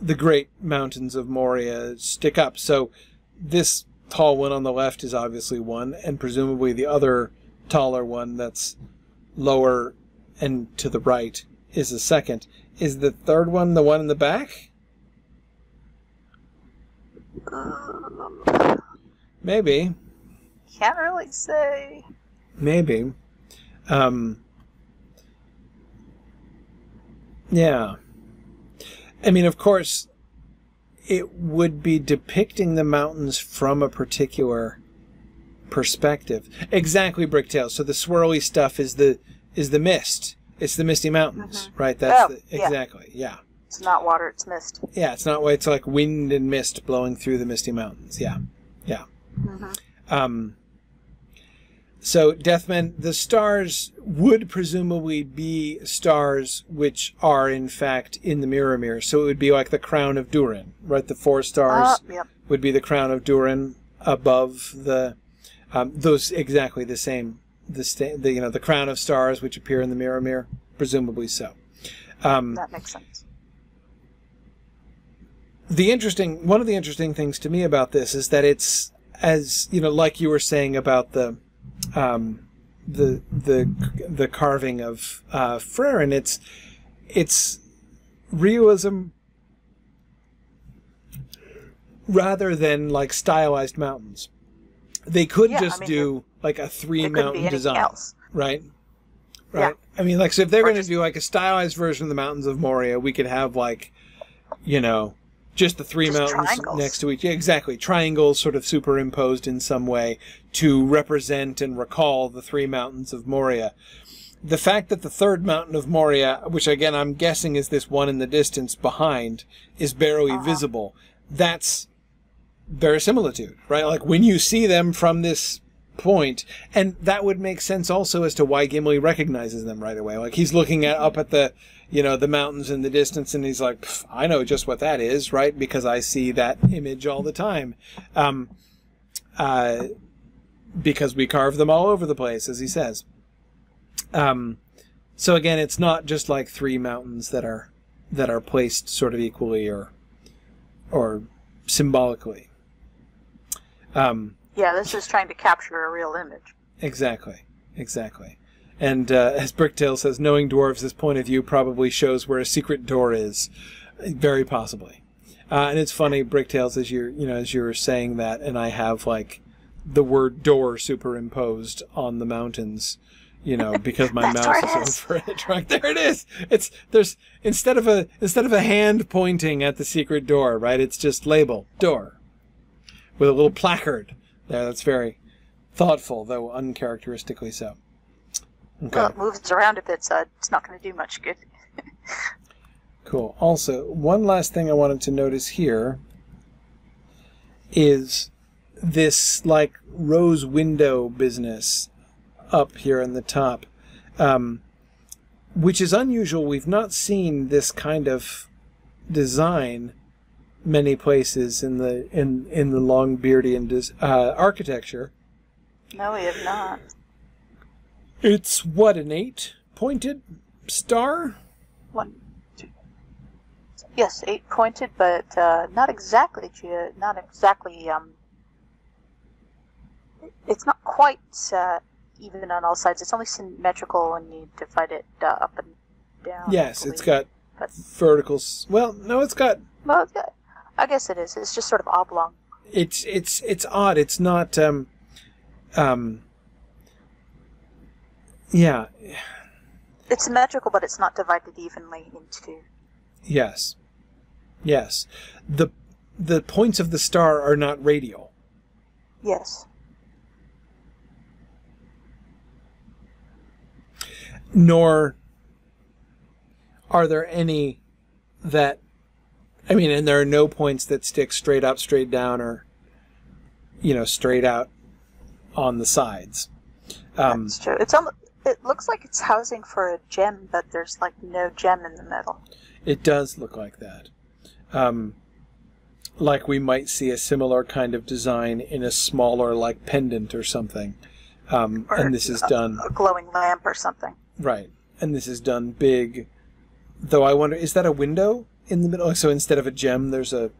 the great mountains of Moria stick up. So this tall one on the left is obviously one, and presumably the other taller one that's lower and to the right is the second. Is the third one the one in the back? Maybe. Can't really say. Maybe. Um, yeah. I mean, of course, it would be depicting the mountains from a particular perspective. Exactly, Bricktail. So the swirly stuff is the is the mist. It's the misty mountains, right? That's Oh, the, exactly. Yeah. It's not water, it's mist. Yeah, it's not it's like wind and mist blowing through the misty mountains. Yeah. Yeah. hmm Um, so, Deathman, the stars would presumably be stars which are, in fact, in the Mirrormere. So it would be like the crown of Durin, right? The four stars Uh, yep. would be the crown of Durin above the. Um, those exactly the same. The, sta- the you know the crown of stars which appear in the Mirrormere, presumably so. Um, That makes sense. the interesting one of the interesting things to me about this is that it's as you know like you were saying about the um the the the carving of uh Frerin it's it's realism rather than like stylized mountains they could Yeah, I just mean, do like a three It could be mountain design else. right Yeah. right i mean like so if they're going to do like a stylized version of the mountains of moria we could have like you know just the three Just mountains triangles. next to each yeah, exactly triangles sort of superimposed in some way to represent and recall the three mountains of moria the fact that the third mountain of moria which again i'm guessing is this one in the distance behind is barely Uh-huh. visible that's verisimilitude right? Like when you see them from this point and that would make sense also as to why gimli recognizes them right away. Like he's looking at up at the you know the mountains in the distance and he's like i know just what that is right? Because i see that image all the time. Um uh because we carve them all over the place as he says. Um so again it's not just like three mountains that are that are placed sort of equally or or symbolically Um, Yeah, this is trying to capture a real image. exactly, exactly. And uh, as Bricktail says, knowing dwarves, this point of view probably shows where a secret door is, very possibly. Uh, and it's funny, Bricktails, as you're you know as you were saying that, and I have like the word door superimposed on the mountains, you know, because my mouse is over it. Right there, it is. It's there's instead of a instead of a hand pointing at the secret door, right? It's just label door with a little placard there. That's very thoughtful, though uncharacteristically so. Okay. Well, it moves around a bit, so it's not going to do much good. Cool. Also, one last thing I wanted to notice here is this like rose window business up here in the top, um, which is unusual. We've not seen this kind of design many places in the in in the Longbeardian des- uh, architecture. No, we have not. It's what an eight pointed star. One, two. Yes, eight pointed, but uh, not exactly. Not exactly. Um, it's not quite uh, even on all sides. It's only symmetrical when you divide it uh, up and down. Yes, it's got But verticals. Well, no, it's got well, yeah, I guess it is. It's just sort of oblong. it's it's it's odd. It's not um um yeah, It's symmetrical, but it's not divided evenly into. yes. Yes. The the points of the star are not radial. Yes. Nor are there any that I mean, and there are no points that stick straight up, straight down, or you know, straight out on the sides. Um, That's true. It's almost. It looks like it's housing for a gem, but there's like no gem in the middle. It does look like that. Um, like we might see a similar kind of design in a smaller, like pendant or something. Um, Or and this is a- done A glowing lamp or something. right. And this is done big. Though I wonder, is that a window in the middle? So instead of a gem, there's a,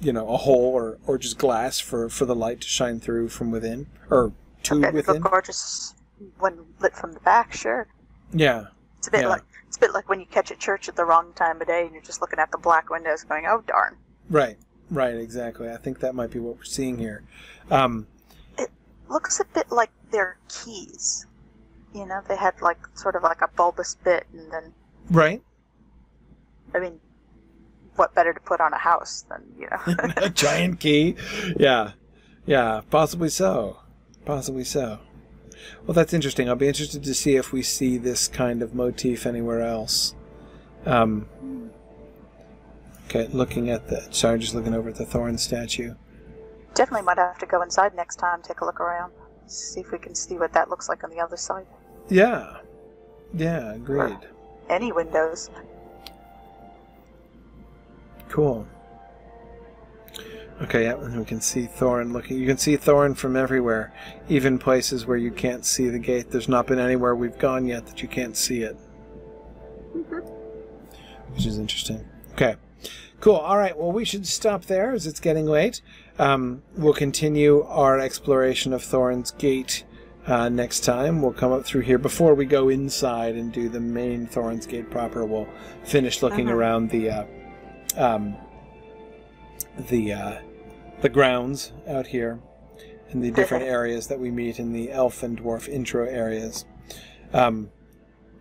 you know, a hole or or just glass for for the light to shine through from within or to Okay, it within. look gorgeous when lit from the back. Sure. Yeah. It's a bit Yeah. like it's a bit like when you catch a church at the wrong time of day and you're just looking at the black windows, going, "Oh darn." Right. Right. Exactly. I think that might be what we're seeing here. Um, it Looks a bit like their keys. You know, they had like sort of like a bulbous bit, and then right. I mean, what better to put on a house than you know? a giant key. Yeah, yeah, possibly so. Possibly so. Well, that's interesting. I'll be interested to see if we see this kind of motif anywhere else. Um, okay, looking at the. Sorry, just looking over at the Thorin statue. Definitely might have to go inside next time, take a look around, see if we can see what that looks like on the other side. Yeah, yeah, agreed. Any windows. Cool. Okay, yeah, and we can see Thorin looking. You can see Thorin from everywhere, even places where you can't see the gate. There's not been anywhere we've gone yet that you can't see it, which is interesting. Okay, cool. All right, well, we should stop there as it's getting late. Um, we'll continue our exploration of Thorin's gate uh, next time. We'll come up through here before we go inside and do the main Thorin's gate proper. We'll finish looking Mhm. around the. Uh, um, the uh, the grounds out here and the different areas that we meet in the elf and dwarf intro areas. Um,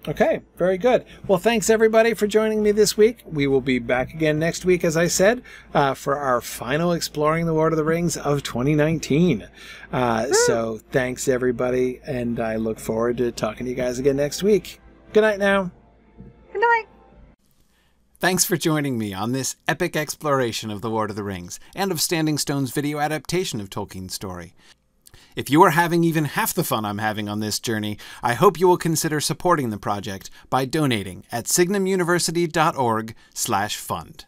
okay, very good. Well, thanks everybody for joining me this week. We will be back again next week, as I said, uh, for our final exploring the Lord of the Rings of 2019. Uh, so thanks everybody, and I look forward to talking to you guys again next week. Good night now. Good night. Thanks for joining me on this epic exploration of The Lord of the Rings and of Standing Stone's video adaptation of Tolkien's story. If you are having even half the fun I'm having on this journey, I hope you will consider supporting the project by donating at signumuniversity.org/fund.